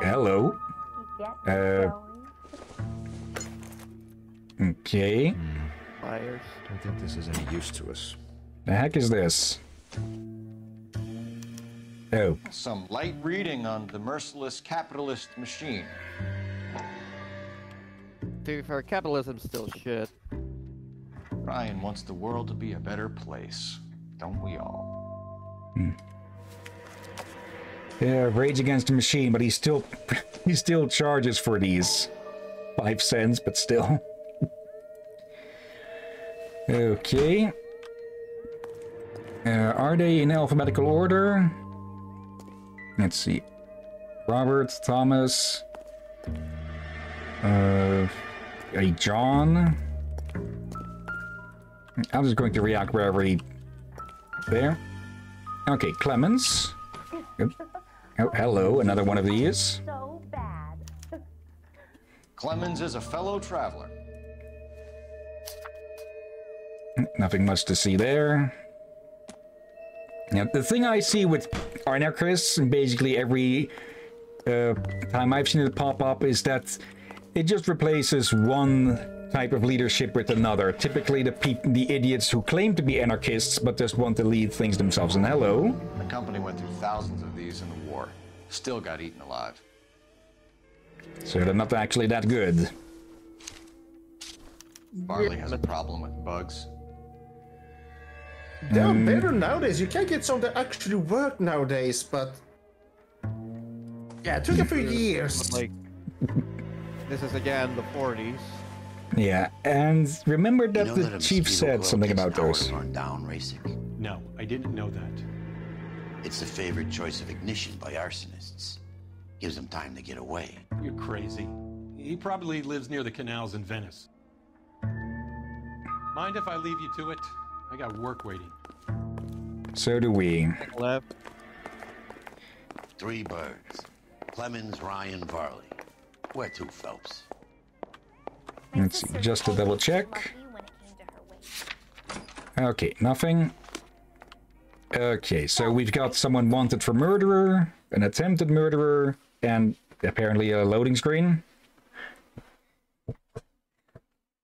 [SPEAKER 1] Hello. Uh, okay.
[SPEAKER 39] Liars. Don't think this is any use to us.
[SPEAKER 1] The heck is this? Oh,
[SPEAKER 11] Some light reading on the merciless capitalist machine.
[SPEAKER 14] To be fair, capitalism's still shit.
[SPEAKER 11] Ryan wants the world to be a better place. Don't we all?
[SPEAKER 1] yeah, Rage Against the Machine, but he still he still charges for these five cents, but still. okay. Uh, are they in alphabetical order? Let's see. Robert, Thomas, uh, a John. I'm just going to react wherever he. There. Okay, Clemens. Yep. Oh, hello, another one of these.
[SPEAKER 36] So bad.
[SPEAKER 11] Clemens is a fellow traveler.
[SPEAKER 1] Nothing much to see there. Now, the thing I see with anarchists, and basically every uh, time I've seen it pop up, is that it just replaces one type of leadership with another. Typically, the the idiots who claim to be anarchists but just want to lead things themselves. And hello,
[SPEAKER 11] The company went through thousands of these in the war. Still got eaten alive.
[SPEAKER 1] so they're not actually that good.
[SPEAKER 11] Varley has a problem with bugs.
[SPEAKER 2] They're
[SPEAKER 1] Um,
[SPEAKER 2] better nowadays. You can get some that actually work nowadays, but yeah, it took a few years.
[SPEAKER 14] Like, this is again the 40s.
[SPEAKER 1] Yeah, and remember that
[SPEAKER 34] know
[SPEAKER 1] the
[SPEAKER 34] that
[SPEAKER 1] chief said something about those.
[SPEAKER 34] down racing.
[SPEAKER 41] No, I didn't know that.
[SPEAKER 34] It's the favorite choice of ignition by arsonists. Gives them time to get away.
[SPEAKER 41] You're crazy. He probably lives near the canals in Venice. Mind if I leave you to it? I got work waiting.
[SPEAKER 1] So do we.
[SPEAKER 14] Left.
[SPEAKER 34] Three birds. Clemens, Ryan, Varley. Where to, Phelps?
[SPEAKER 1] Let's see, just to double check. Okay, nothing. Okay, so we've got someone wanted for murderer, an attempted murderer, and apparently a loading screen.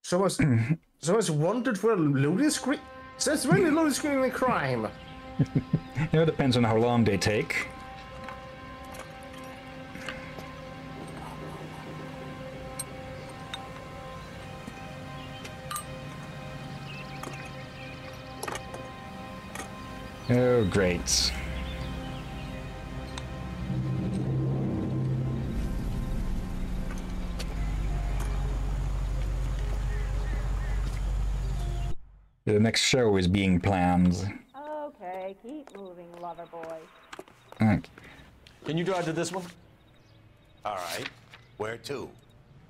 [SPEAKER 2] Someone's, someone's wanted for a loading screen? Since when is loading screen a crime?
[SPEAKER 1] It depends on how long they take. Oh, great. The next show is being planned.
[SPEAKER 36] Okay, keep moving, lover boy.
[SPEAKER 1] Okay.
[SPEAKER 3] Can you drive to this one?
[SPEAKER 34] All right. Where to?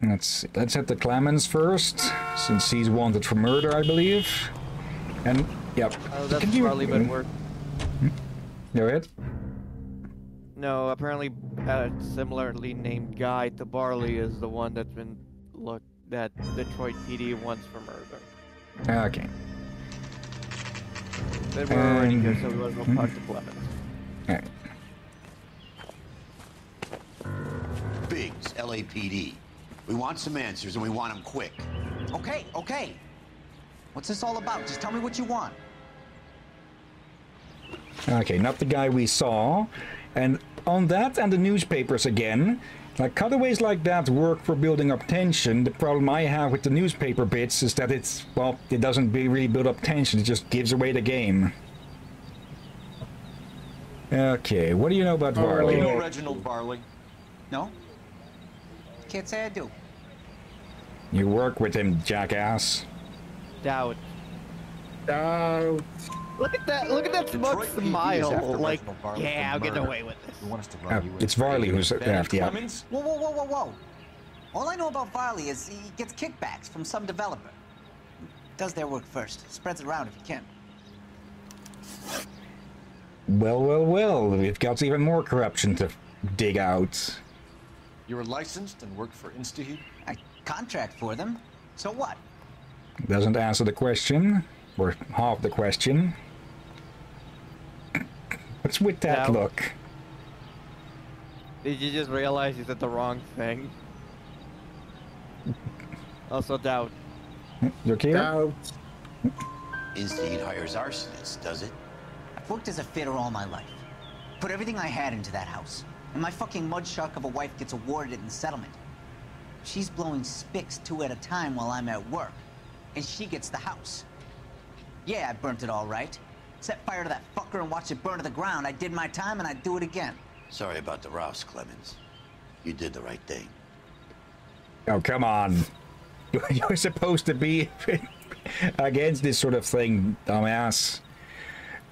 [SPEAKER 1] Let's see. Let's hit the Clemens first, since he's wanted for murder, I believe. And yep.
[SPEAKER 14] Oh, that's
[SPEAKER 1] Can you-
[SPEAKER 14] probably been hmm? work.
[SPEAKER 1] Go ahead.
[SPEAKER 14] No, apparently a similarly named guy to Barley is the one that's been looked that Detroit PD wants for murder.
[SPEAKER 1] Okay.
[SPEAKER 14] But we're already here, so we want to go talk to Clemens.
[SPEAKER 1] Alright.
[SPEAKER 34] Biggs, LAPD. We want some answers and we want them quick.
[SPEAKER 46] Okay, okay. What's this all about? Just tell me what you want.
[SPEAKER 1] Okay, not the guy we saw. And on that and the newspapers again, like cutaways like that work for building up tension. The problem I have with the newspaper bits is that it's, well, it doesn't be really build up tension, it just gives away the game. Okay, what do you know about oh,
[SPEAKER 3] Do
[SPEAKER 1] Varley?
[SPEAKER 3] you know Reginald Varley?
[SPEAKER 46] No? Can't say I do.
[SPEAKER 1] You work with him, jackass.
[SPEAKER 14] Doubt.
[SPEAKER 2] Doubt.
[SPEAKER 14] Look at that! Look at that smug
[SPEAKER 3] Detroit PD is
[SPEAKER 14] smile! Like, yeah, I'm getting away with this.
[SPEAKER 3] We want us to
[SPEAKER 1] Oh,
[SPEAKER 3] run you
[SPEAKER 1] it's Varley who's after, yeah.
[SPEAKER 3] Clemens?
[SPEAKER 46] Whoa, whoa, whoa, whoa, whoa. All I know about Varley is he gets kickbacks from some developer. Does their work first. Spreads it around if he can.
[SPEAKER 1] Well, well, well, we've got even more corruption to dig out.
[SPEAKER 3] You were licensed and worked for InstaHeat?
[SPEAKER 46] I contract for them. So what?
[SPEAKER 1] Doesn't answer the question, or half the question. What's with that
[SPEAKER 14] Yeah.
[SPEAKER 1] look?
[SPEAKER 14] Did you just realize you said the wrong thing? Also doubt.
[SPEAKER 1] You okay?
[SPEAKER 2] Doubt.
[SPEAKER 34] InstaHeat hires arsonists, does it?
[SPEAKER 46] I've worked as a fitter all my life. Put everything I had into that house. And my fucking mud shark of a wife gets awarded it in settlement. She's blowing spics two at a time while I'm at work. And she gets the house. Yeah, I burnt it all right. Set fire to that fucker and watch it burn to the ground. I did my time and I'd do it again.
[SPEAKER 34] Sorry about the Rouse, Clemens. You did the right thing.
[SPEAKER 1] Oh, come on. You're supposed to be against this sort of thing, dumbass.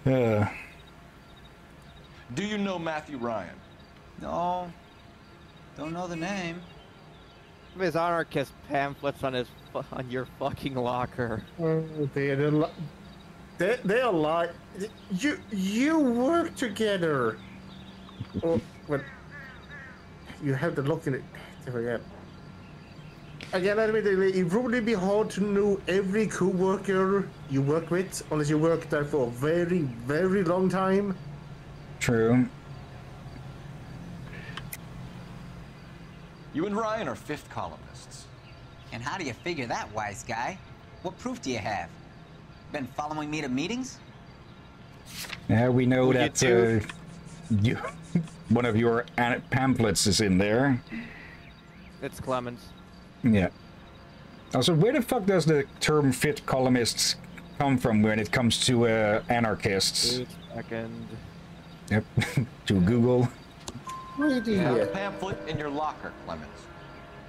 [SPEAKER 1] Uh,
[SPEAKER 3] Do you know Matthew Ryan?
[SPEAKER 46] No. Don't know the name.
[SPEAKER 14] His anarchist pamphlets on his on your fucking locker.
[SPEAKER 2] Oh, they're li- they they're like you you work together. oh, but you have to look in it to forget. Again, admittedly, it probably be hard to know every co-worker you work with unless you work there for a very, very long time.
[SPEAKER 1] true.
[SPEAKER 3] You and Ryan are fifth columnists.
[SPEAKER 46] And how do you figure that, wise guy? What proof do you have? Been following me to meetings?
[SPEAKER 1] Yeah, we know
[SPEAKER 46] Well, you
[SPEAKER 1] that uh, you, one of your pamphlets is in there.
[SPEAKER 14] It's Clemens.
[SPEAKER 1] Yeah. Also, where the fuck does the term fit columnists come from when it comes to uh, anarchists?
[SPEAKER 14] Wait a second.
[SPEAKER 1] Yep. to Google.
[SPEAKER 3] You have the pamphlet in your locker, Clemens.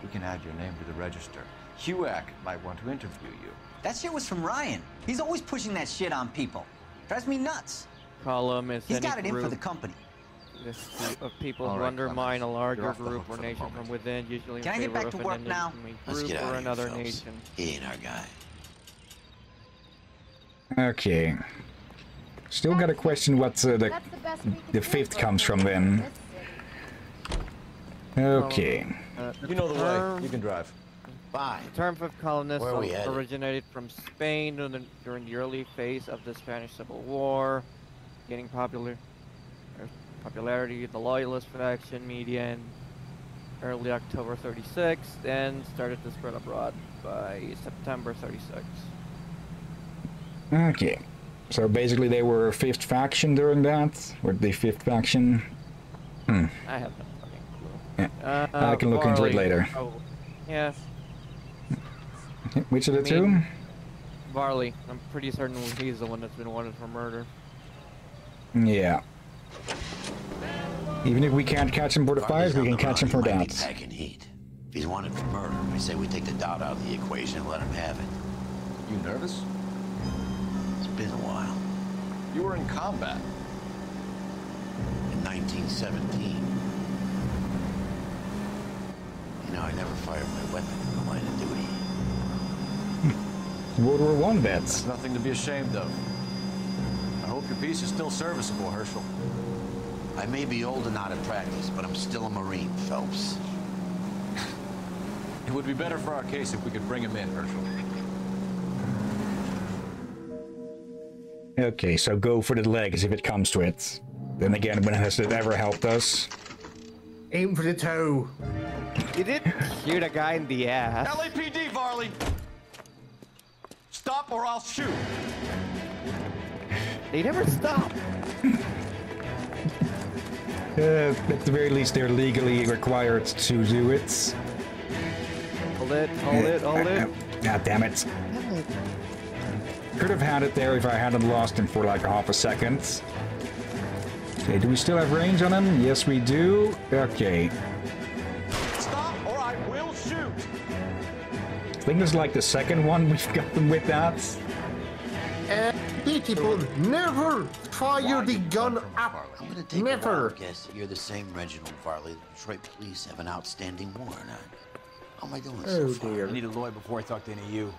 [SPEAKER 3] We can add your name to the register. HUAC might want to interview you.
[SPEAKER 46] That shit was from Ryan. He's always pushing that shit on people. Drives me nuts.
[SPEAKER 14] Column is
[SPEAKER 46] He's
[SPEAKER 14] any
[SPEAKER 46] got it in for the company.
[SPEAKER 14] this group of people
[SPEAKER 46] All
[SPEAKER 14] who
[SPEAKER 46] right,
[SPEAKER 14] undermine a larger
[SPEAKER 46] You're off the
[SPEAKER 14] group or nation from within, usually in
[SPEAKER 46] Can I get
[SPEAKER 14] favor
[SPEAKER 46] back to
[SPEAKER 14] of
[SPEAKER 46] work
[SPEAKER 14] an
[SPEAKER 46] now?
[SPEAKER 14] enemy
[SPEAKER 34] Let's
[SPEAKER 14] group
[SPEAKER 34] get
[SPEAKER 14] or
[SPEAKER 34] out of here,
[SPEAKER 46] another
[SPEAKER 34] Phelps.
[SPEAKER 46] nation.
[SPEAKER 34] He ain't our guy.
[SPEAKER 1] Okay. Still got a question what uh, the the fifth comes from then. Okay.
[SPEAKER 14] Uh,
[SPEAKER 3] You know the way. You can drive.
[SPEAKER 28] Bye.
[SPEAKER 14] The term of colonists
[SPEAKER 28] we
[SPEAKER 14] originated from Spain during the, during the early phase of the Spanish Civil War, gaining popular uh, popularity in the Loyalist faction media in early October 36, then started to spread abroad by September 36.
[SPEAKER 1] Okay. So basically they were fifth faction during that? Were they fifth faction? Hmm.
[SPEAKER 14] I have no fucking clue.
[SPEAKER 1] Yeah.
[SPEAKER 14] Uh,
[SPEAKER 1] I can look into it later.
[SPEAKER 14] Oh, yeah,
[SPEAKER 1] Which of the
[SPEAKER 14] I
[SPEAKER 1] two?
[SPEAKER 14] Varley. I'm pretty certain he's the one that's been wanted for murder.
[SPEAKER 1] Yeah. Even if we can't catch him for the
[SPEAKER 34] Varley's
[SPEAKER 1] five, we can catch him for
[SPEAKER 34] He might packing heat. If he's wanted for murder, I say we take the doubt out of the equation and let him have it.
[SPEAKER 11] You nervous?
[SPEAKER 34] It's been a while.
[SPEAKER 11] You were in combat.
[SPEAKER 34] In 1917. You know, I never fired my weapon in the line of duty.
[SPEAKER 1] World War One vets.
[SPEAKER 11] That's nothing to be ashamed of. I hope your piece is still serviceable, Herschel.
[SPEAKER 34] I may be old and out of practice, but I'm still a Marine, Phelps.
[SPEAKER 11] It would be better for our case if we could bring him in, Herschel.
[SPEAKER 1] Okay, so go for the legs if it comes to it. Then again, when has it ever helped us?
[SPEAKER 2] Aim for the toe.
[SPEAKER 14] You did shoot a guy in the ass.
[SPEAKER 11] LAPD, Varley! Stop or I'll shoot!
[SPEAKER 14] They never stop.
[SPEAKER 1] Uh, at the very least, they're legally required to do it.
[SPEAKER 14] Hold it, hold it, uh, hold it.
[SPEAKER 1] Uh, uh, God damn it. Could have had it there if I hadn't lost him for like half a second. Okay, do we still have range on him? Yes, we do. Okay. Think this is like the second one we've gotten with that.
[SPEAKER 2] And people never fire the gun up.
[SPEAKER 34] I'm gonna take a
[SPEAKER 2] Never.
[SPEAKER 34] wild guess that you're the same Reginald Varley the Detroit police have an outstanding warrant on. How am I doing so
[SPEAKER 2] Oh
[SPEAKER 34] far?
[SPEAKER 2] dear.
[SPEAKER 3] I need a lawyer before I talk to any of you.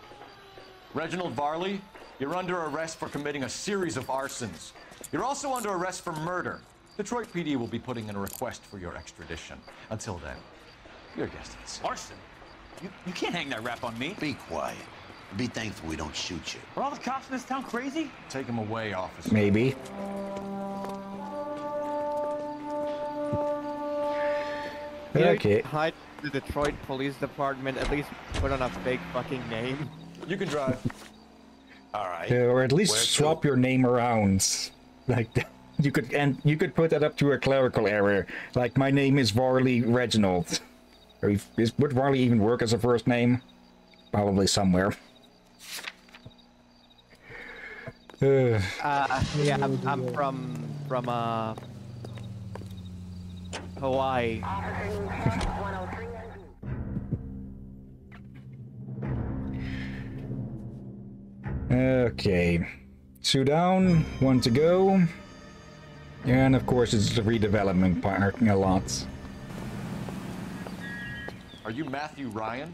[SPEAKER 11] Reginald Varley, you're under arrest for committing a series of arsons. You're also under arrest for murder. Detroit PD will be putting in a request for your extradition. Until then, your guest is.
[SPEAKER 3] Arson? You, you can't hang that rap on me.
[SPEAKER 34] Be quiet. Be thankful we don't shoot you.
[SPEAKER 3] Are all the cops in this town crazy?
[SPEAKER 11] Take him away, officer.
[SPEAKER 1] Maybe.
[SPEAKER 14] You
[SPEAKER 1] Okay.
[SPEAKER 14] Hide the Detroit Police Department. At least put on a fake fucking name.
[SPEAKER 11] You can drive.
[SPEAKER 34] All right.
[SPEAKER 1] Uh, or at least
[SPEAKER 34] Where to?
[SPEAKER 1] swap your name around. Like you could and you could put that up to a clerical error. Like my name is Varley Reginald. Is, would Varley even work as a first name? Probably somewhere. Uh,
[SPEAKER 14] Uh, yeah, I'm, I'm from from uh Hawaii.
[SPEAKER 1] okay. Two down, one to go. And of course it's the redevelopment parking a lot.
[SPEAKER 11] Are you Matthew Ryan?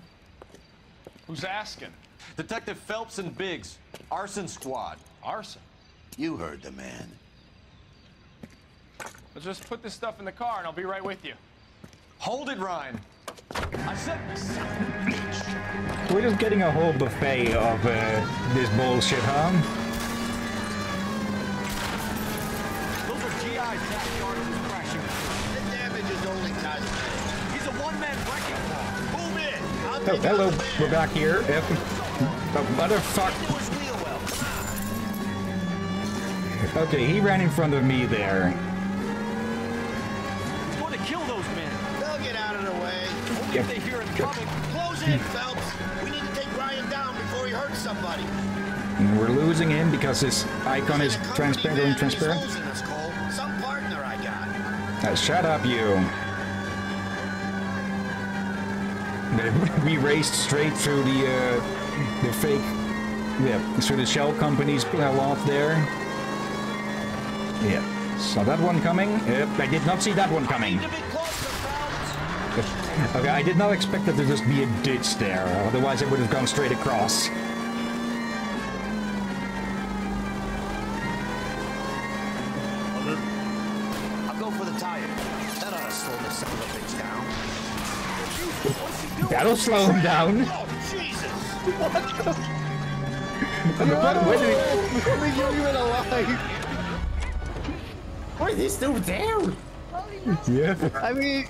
[SPEAKER 43] Who's asking?
[SPEAKER 11] Detective Phelps and Biggs, arson squad.
[SPEAKER 43] Arson.
[SPEAKER 34] You heard the man.
[SPEAKER 43] Let's just put this stuff in the car and I'll be right with you.
[SPEAKER 11] Hold it, Ryan. I said.
[SPEAKER 1] We're just getting a whole buffet of uh, this bullshit, huh? Oh, hello, we're back here. Yep. Motherfuck.
[SPEAKER 34] Do his wheel well.
[SPEAKER 1] Okay, he ran in front of me there.
[SPEAKER 43] He's going to kill those men.
[SPEAKER 28] They'll get out of the way.
[SPEAKER 11] Only if they hear him coming.
[SPEAKER 28] Close in, Phelps. We need to take Ryan down before he hurts somebody.
[SPEAKER 1] And we're losing him because his icon is
[SPEAKER 28] There's a company
[SPEAKER 1] transparent
[SPEAKER 28] man
[SPEAKER 1] and
[SPEAKER 28] and
[SPEAKER 1] transparent.
[SPEAKER 28] hosing us, Cole. Some partner I got.
[SPEAKER 1] Uh, shut up, you. We raced straight through the uh, the fake, yeah, through the shell company's lot there. Yeah, saw that one coming. Yep, I did not see that one coming.
[SPEAKER 28] To be closer, Phelps.
[SPEAKER 1] Okay, I did not expect that there just be a ditch there. Otherwise, it would have gone straight across. That'll slow oh, him down.
[SPEAKER 9] You're under you even alive.
[SPEAKER 2] Wait, he's still down.
[SPEAKER 1] Yeah.
[SPEAKER 9] I mean,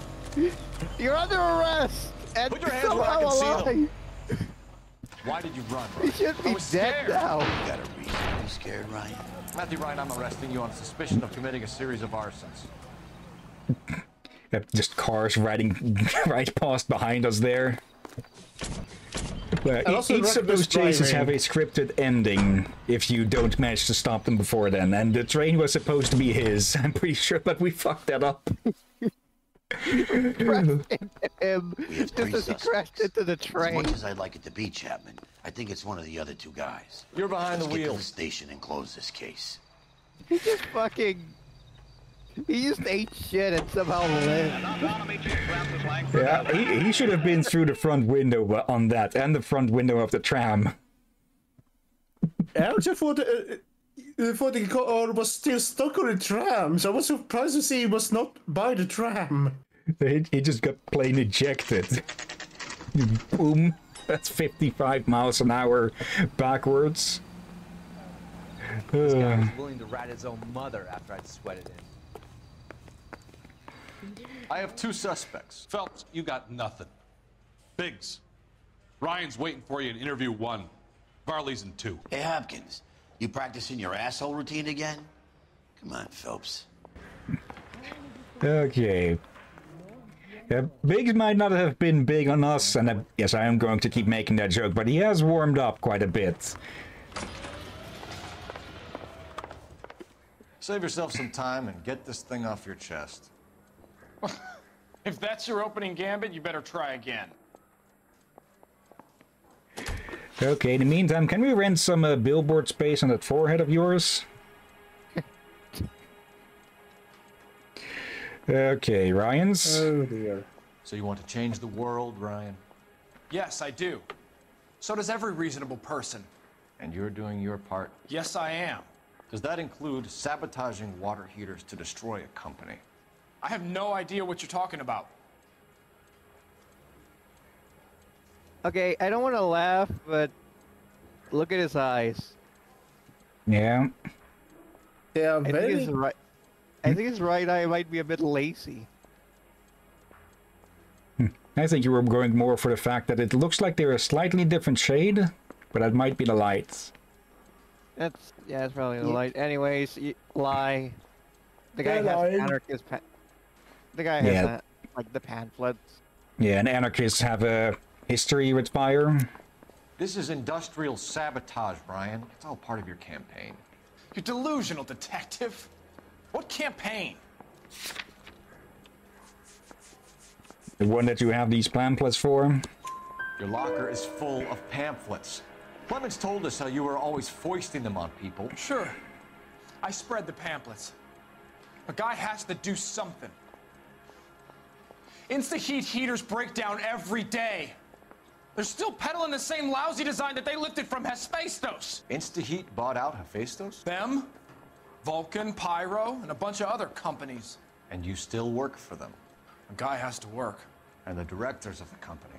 [SPEAKER 9] you're under arrest and
[SPEAKER 11] Put your hands where I
[SPEAKER 9] somehow
[SPEAKER 11] can see
[SPEAKER 9] alive.
[SPEAKER 11] them. Why did you run?
[SPEAKER 9] He should be dead now.
[SPEAKER 34] You got a reason to be scared, Ryan.
[SPEAKER 11] Matthew Ryan, I'm arresting you on suspicion of committing a series of arsons.
[SPEAKER 1] Just cars riding right past behind us there.
[SPEAKER 2] And
[SPEAKER 1] e-
[SPEAKER 2] also
[SPEAKER 1] each of those
[SPEAKER 2] reckless
[SPEAKER 1] chases have a scripted ending if you don't manage to stop them before then, and the train was supposed to be his. I'm pretty sure, but we fucked that up.
[SPEAKER 9] him
[SPEAKER 34] We have
[SPEAKER 9] just
[SPEAKER 34] three
[SPEAKER 9] as he crashed into the train.
[SPEAKER 34] As much as I'd like it to be Chapman, I think it's one of the other two guys.
[SPEAKER 11] You're behind
[SPEAKER 34] Let's
[SPEAKER 11] the
[SPEAKER 34] get
[SPEAKER 11] wheel.
[SPEAKER 34] to the station and close this case.
[SPEAKER 9] He just fucking. He just ate shit and somehow lived.
[SPEAKER 1] Yeah, he, he should have been through the front window uh, on that, and the front window of the tram.
[SPEAKER 2] I just thought, uh, uh, thought the car was still stuck on the tram, so I was surprised to see he was not by the tram.
[SPEAKER 1] He, he just got plain ejected. Boom. That's 55 miles an hour backwards.
[SPEAKER 47] This guy
[SPEAKER 1] Uh,
[SPEAKER 47] was willing to rat his own mother after I'd sweated in.
[SPEAKER 11] I have two suspects.
[SPEAKER 48] Phelps, you got nothing. Biggs, Ryan's waiting for you in interview one. Varley's in two.
[SPEAKER 34] Hey, Hopkins, you practicing your asshole routine again? Come on, Phelps.
[SPEAKER 1] okay. Yeah, Biggs might not have been big on us, and uh, yes, I am going to keep making that joke, but he has warmed up quite a bit.
[SPEAKER 11] Save yourself some time and get this thing off your chest.
[SPEAKER 43] If that's your opening gambit, you better try again.
[SPEAKER 1] Okay, in the meantime, can we rent some uh, billboard space on that forehead of yours? okay, Ryan's.
[SPEAKER 2] Oh dear.
[SPEAKER 11] So you want to change the world, Ryan?
[SPEAKER 43] Yes, I do. So does every reasonable person.
[SPEAKER 11] And you're doing your part?
[SPEAKER 43] Yes, I am.
[SPEAKER 11] Does that include sabotaging water heaters to destroy a company?
[SPEAKER 43] I have no idea what you're talking about.
[SPEAKER 14] Okay, I don't want to laugh, but look at his eyes.
[SPEAKER 1] Yeah.
[SPEAKER 2] Yeah,
[SPEAKER 14] I think
[SPEAKER 2] very.
[SPEAKER 14] his right. I think his right eye might be a bit lazy. Hmm.
[SPEAKER 1] I think you were going more for the fact that it looks like they're a slightly different shade, but that might be the lights.
[SPEAKER 14] That's yeah, that's probably the
[SPEAKER 1] Yeah.
[SPEAKER 14] light. Anyways, y- lie. The guy
[SPEAKER 1] Yeah,
[SPEAKER 14] has
[SPEAKER 1] lying.
[SPEAKER 14] anarchist. Pa- the guy has
[SPEAKER 1] Yeah.
[SPEAKER 14] that, like the pamphlets.
[SPEAKER 1] Yeah, and anarchists have a history with fire.
[SPEAKER 11] This is industrial sabotage, Ryan. It's all part of your campaign.
[SPEAKER 43] You're delusional, detective. What campaign?
[SPEAKER 1] The one that you have these pamphlets for.
[SPEAKER 11] Your locker is full of pamphlets. Clemens told us how you were always foisting them on people.
[SPEAKER 43] Sure. I spread the pamphlets. A guy has to do something. Insta-heat heaters break down every day. They're still peddling the same lousy design that they lifted from Hephaestus.
[SPEAKER 11] InstaHeat bought out Hephaestus?
[SPEAKER 43] Them, Vulcan, Pyro, and a bunch of other companies.
[SPEAKER 11] And you still work for them.
[SPEAKER 43] A guy has to work.
[SPEAKER 11] And the directors of the company.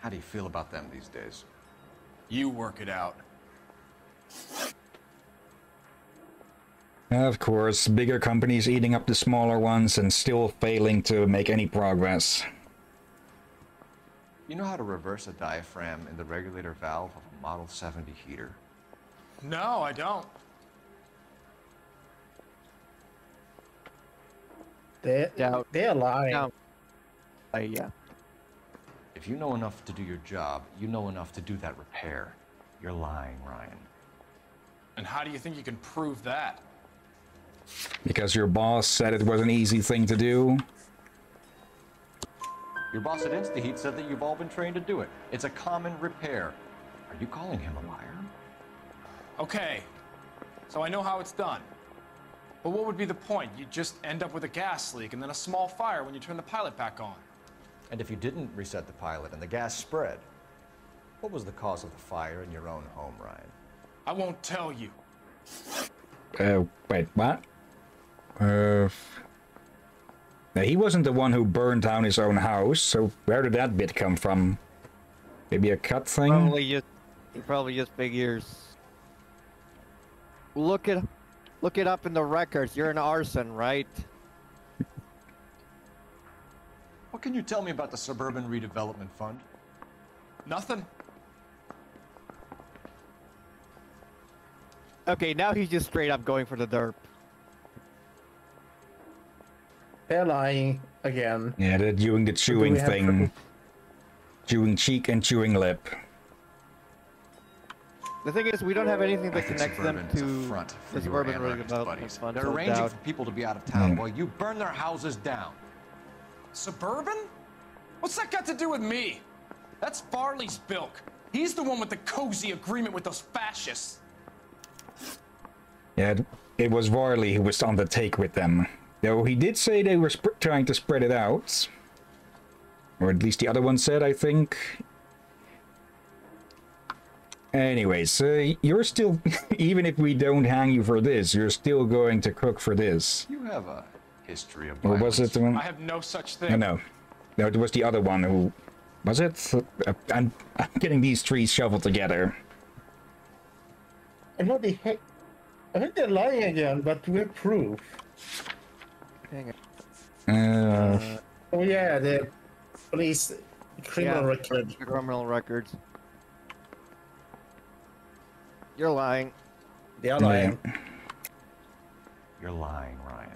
[SPEAKER 11] How do you feel about them these days?
[SPEAKER 43] You work it out.
[SPEAKER 1] Of course, bigger companies eating up the smaller ones and still failing to make any progress.
[SPEAKER 11] You know how to reverse a diaphragm in the regulator valve of a Model 70 heater?
[SPEAKER 43] No, I don't.
[SPEAKER 2] They're,
[SPEAKER 14] Doubt.
[SPEAKER 2] they're lying.
[SPEAKER 14] No. Uh, yeah.
[SPEAKER 11] If you know enough to do your job, you know enough to do that repair. You're lying, Ryan.
[SPEAKER 43] And how do you think you can prove that?
[SPEAKER 1] Because your boss said it was an easy thing to do.
[SPEAKER 11] Your boss at InstaHeat said that you've all been trained to do it. It's a common repair. Are you calling him a liar?
[SPEAKER 43] Okay, so I know how it's done. But what would be the point? You'd just end up with a gas leak and then a small fire when you turn the pilot back on.
[SPEAKER 11] And if you didn't reset the pilot and the gas spread, what was the cause of the fire in your own home, Ryan?
[SPEAKER 43] I won't tell you.
[SPEAKER 1] Uh, wait, what? Uh. Now, he wasn't the one who burned down his own house, so where did that bit come from? Maybe a cut thing?
[SPEAKER 14] Probably just, he probably just figures. Look it, look it up in the records. You're an arson, right?
[SPEAKER 11] What can you tell me about the Suburban Redevelopment Fund?
[SPEAKER 43] Nothing.
[SPEAKER 14] Okay, now he's just straight up going for the derp.
[SPEAKER 2] They're lying again.
[SPEAKER 1] Yeah, they're doing the chewing
[SPEAKER 2] we have
[SPEAKER 1] thing. Chewing cheek and chewing lip.
[SPEAKER 14] The thing is, we don't have anything that connects them to
[SPEAKER 11] front
[SPEAKER 14] the suburban
[SPEAKER 11] anarchist
[SPEAKER 14] redevelopment
[SPEAKER 11] buddies.
[SPEAKER 14] fund.
[SPEAKER 11] They're arranging
[SPEAKER 14] doubt.
[SPEAKER 11] for people to be out of town
[SPEAKER 1] Mm.
[SPEAKER 11] while you burn their houses down.
[SPEAKER 43] Suburban? What's that got to do with me? That's Varley's bilk. He's the one with the cozy agreement with those fascists.
[SPEAKER 1] Yeah, it was Varley who was on the take with them. Though he did say they were sp- trying to spread it out. Or at least the other one said, I think. Anyways, uh, you're still, even if we don't hang you for this, you're still going to cook for this.
[SPEAKER 11] You have a history of
[SPEAKER 1] Or
[SPEAKER 11] violence.
[SPEAKER 1] was it the one?
[SPEAKER 43] I have no such thing.
[SPEAKER 1] No, no. No, it was the other one who... Was it? Uh, I'm, I'm getting these trees shoveled together.
[SPEAKER 2] I know they ha- I think they're lying again, but we have proof.
[SPEAKER 14] Dang it.
[SPEAKER 1] Uh,
[SPEAKER 2] Oh yeah, the police criminal
[SPEAKER 14] Yeah,
[SPEAKER 2] record.
[SPEAKER 14] Criminal records. You're lying.
[SPEAKER 2] They are lying.
[SPEAKER 11] You're lying, Ryan.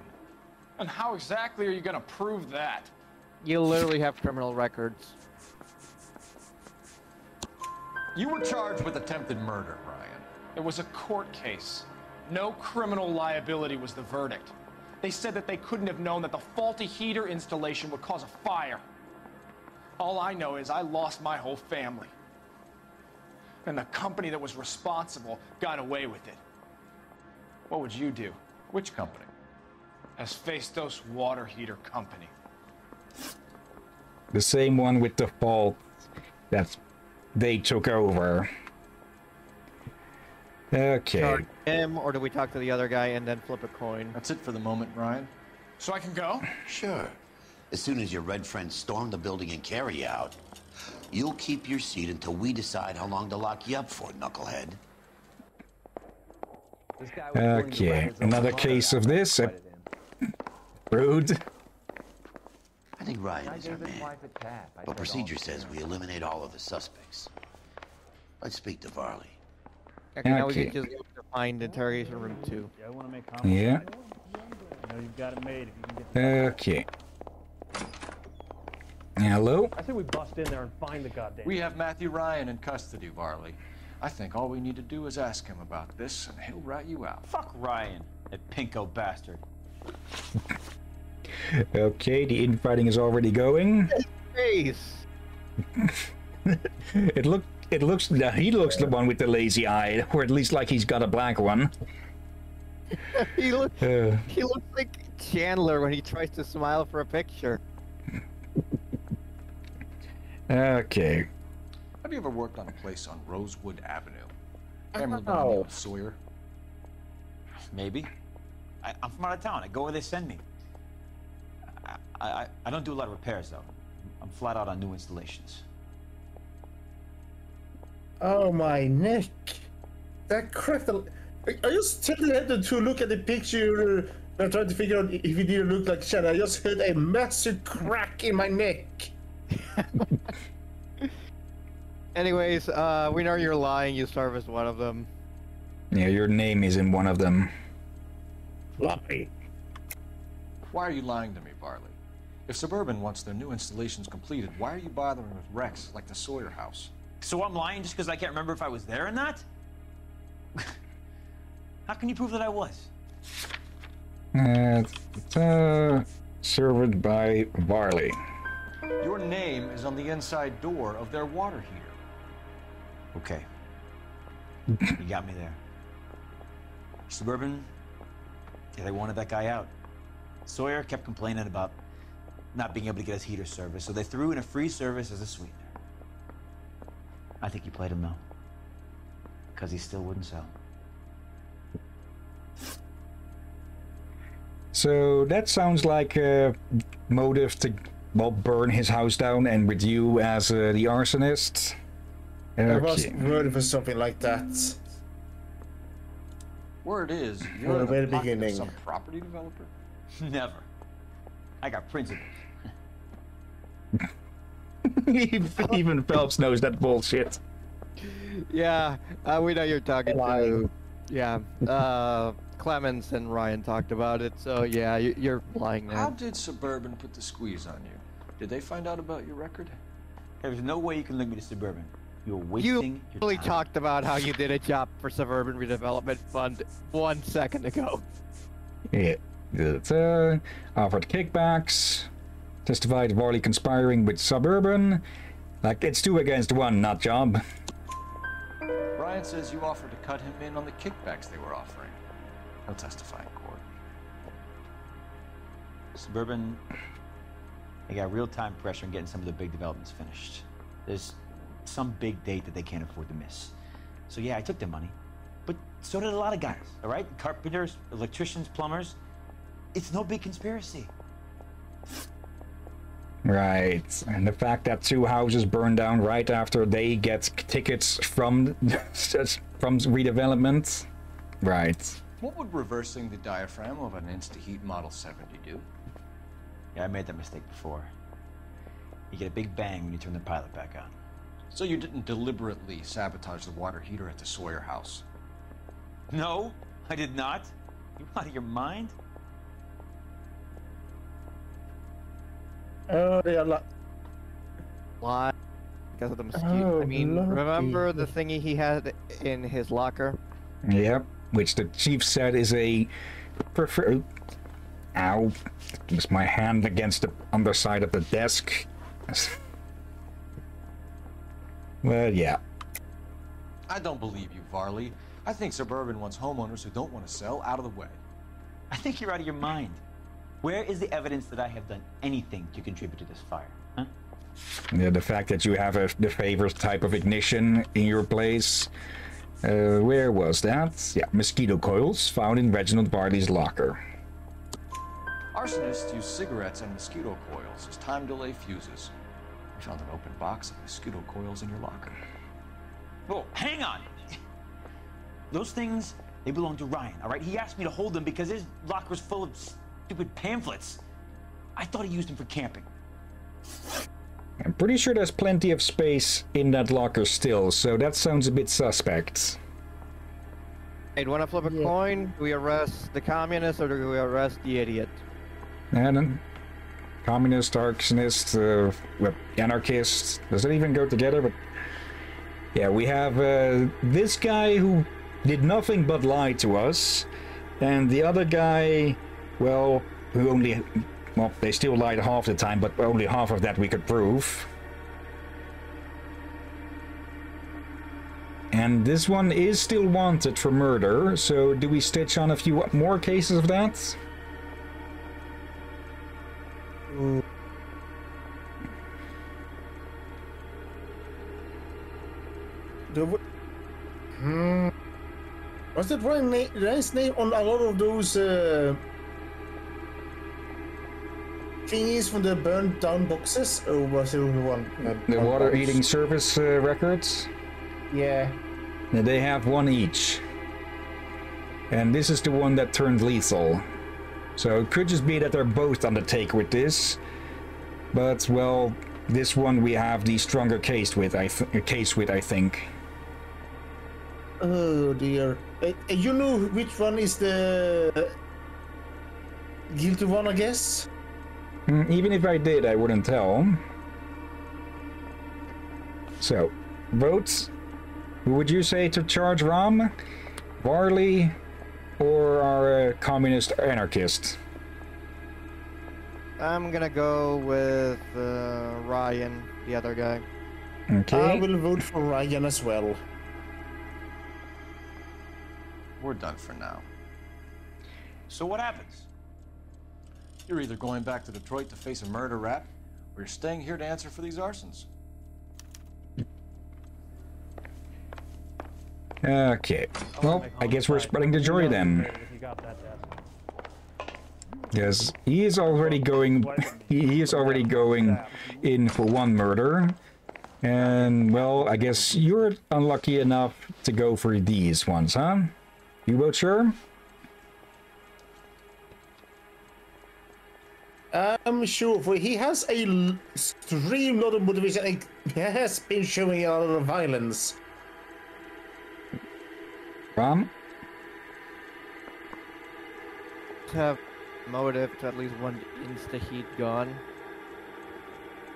[SPEAKER 43] And how exactly are you gonna prove that?
[SPEAKER 14] You literally have criminal records.
[SPEAKER 11] You were charged with attempted murder, Ryan.
[SPEAKER 43] It was a court case. No criminal liability was the verdict. They said that they couldn't have known that the faulty heater installation would cause a fire. All I know is I lost my whole family. And the company that was responsible got away with it. What would you do?
[SPEAKER 11] Which company?
[SPEAKER 43] Hephaestus Water Heater Company.
[SPEAKER 1] the same one with the fault that they took over. Okay.
[SPEAKER 14] Charge him, or do we talk to the other guy and then flip a coin?
[SPEAKER 11] That's it for the moment, Ryan.
[SPEAKER 43] So I can go?
[SPEAKER 34] Sure. As soon as your red friends storm the building and carry you out, you'll keep your seat until we decide how long to lock you up for, knucklehead.
[SPEAKER 1] Okay, another case of this. Rude.
[SPEAKER 34] I think Ryan is our man. But procedure says we eliminate all of the suspects. Let's speak to Varley.
[SPEAKER 14] Okay, now we can just look to find interrogation room two.
[SPEAKER 35] Yeah, I want to make
[SPEAKER 1] Yeah.
[SPEAKER 35] I know you've got it made if you can get
[SPEAKER 1] Okay. Hello?
[SPEAKER 35] I say we bust in there and find the goddamn.
[SPEAKER 11] We have Matthew Ryan in custody, Varley. I think all we need to do is ask him about this, and he'll rat you out.
[SPEAKER 49] Fuck Ryan, that pinko bastard.
[SPEAKER 1] Okay, the infighting is already going.
[SPEAKER 14] Face.
[SPEAKER 1] it look it looks he looks the one with the lazy eye, or at least like he's got a black one.
[SPEAKER 14] he looks.
[SPEAKER 1] Uh,
[SPEAKER 14] He looks like Chandler when he tries to smile for a picture.
[SPEAKER 1] okay.
[SPEAKER 11] Have you ever worked on a place on Rosewood Avenue? Family
[SPEAKER 14] Oh.
[SPEAKER 11] oh. Sawyer?
[SPEAKER 49] Maybe. I, I'm from out of town. I go where they send me. I, I, I don't do a lot of repairs, though. I'm flat out on new installations.
[SPEAKER 2] Oh my neck. That cracked. I just totally had to to look at the picture and trying to figure out if it didn't look like Shannon. I just heard a massive crack in my neck.
[SPEAKER 14] Anyways, uh, we know you're lying. You serve as one of them.
[SPEAKER 1] Yeah, your name is in one of them.
[SPEAKER 2] Floppy.
[SPEAKER 11] Why are you lying to me, Varley? If Suburban wants their new installations completed, why are you bothering with wrecks like the Sawyer house?
[SPEAKER 49] So I'm lying just because I can't remember if I was there or not? How can you prove that I was?
[SPEAKER 1] Uh, uh, served by Varley.
[SPEAKER 11] Your name is on the inside door of their water heater.
[SPEAKER 49] Okay. you got me there. Suburban, yeah, they wanted that guy out. Sawyer kept complaining about not being able to get his heater service, so they threw in a free service as a sweetener. I think you played him though. Because he still wouldn't sell.
[SPEAKER 1] So that sounds like a motive to well burn his house down, and with you as uh, the arsonist.
[SPEAKER 2] I was
[SPEAKER 1] Okay.
[SPEAKER 2] worried for something like that.
[SPEAKER 49] Word is, you're
[SPEAKER 2] the
[SPEAKER 49] in
[SPEAKER 2] very
[SPEAKER 49] the pocket of
[SPEAKER 2] beginning.
[SPEAKER 49] some property developer? Never. I got principles.
[SPEAKER 1] Even Phelps knows that bullshit.
[SPEAKER 14] Yeah, uh, we know you're talking to. Yeah, uh, Clemens and Ryan talked about it, so yeah, you, you're lying now.
[SPEAKER 49] How did Suburban put the squeeze on you? Did they find out about your record? There's no way you can link me to Suburban. You're
[SPEAKER 14] You
[SPEAKER 49] wasting your
[SPEAKER 14] really
[SPEAKER 49] time.
[SPEAKER 14] talked about how you did a job for Suburban Redevelopment Fund one second ago.
[SPEAKER 1] Yeah. It's, uh, offered kickbacks. Testified Varley conspiring with Suburban. Like, it's two against one, not job.
[SPEAKER 49] Brian says you offered to cut him in on the kickbacks they were offering. He'll testify in court. Suburban, they got real time pressure on getting some of the big developments finished. There's some big date that they can't afford to miss. So yeah, I took their money. But so did a lot of guys, all right? Carpenters, electricians, plumbers. It's no big conspiracy.
[SPEAKER 1] Right. And the fact that two houses burn down right after they get tickets from from redevelopment. Right.
[SPEAKER 49] What would reversing the diaphragm of an InstaHeat Model 70 do? Yeah, I made that mistake before. You get a big bang when you turn the pilot back on. So you didn't deliberately sabotage the water heater at the Sawyer house? No, I did not. You out of your mind?
[SPEAKER 2] Oh, they are like.
[SPEAKER 14] Why? Because of the mosquito. I
[SPEAKER 2] Oh,
[SPEAKER 14] mean,
[SPEAKER 2] lucky.
[SPEAKER 14] remember the thingy he had in his locker?
[SPEAKER 1] Yep. Which the chief said is a prefer. Ow. It was my hand against the underside of the desk. well, yeah.
[SPEAKER 49] I don't believe you, Varley. I think Suburban wants homeowners who don't want to sell out of the way. I think you're out of your mind. Where is the evidence that I have done anything to contribute to this fire? Huh?
[SPEAKER 1] Yeah, the fact that you have a, the favorite type of ignition in your place. Uh, where was that? Yeah, mosquito coils found in Reginald Varley's locker.
[SPEAKER 49] Arsonists use cigarettes and mosquito coils as time delay fuses. We found an open box of mosquito coils in your locker. Oh, hang on! Those things, they belong to Ryan, all right? He asked me to hold them because his locker's full of stupid pamphlets. I thought he used them for camping.
[SPEAKER 1] I'm pretty sure there's plenty of space in that locker still, so that sounds a bit suspect.
[SPEAKER 14] Hey, do you want to flip a coin? Do we arrest the communist or do we arrest the idiot?
[SPEAKER 1] And communist, arcanist, uh, anarchist. Does it even go together? But yeah, we have uh, this guy who did nothing but lie to us, and the other guy, well, who only, well, they still lied half the time, but only half of that we could prove. And this one is still wanted for murder, so do we stitch on a few more cases of that?
[SPEAKER 2] The, w- hmm. Was that Ryan Ryan's name on a lot of those uh, thingies from the burned down boxes? Or was it only one? uh,
[SPEAKER 1] The
[SPEAKER 2] one
[SPEAKER 1] water
[SPEAKER 2] box?
[SPEAKER 1] eating service uh, records?
[SPEAKER 2] Yeah.
[SPEAKER 1] They have one each. And this is the one that turned lethal. So it could just be that they're both on the take with this. But, well, this one we have the stronger case with, I uh, case with, I think.
[SPEAKER 2] Oh dear. Uh, uh, you know which one is the guilty one, I guess?
[SPEAKER 1] Mm, Even if I did, I wouldn't tell. So, votes. Who would you say to charge Rom? Varley or our uh, communist anarchist?
[SPEAKER 14] I'm gonna go with uh, Ryan, the other guy.
[SPEAKER 1] Okay.
[SPEAKER 2] I will vote for Ryan as well.
[SPEAKER 49] We're done for now. So what happens? You're either going back to Detroit to face a murder rap, or you're staying here to answer for these arsons.
[SPEAKER 1] Okay. Well, I guess we're spreading the joy then. Yes, he is already going. He is already going in for one murder. And, well, I guess you're unlucky enough to go for these ones, huh? You both sure?
[SPEAKER 2] I'm sure, for he has a l- extreme lot of motivation. and He has been showing a lot of violence.
[SPEAKER 1] Ram?
[SPEAKER 14] have motive to at least one InstaHeat gone.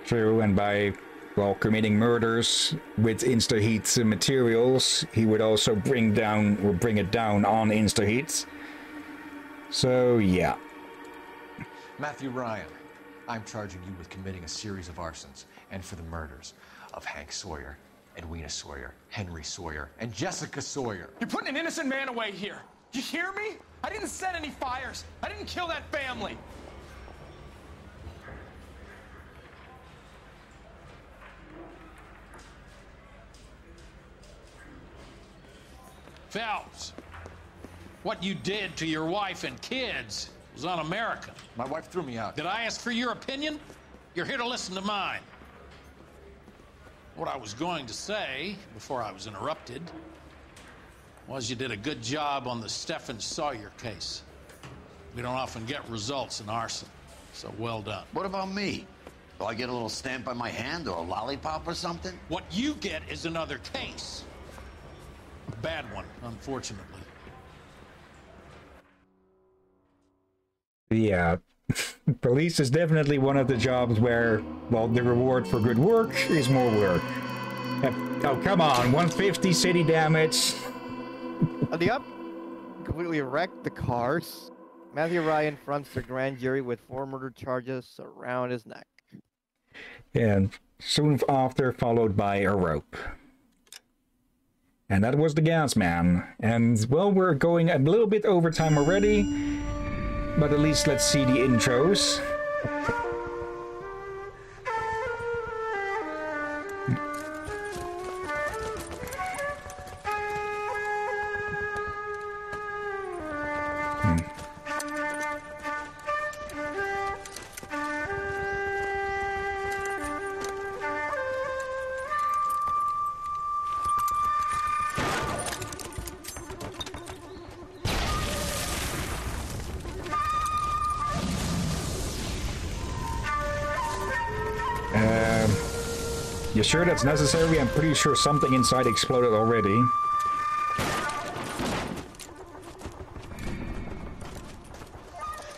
[SPEAKER 1] True, and by, well, committing murders with InstaHeat materials, he would also bring down, or bring it down on InstaHeat. So, yeah.
[SPEAKER 11] Matthew Ryan, I'm charging you with committing a series of arsons and for the murders of Hank Sawyer, Edwina Sawyer, Henry Sawyer, and Jessica Sawyer.
[SPEAKER 43] You're putting an innocent man away here. You hear me? I didn't set any fires. I didn't kill that family.
[SPEAKER 33] Phelps, what you did to your wife and kids was un-American.
[SPEAKER 11] My wife threw me out.
[SPEAKER 33] Did I ask for your opinion? You're here to listen to mine. What I was going to say, before I was interrupted, was you did a good job on the Stephen Sawyer case. We don't often get results in arson, so well done.
[SPEAKER 34] What about me? Do I get a little stamp by my hand or a lollipop or something?
[SPEAKER 33] What you get is another case. A bad one, unfortunately.
[SPEAKER 1] Yeah. Police is definitely one of the jobs where, well, the reward for good work is more work. Uh, Oh, come on, 150 city damage.
[SPEAKER 14] On the up, completely wrecked the cars. Matthew Ryan fronts the grand jury with four murder charges around his neck.
[SPEAKER 1] And soon after, followed by a rope. And that was the gas man. And, well, we're going a little bit over time already. But at least let's see the intros. Sure that's necessary? I'm pretty sure something inside exploded already.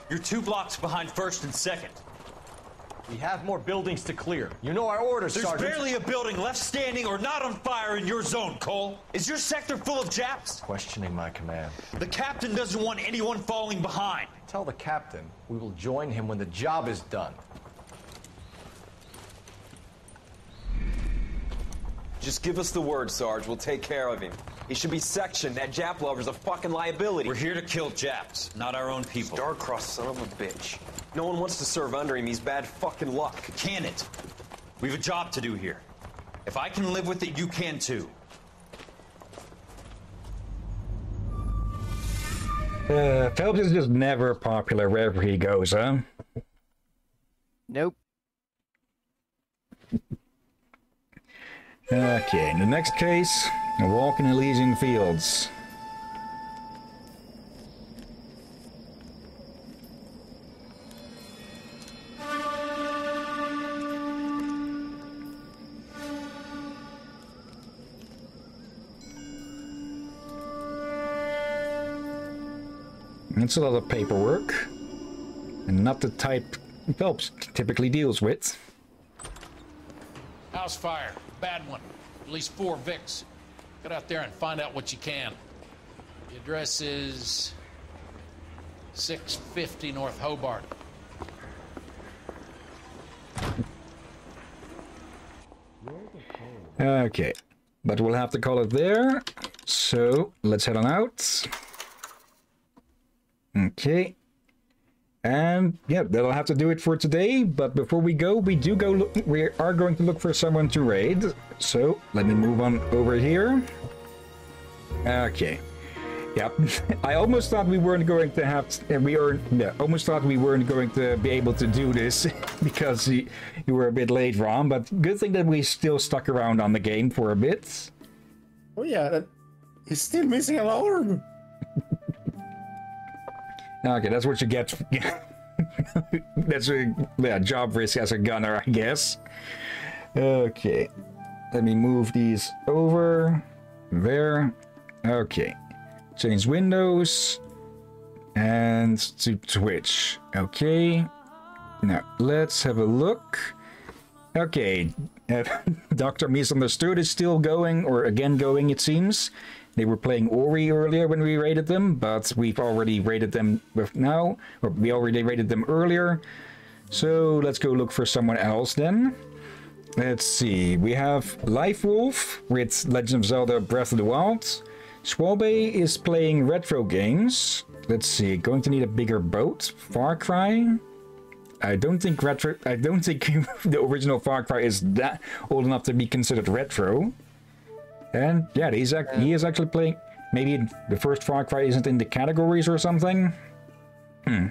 [SPEAKER 13] You're two blocks behind first and second.
[SPEAKER 49] We have more buildings to clear. You know our orders,
[SPEAKER 13] There's
[SPEAKER 49] Sergeant.
[SPEAKER 13] barely a building left standing or not on fire in your zone, Cole. Is your sector full of Japs?
[SPEAKER 49] Questioning my command.
[SPEAKER 13] The captain doesn't want anyone falling behind.
[SPEAKER 49] Tell the captain we will join him when the job is done.
[SPEAKER 50] Just give us the word, Sarge. We'll take care of him. He should be sectioned. That Jap lover's a fucking liability.
[SPEAKER 13] We're here to kill Japs, not our own people.
[SPEAKER 50] Starcross son of a bitch. No one wants to serve under him. He's bad fucking luck.
[SPEAKER 13] Can it? We have a job to do here. If I can live with it, you can too.
[SPEAKER 1] Uh, Phelps is just never popular wherever he goes, huh?
[SPEAKER 14] Nope.
[SPEAKER 1] Okay, in the next case, a walk in Elysian Fields. It's a lot of paperwork, and not the type Phelps typically deals with.
[SPEAKER 33] House fire. Bad one. At least four Vicks. Get out there and find out what you can. The address is 650 North Hobart.
[SPEAKER 1] Okay, but we'll have to call it there. So let's head on out. Okay. And yeah, that'll have to do it for today. But before we go, we do go. Look, we are going to look for someone to raid. So let me move on over here. Okay. Yep. I almost thought we weren't going to have. we are. Yeah, almost thought we weren't going to be able to do this because you, you were a bit late, Ron. But good thing that we still stuck around on the game for a bit.
[SPEAKER 2] Oh yeah, that, he's still missing an arm.
[SPEAKER 1] Okay, that's what you get. that's a yeah, job risk as a gunner, I guess. Okay, let me move these over there. Okay, change windows and to Twitch. Okay, now let's have a look. Okay, Dr. Misunderstood is still going, or again going, it seems. They were playing Ori earlier when we rated them, but we've already rated them with now, or we already rated them earlier. So let's go look for someone else then. Let's see, we have Life Wolf with Legend of Zelda Breath of the Wild. Schwalbe is playing retro games. Let's see, going to need a bigger boat. Far Cry. I don't think retro. I don't think the original Far Cry is that old enough to be considered retro. And yeah, he's ac- he is actually playing. Maybe the first Far Cry isn't in the categories or something. Hmm.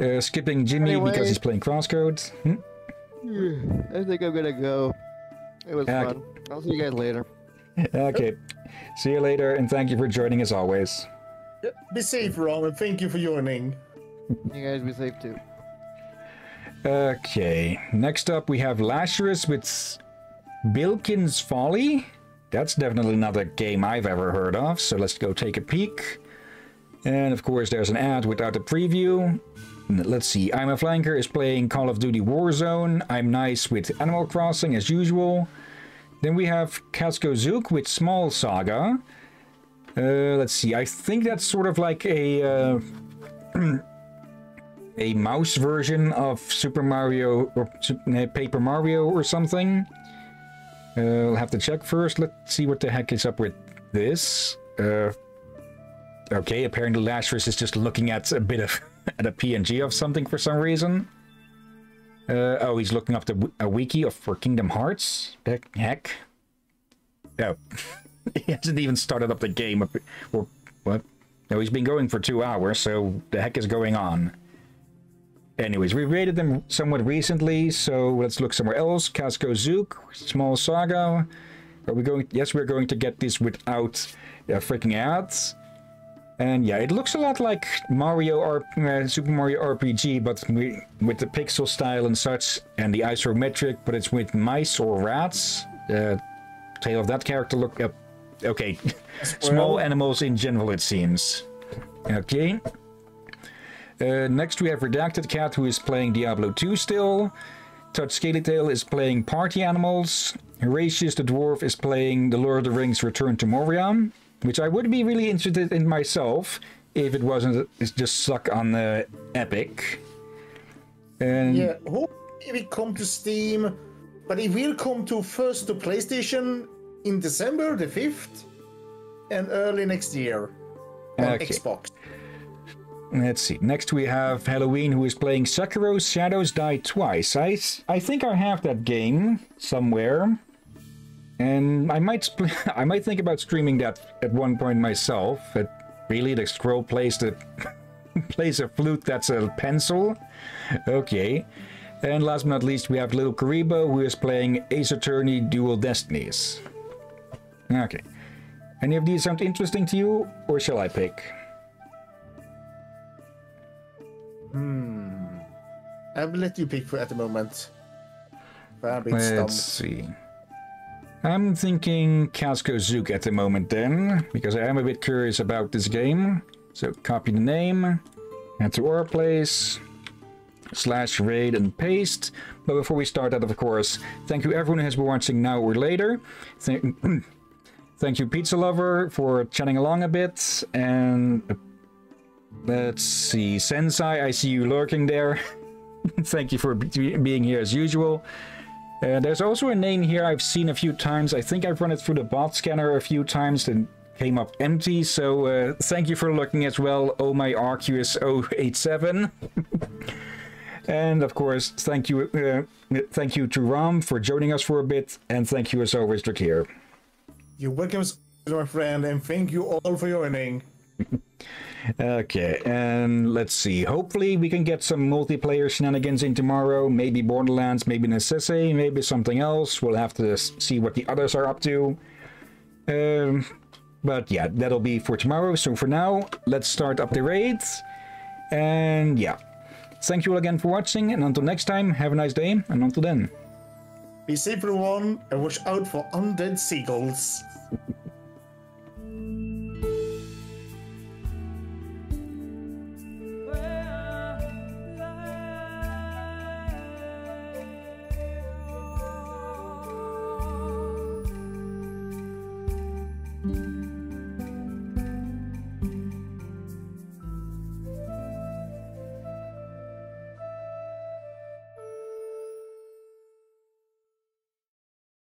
[SPEAKER 1] Uh, skipping Jimmy
[SPEAKER 9] Anyway.
[SPEAKER 1] because he's playing Crosscode. Hmm?
[SPEAKER 9] I think I'm gonna go. It was
[SPEAKER 1] Okay.
[SPEAKER 9] fun. I'll see you guys later.
[SPEAKER 1] Okay. See you later, and thank you for joining as always.
[SPEAKER 2] Be safe, Ron, and thank you for joining.
[SPEAKER 9] You guys be safe too.
[SPEAKER 1] Okay. Next up, we have Lazarus with Bilkin's Folly. That's definitely not a game I've ever heard of, so let's go take a peek. And of course, there's an ad without a preview. Let's see. I'm a Flanker is playing Call of Duty Warzone. I'm nice with Animal Crossing as usual. Then we have Kasko Zook with Small Saga. Uh, let's see. I think that's sort of like a. Uh, a mouse version of Super Mario or uh, Paper Mario or something. Uh, I'll have to check first. Let's see what the heck is up with this. Uh, okay, apparently Lazarus is just looking at a bit of at a PNG of something for some reason. Uh, oh, he's looking up the, a wiki of for Kingdom Hearts. The heck? Oh, he hasn't even started up the game. Or what? No, he's been going for two hours. So the heck is going on? Anyways, we rated them somewhat recently, so let's look somewhere else. Casco Zook, Small Saga. Are we going? Yes, we're going to get this without uh, freaking ads. And yeah, it looks a lot like Mario R- uh, Super Mario RPG, but we, with the pixel style and such, and the isometric, but it's with mice or rats. Uh, tail of that character look up. okay, small animals in general, it seems. Okay. Uh, next, we have Redacted Cat, who is playing Diablo 2 still. Touch Scaly Tail is playing Party Animals. Horatius the Dwarf is playing The Lord of the Rings Return to Moria, which I would be really interested in myself if it wasn't it's just stuck on the Epic. And
[SPEAKER 2] Yeah, hope it will come to Steam, but it will come to first to PlayStation in December the 5th and early next year on
[SPEAKER 1] Okay.
[SPEAKER 2] Xbox.
[SPEAKER 1] Let's see. Next we have Halloween, who is playing Sekiro Shadows Die Twice. I, I think I have that game somewhere. And I might I might think about streaming that at one point myself. But really, the scroll plays the plays a flute that's a pencil. Okay. And last but not least, we have Little Karibo, who is playing Ace Attorney Dual Destinies. Okay. Any of these sound interesting to you, or shall I pick?
[SPEAKER 2] Hmm. I will let you pick for at the moment. I'm a bit
[SPEAKER 1] Let's
[SPEAKER 2] stumped.
[SPEAKER 1] see. I'm thinking Casco Zook at the moment then, because I am a bit curious about this game. So copy the name, to our place, slash raid and paste. But before we start that, of course, thank you everyone who has been watching now or later. Thank, thank you Pizza Lover for chatting along a bit, and let's see, Sensei, I see you lurking there. thank you for be- being here as usual. Uh, there's also a name here I've seen a few times. I think I've run it through the bot scanner a few times and came up empty. So uh, thank you for looking as well. Oh my Arceus 087. and of course, thank you, uh, thank you to Ram for joining us for a bit, and thank you as always, Drakir.
[SPEAKER 2] You're welcome my friend, and thank you all for joining.
[SPEAKER 1] Okay, and let's see. Hopefully, we can get some multiplayer shenanigans in tomorrow. Maybe Borderlands, maybe Necessity, maybe something else. We'll have to see what the others are up to. Um, but yeah, that'll be for tomorrow. So for now, let's start up the raids. And yeah, thank you all again for watching. And until next time, have a nice day. And until then.
[SPEAKER 2] Be safe, everyone, and watch out for undead seagulls.